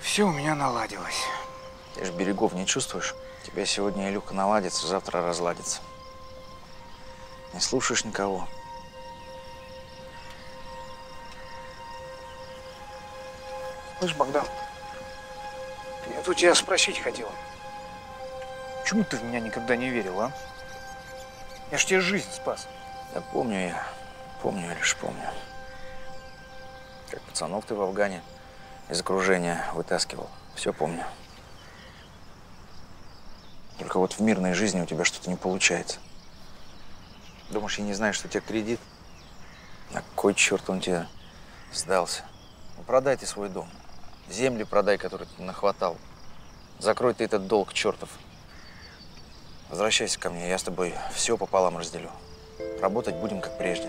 все у меня наладилось. Ты же берегов не чувствуешь? Тебя сегодня Илюха наладится, завтра разладится. Не слушаешь никого. Слышь, Богдан, я тут тебя спросить хотел. Почему ты в меня никогда не верил, а? Я ж тебе жизнь спас. Да помню я. Помню, лишь помню. Как пацанов ты в Афгане из окружения вытаскивал. Все помню. Только вот в мирной жизни у тебя что-то не получается. Думаешь, я не знаю, что у тебя кредит? На кой черт он тебе сдался? Ну, продай ты свой дом. Земли продай, которые ты нахватал. Закрой ты этот долг чертов. Возвращайся ко мне, я с тобой все пополам разделю. Работать будем как прежде.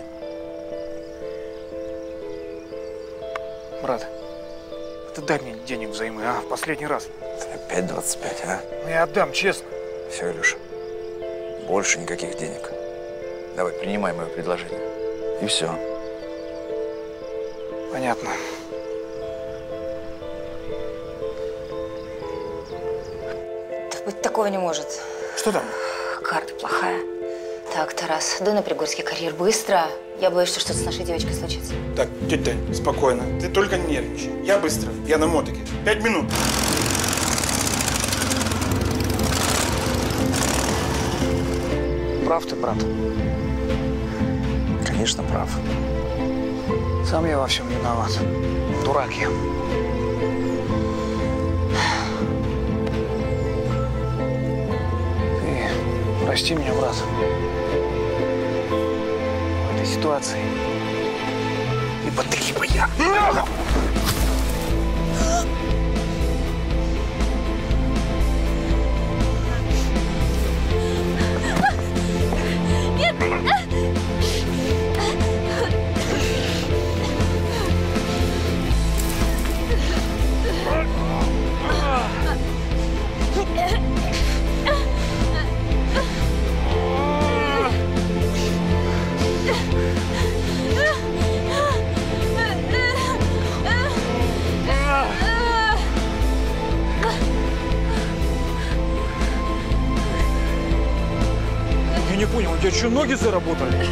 Брат, ты дай мне денег взаймы, а? В последний раз. Опять 25, а? Ну, я отдам, честно. Все, Илюша. Больше никаких денег. Давай, принимай мое предложение. И все. Понятно. Да быть такого не может. Что там? Карта плохая. Так, Тарас, дуй на Пригорский карьер быстро. Я боюсь, что что-то с нашей девочкой случится. Так, тетя Тань, спокойно. Ты только не нервничай. Я быстро. Я на мотике. Пять минут. Прав ты, брат. Конечно, прав. Сам я во всем виноват. Дурак я. Прости меня, брат. В этой ситуации. Ибо ты, либо я. Нет! Не понял, у тебя что, ноги заработали?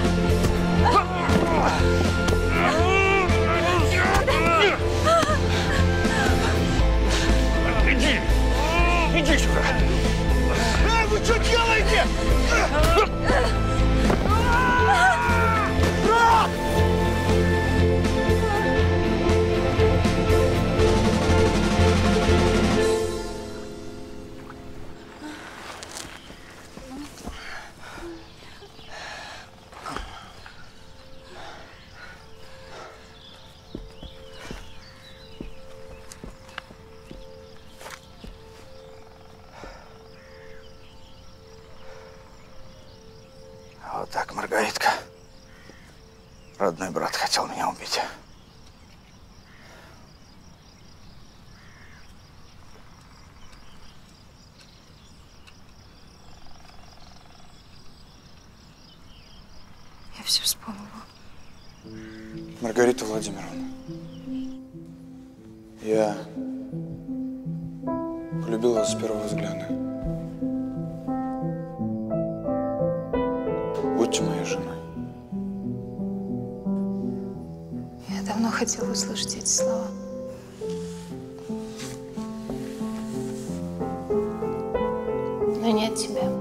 Иди! Иди сюда! А, вы что делаете? Вот так, Маргаритка. Родной брат хотел меня убить. Я все вспомнила. Маргарита Владимировна, я полюбил вас с первого взгляда. Хотела услышать эти слова. Но не от тебя.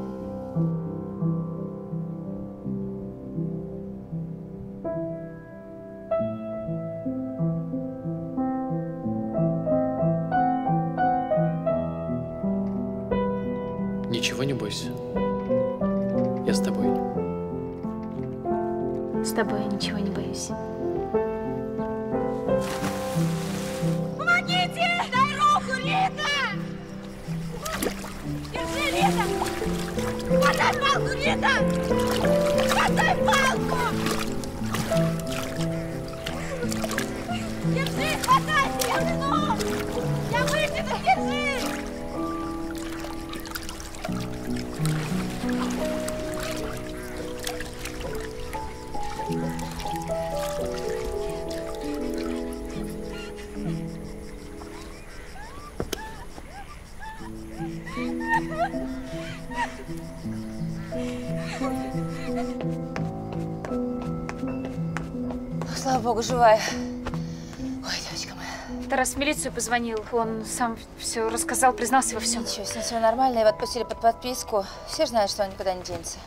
Милицию позвонил. Он сам все рассказал, признался во всем. Ничего, с ним все нормально. Его отпустили под подписку. Все знают, что он никуда не денется.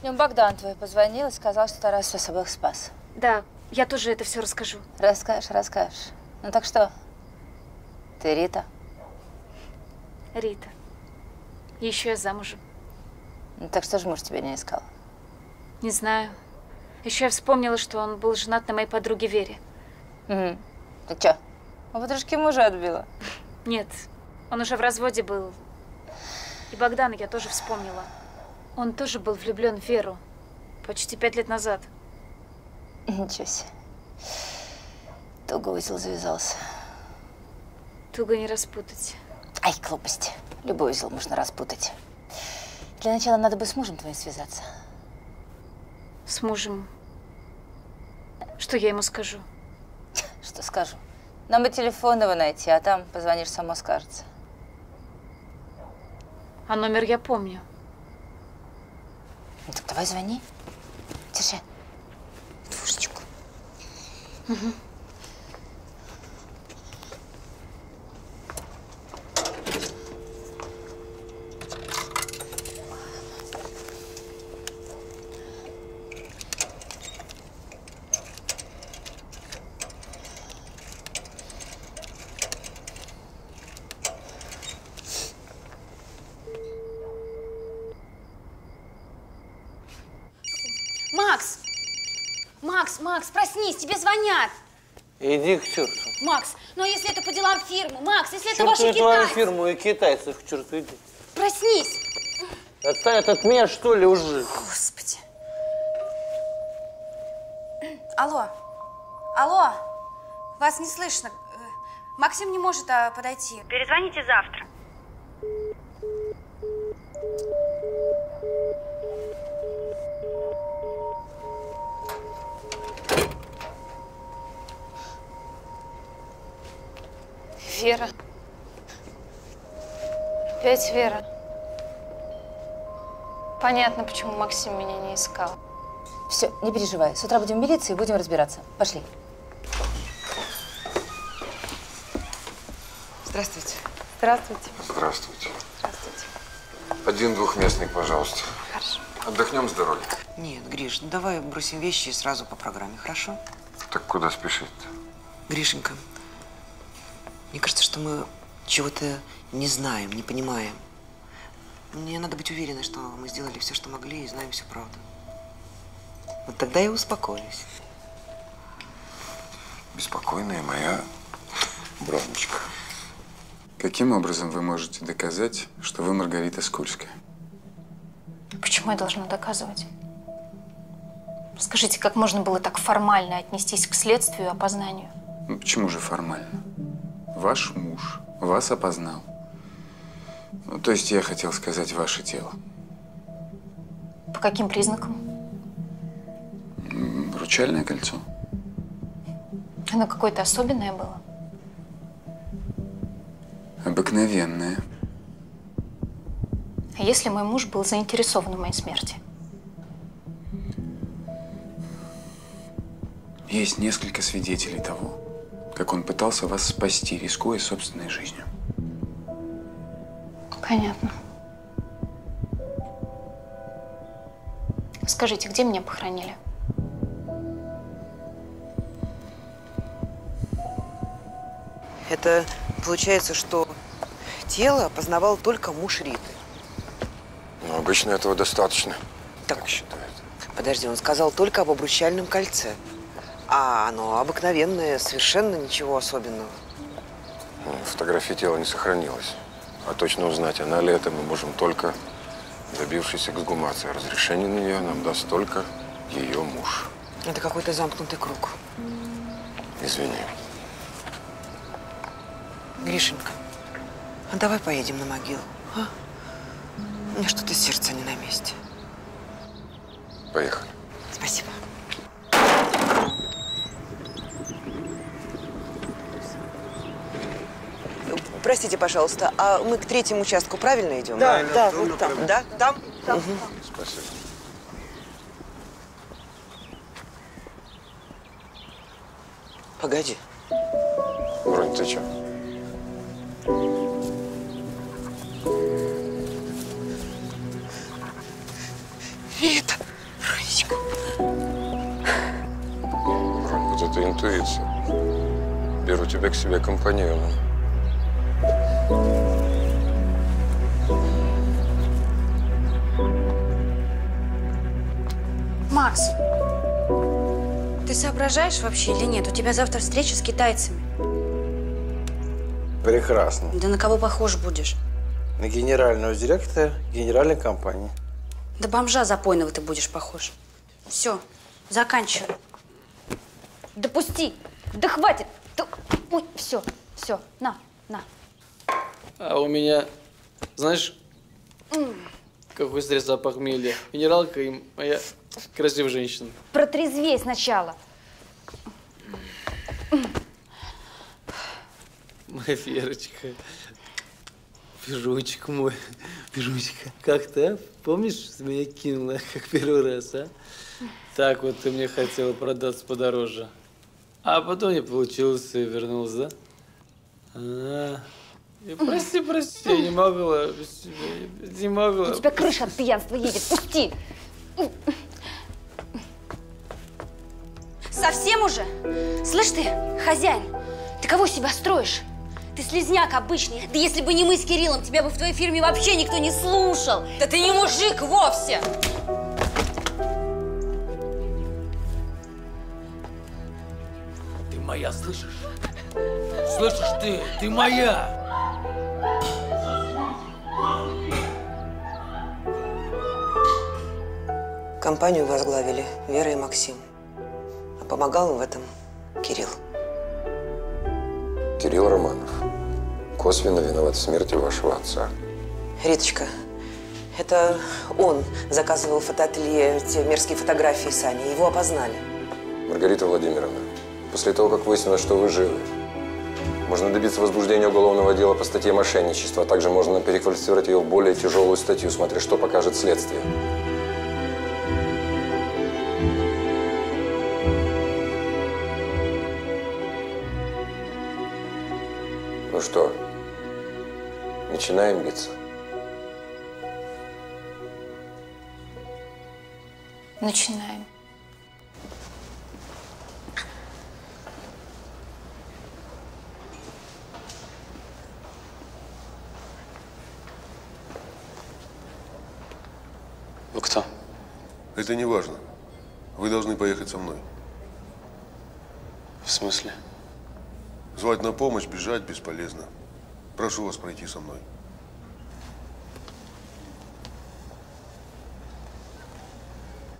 Днем Богдан твой позвонил и сказал, что Тарас вас обоих спас. Да, я тоже это все расскажу. Расскажешь, расскажешь. Ну так что? Ты Рита? Рита. Еще я замужем. Ну так что же муж тебя не искал? Не знаю. Еще я вспомнила, что он был женат на моей подруге Вере. Угу. Так что, у подружки мужа отбила? Нет, он уже в разводе был. И Богдана я тоже вспомнила. Он тоже был влюблен в Веру. Почти пять лет назад. Ничего себе. Туго узел завязался. Туго не распутать. Ай, глупости. Любой узел можно распутать. Для начала надо бы с мужем твоим связаться. С мужем. Что я ему скажу? Что скажу? Нам бы телефон его найти, а там позвонишь, само скажется. А номер я помню. Ну, так давай звони. Держи. Двушечку. Угу. Макс! Макс, Макс, проснись, тебе звонят. Иди к черту. Макс, ну а если это по делам фирмы? Макс, если это ваши и твою китайцы? фирму и китайцев к черту иди. Проснись. Отстань от меня, что ли, уже? Господи. Алло. Алло. Вас не слышно. Э, Максим не может а, подойти. Перезвоните завтра. Вера. Опять Вера. Понятно, почему Максим меня не искал. Все, не переживай. С утра будем в милиции и будем разбираться. Пошли. Здравствуйте. Здравствуйте. Здравствуйте. Здравствуйте. Один двухместный, пожалуйста. Хорошо. Отдохнем с дороги. Нет, Гриш, ну давай бросим вещи и сразу по программе, хорошо? Так куда спешить-то? Гришенька, мне кажется, что мы чего-то не знаем, не понимаем. Мне надо быть уверенной, что мы сделали все, что могли, и знаем всю правду. Вот тогда я успокоюсь. Беспокойная моя Бронечка. Каким образом вы можете доказать, что вы Маргарита Скульская? Почему я должна доказывать? Скажите, как можно было так формально отнестись к следствию и опознанию? Ну, почему же формально? Ваш муж вас опознал. Ну, то есть я хотел сказать ваше тело. По каким признакам? Ручальное кольцо. Оно какое-то особенное было? Обыкновенное. А если мой муж был заинтересован в моей смерти? Есть несколько свидетелей того, как он пытался вас спасти, рискуя собственной жизнью. Понятно. Скажите, где меня похоронили? Это получается, что тело опознавал только муж Риты. Ну, обычно этого достаточно. Так считают. Подожди, он сказал только об обручальном кольце. А оно обыкновенное, совершенно ничего особенного. Ну, Фотографии тела не сохранилось. А точно узнать, она ли это, мы можем только добившись эксгумации. Разрешение на нее нам даст только ее муж. Это какой-то замкнутый круг. Извини. Гришенька, а давай поедем на могилу, а? У меня что-то сердце не на месте. Поехали. Спасибо. Простите, пожалуйста, а мы к третьему участку правильно идем? Да, да, вот там. Да? Там? Там. Спасибо. Погоди. Бронь, ты чё? Рита, Ронечка. Бронь, вот это интуиция. Беру тебя к себе компаньоном. Соображаешь вообще или нет? У тебя завтра встреча с китайцами. Прекрасно. Да на кого похож будешь? На генерального директора генеральной компании. Да бомжа запойного ты будешь похож. Все, заканчивай. Да пусти! Да хватит! Да... Ой, все, все, на, на. А у меня, знаешь, М, какой стресс от похмелья. Генералка и моя красивая женщина. Протрезвей сначала. Моя Верочка. Пирожочек мой. Пирожечка. Как ты, а? Помнишь, ты меня кинула, как первый раз, а? Так вот ты мне хотела продаться подороже. А потом не получилось и вернулся, да? А, и прости, прости, я не могла не могла. У тебя крыша от пьянства едет, пусти! Совсем уже? Слышь ты, хозяин, ты кого себя строишь? Ты слезняк обычный. Да если бы не мы с Кириллом, тебя бы в твоей фирме вообще никто не слушал. Да ты не мужик вовсе. Ты моя, слышишь? Слышишь ты? Ты моя! Компанию возглавили Вера и Максим. Помогал в этом Кирилл. Кирилл Романов. Косвенно виноват в смерти вашего отца. Риточка, это он заказывал фотоателье те мерзкие фотографии Сани. Его опознали. Маргарита Владимировна, после того, как выяснилось, что вы живы, можно добиться возбуждения уголовного дела по статье мошенничества, а также можно переквалифицировать ее в более тяжелую статью, смотря что покажет следствие. Что, начинаем биться? Начинаем. Вы кто? Это не важно. Вы должны поехать со мной. В смысле? Звать на помощь, бежать бесполезно. Прошу вас пройти со мной.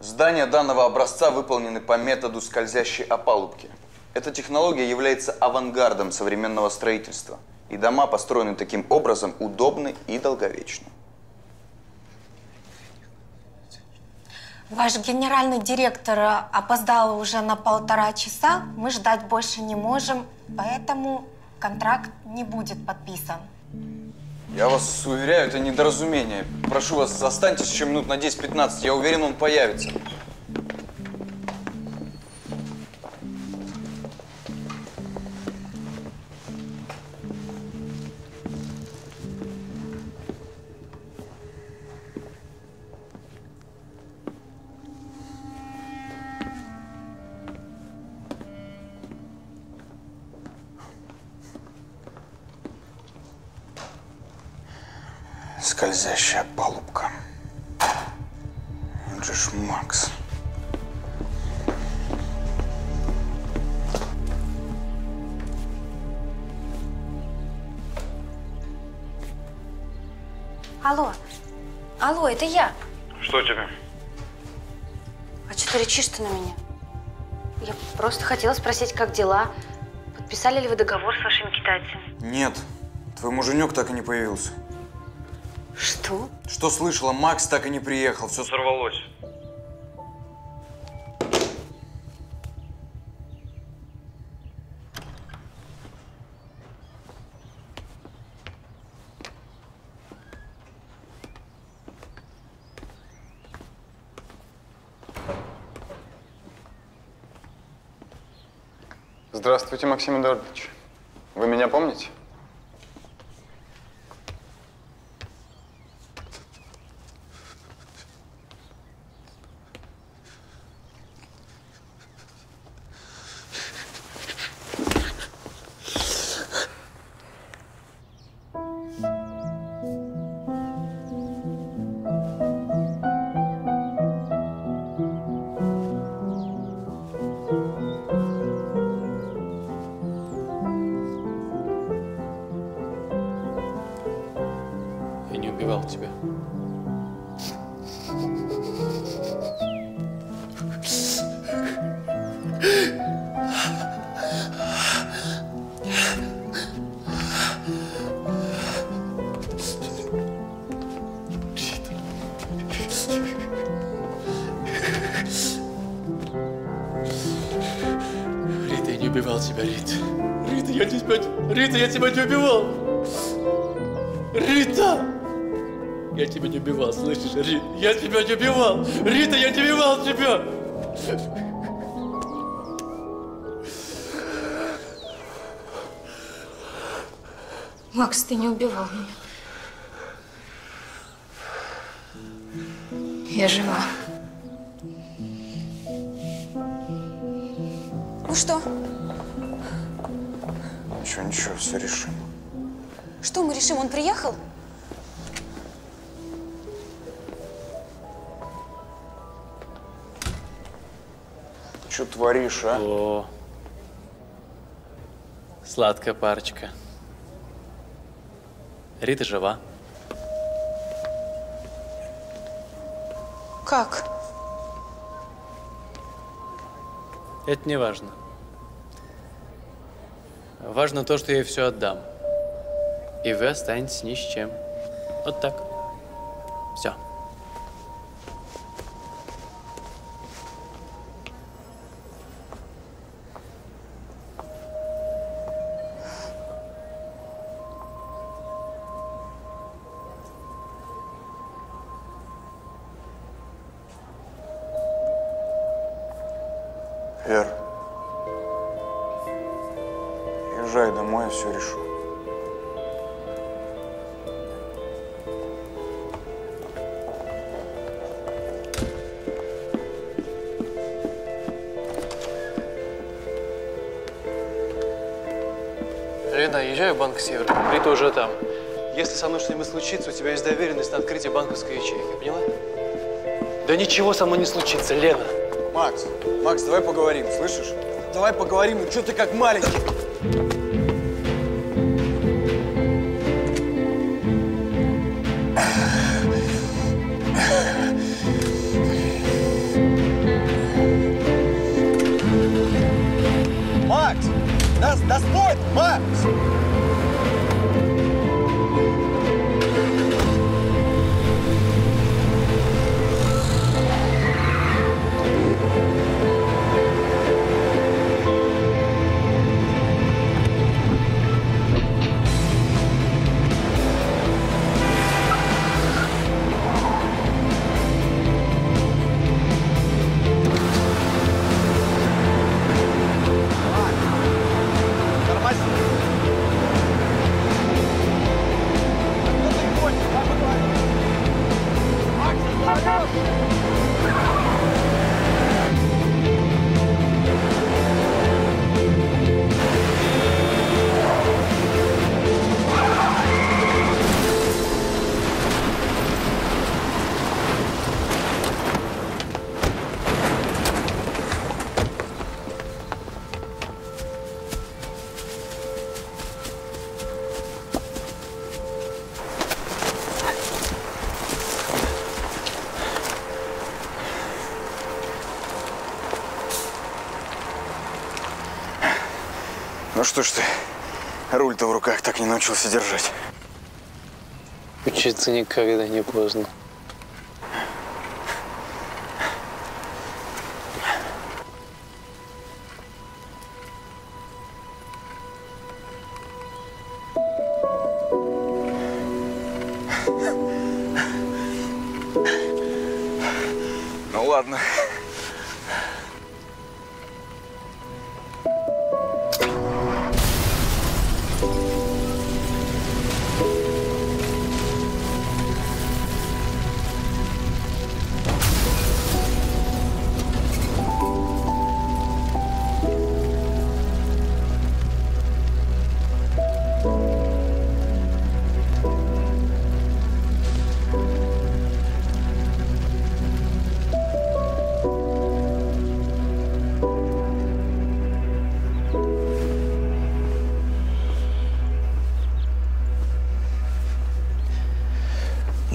Здания данного образца выполнены по методу скользящей опалубки. Эта технология является авангардом современного строительства. И дома построены таким образом удобны и долговечны. Ваш генеральный директор э, опоздал уже на полтора часа. Мы ждать больше не можем, поэтому контракт не будет подписан. Я вас уверяю, это недоразумение. Прошу вас, останьтесь еще минут на 10-15. Я уверен, он появится. Скользящая палубка. Он же ж Макс. Алло, алло, это я. Что тебе? А что ты речишь-то на меня? Я просто хотела спросить, как дела. Подписали ли вы договор с вашими китайцами? Нет, твой муженек так и не появился. Что? Что слышала, Макс так и не приехал, все сорвалось. Здравствуйте, Максим Эдуардович. Вы меня помните? А? О, сладкая парочка. Рита жива. Как? Это не важно. Важно то, что я ей все отдам. И вы останетесь ни с чем. Вот так. Все. Езжай в банк Север. Рита уже там. Если со мной что-нибудь случится, у тебя есть доверенность на открытие банковской ячейки, поняла? Да ничего со мной не случится, Лена. Макс, Макс, давай поговорим, слышишь? Давай поговорим, ну что ты как маленький? Что ж ты, руль-то в руках так не научился держать. Учиться никогда не поздно.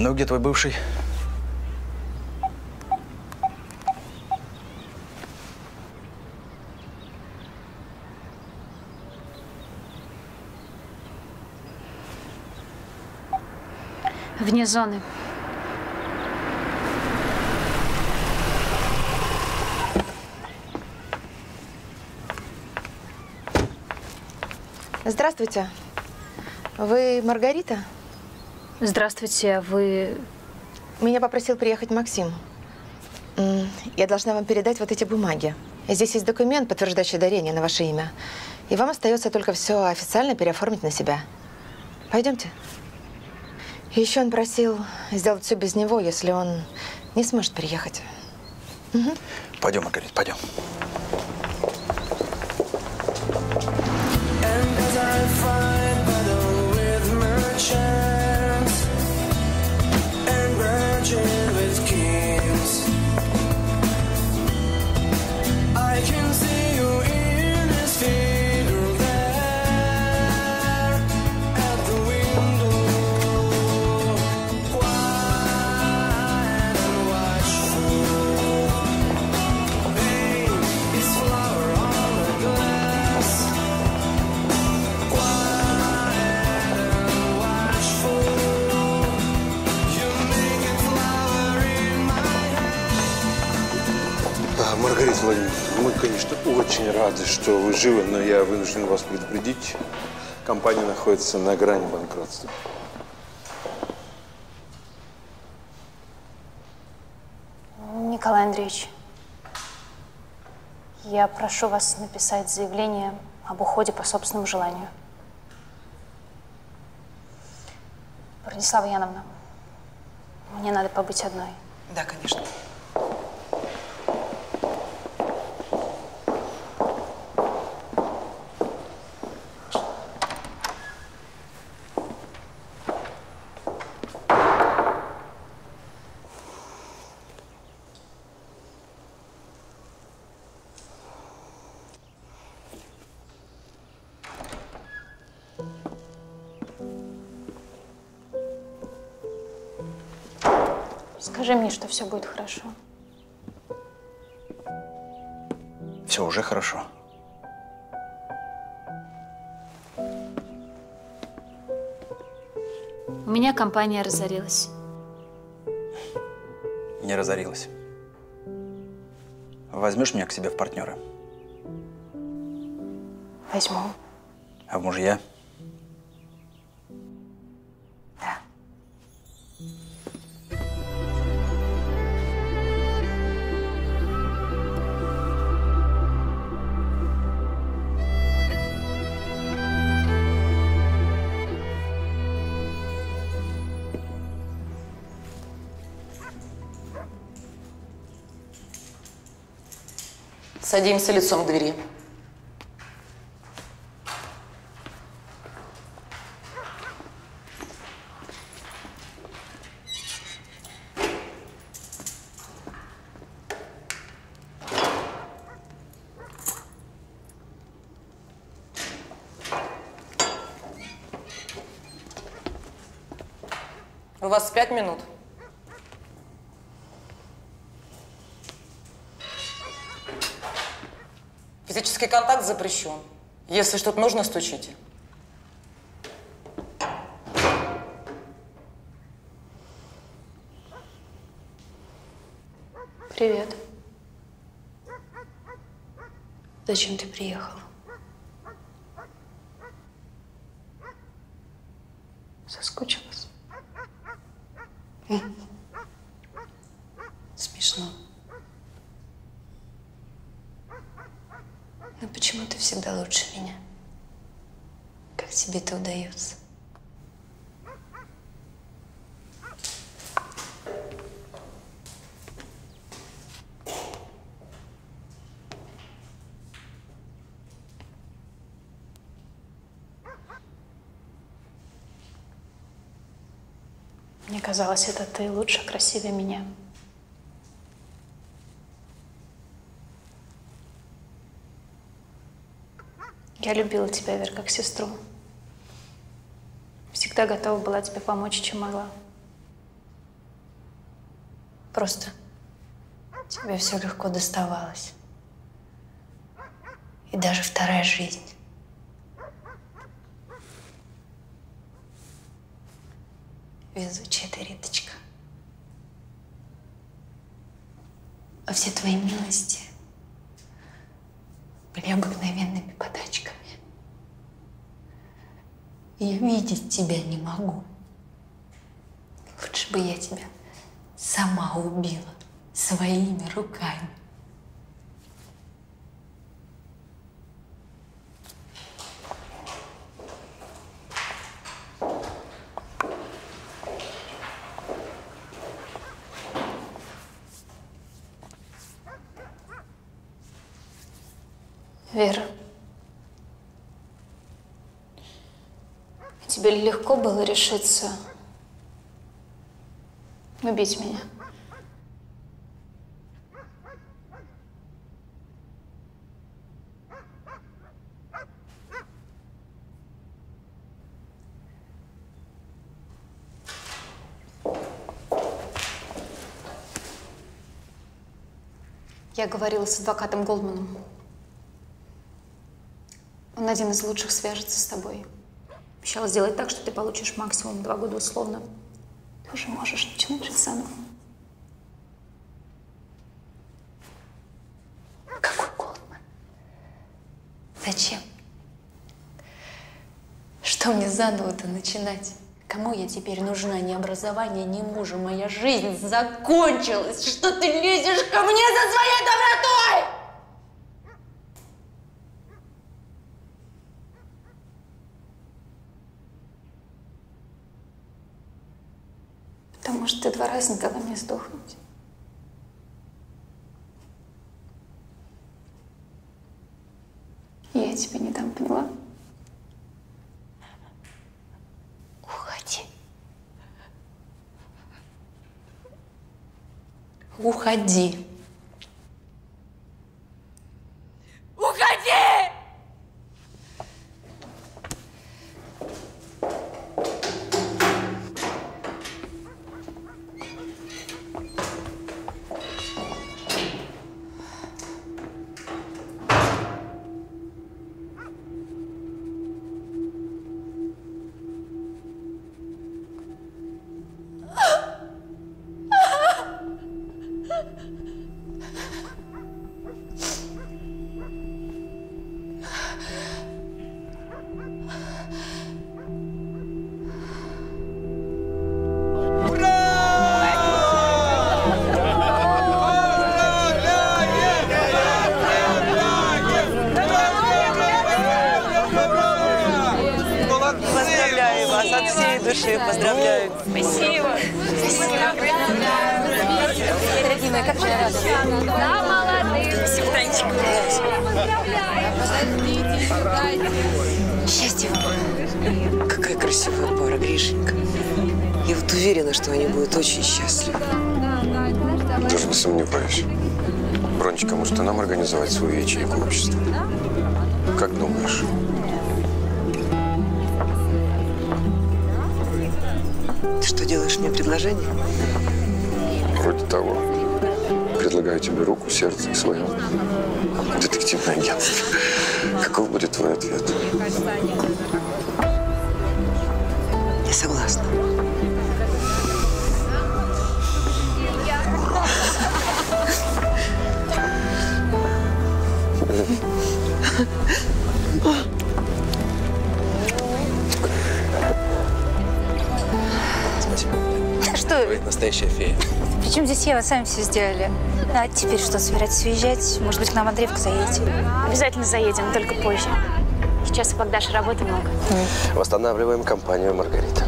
Ну, где твой бывший? Вне зоны. Здравствуйте. Вы Маргарита? Здравствуйте, вы... Меня попросил приехать Максим. Я должна вам передать вот эти бумаги. Здесь есть документ, подтверждающий дарение на ваше имя. И вам остается только все официально переоформить на себя. Пойдемте. И еще он просил сделать все без него, если он не сможет приехать. Мгм. Пойдем, Маргарита, пойдем. Очень рады, что вы живы, но я вынужден вас предупредить. Компания находится на грани банкротства. Николай Андреевич, я прошу вас написать заявление об уходе по собственному желанию. Бронислава Яновна, мне надо побыть одной. Да, конечно. Скажи мне, что все будет хорошо. Все уже хорошо. У меня компания разорилась. Не разорилась. Возьмешь меня к себе в партнеры? Возьму. А в мужья? Садимся лицом к двери. У вас пять минут. Контакт запрещен. Если что-то нужно, стучите. Привет. Зачем ты приехал? Соскучилась? Смешно. Но почему ты всегда лучше меня? Как тебе это удается? Мне казалось, это ты лучше, красивее меня. Я любила тебя, Вер, как сестру. Всегда готова была тебе помочь, чем могла. Просто тебе все легко доставалось. И даже вторая жизнь. Везучая ты, Риточка. А все твои милости были обыкновенными подачками. Я видеть тебя не могу. Лучше бы я тебя сама убила своими руками. Вера, тебе легко было решиться убить меня? Я говорила с адвокатом Голдманом. Он один из лучших свяжется с тобой. Обещала сделать так, что ты получишь максимум два года условно. Ты уже можешь начинать жить заново. Какой Голдман? Зачем? Что мне заново-то начинать? Кому я теперь нужна? Ни образование, ни мужа. Моя жизнь закончилась. Что ты лезешь ко мне за своей добротой? Что ты два раза не мне сдохнуть. Я тебе не дам, поняла? Уходи. Уходи! Сами все сделали. А теперь что, собираться уезжать? Может быть, к нам Андреевка заедете? Обязательно заедем, только позже. Сейчас у Богдаши работы много. Восстанавливаем компанию Маргарита.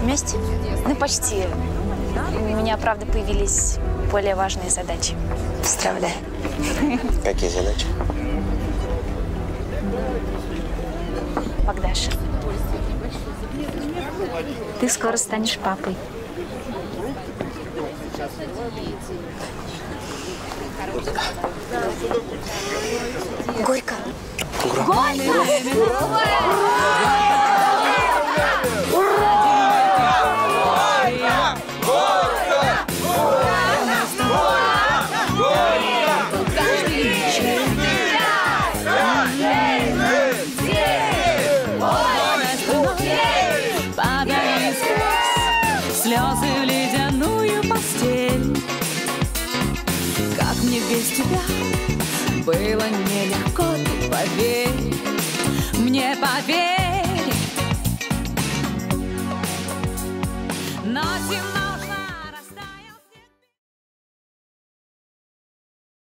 Вместе? Ну, почти. У меня, правда, появились более важные задачи. Поздравляю. Какие задачи? Богдаша, ты скоро станешь папой.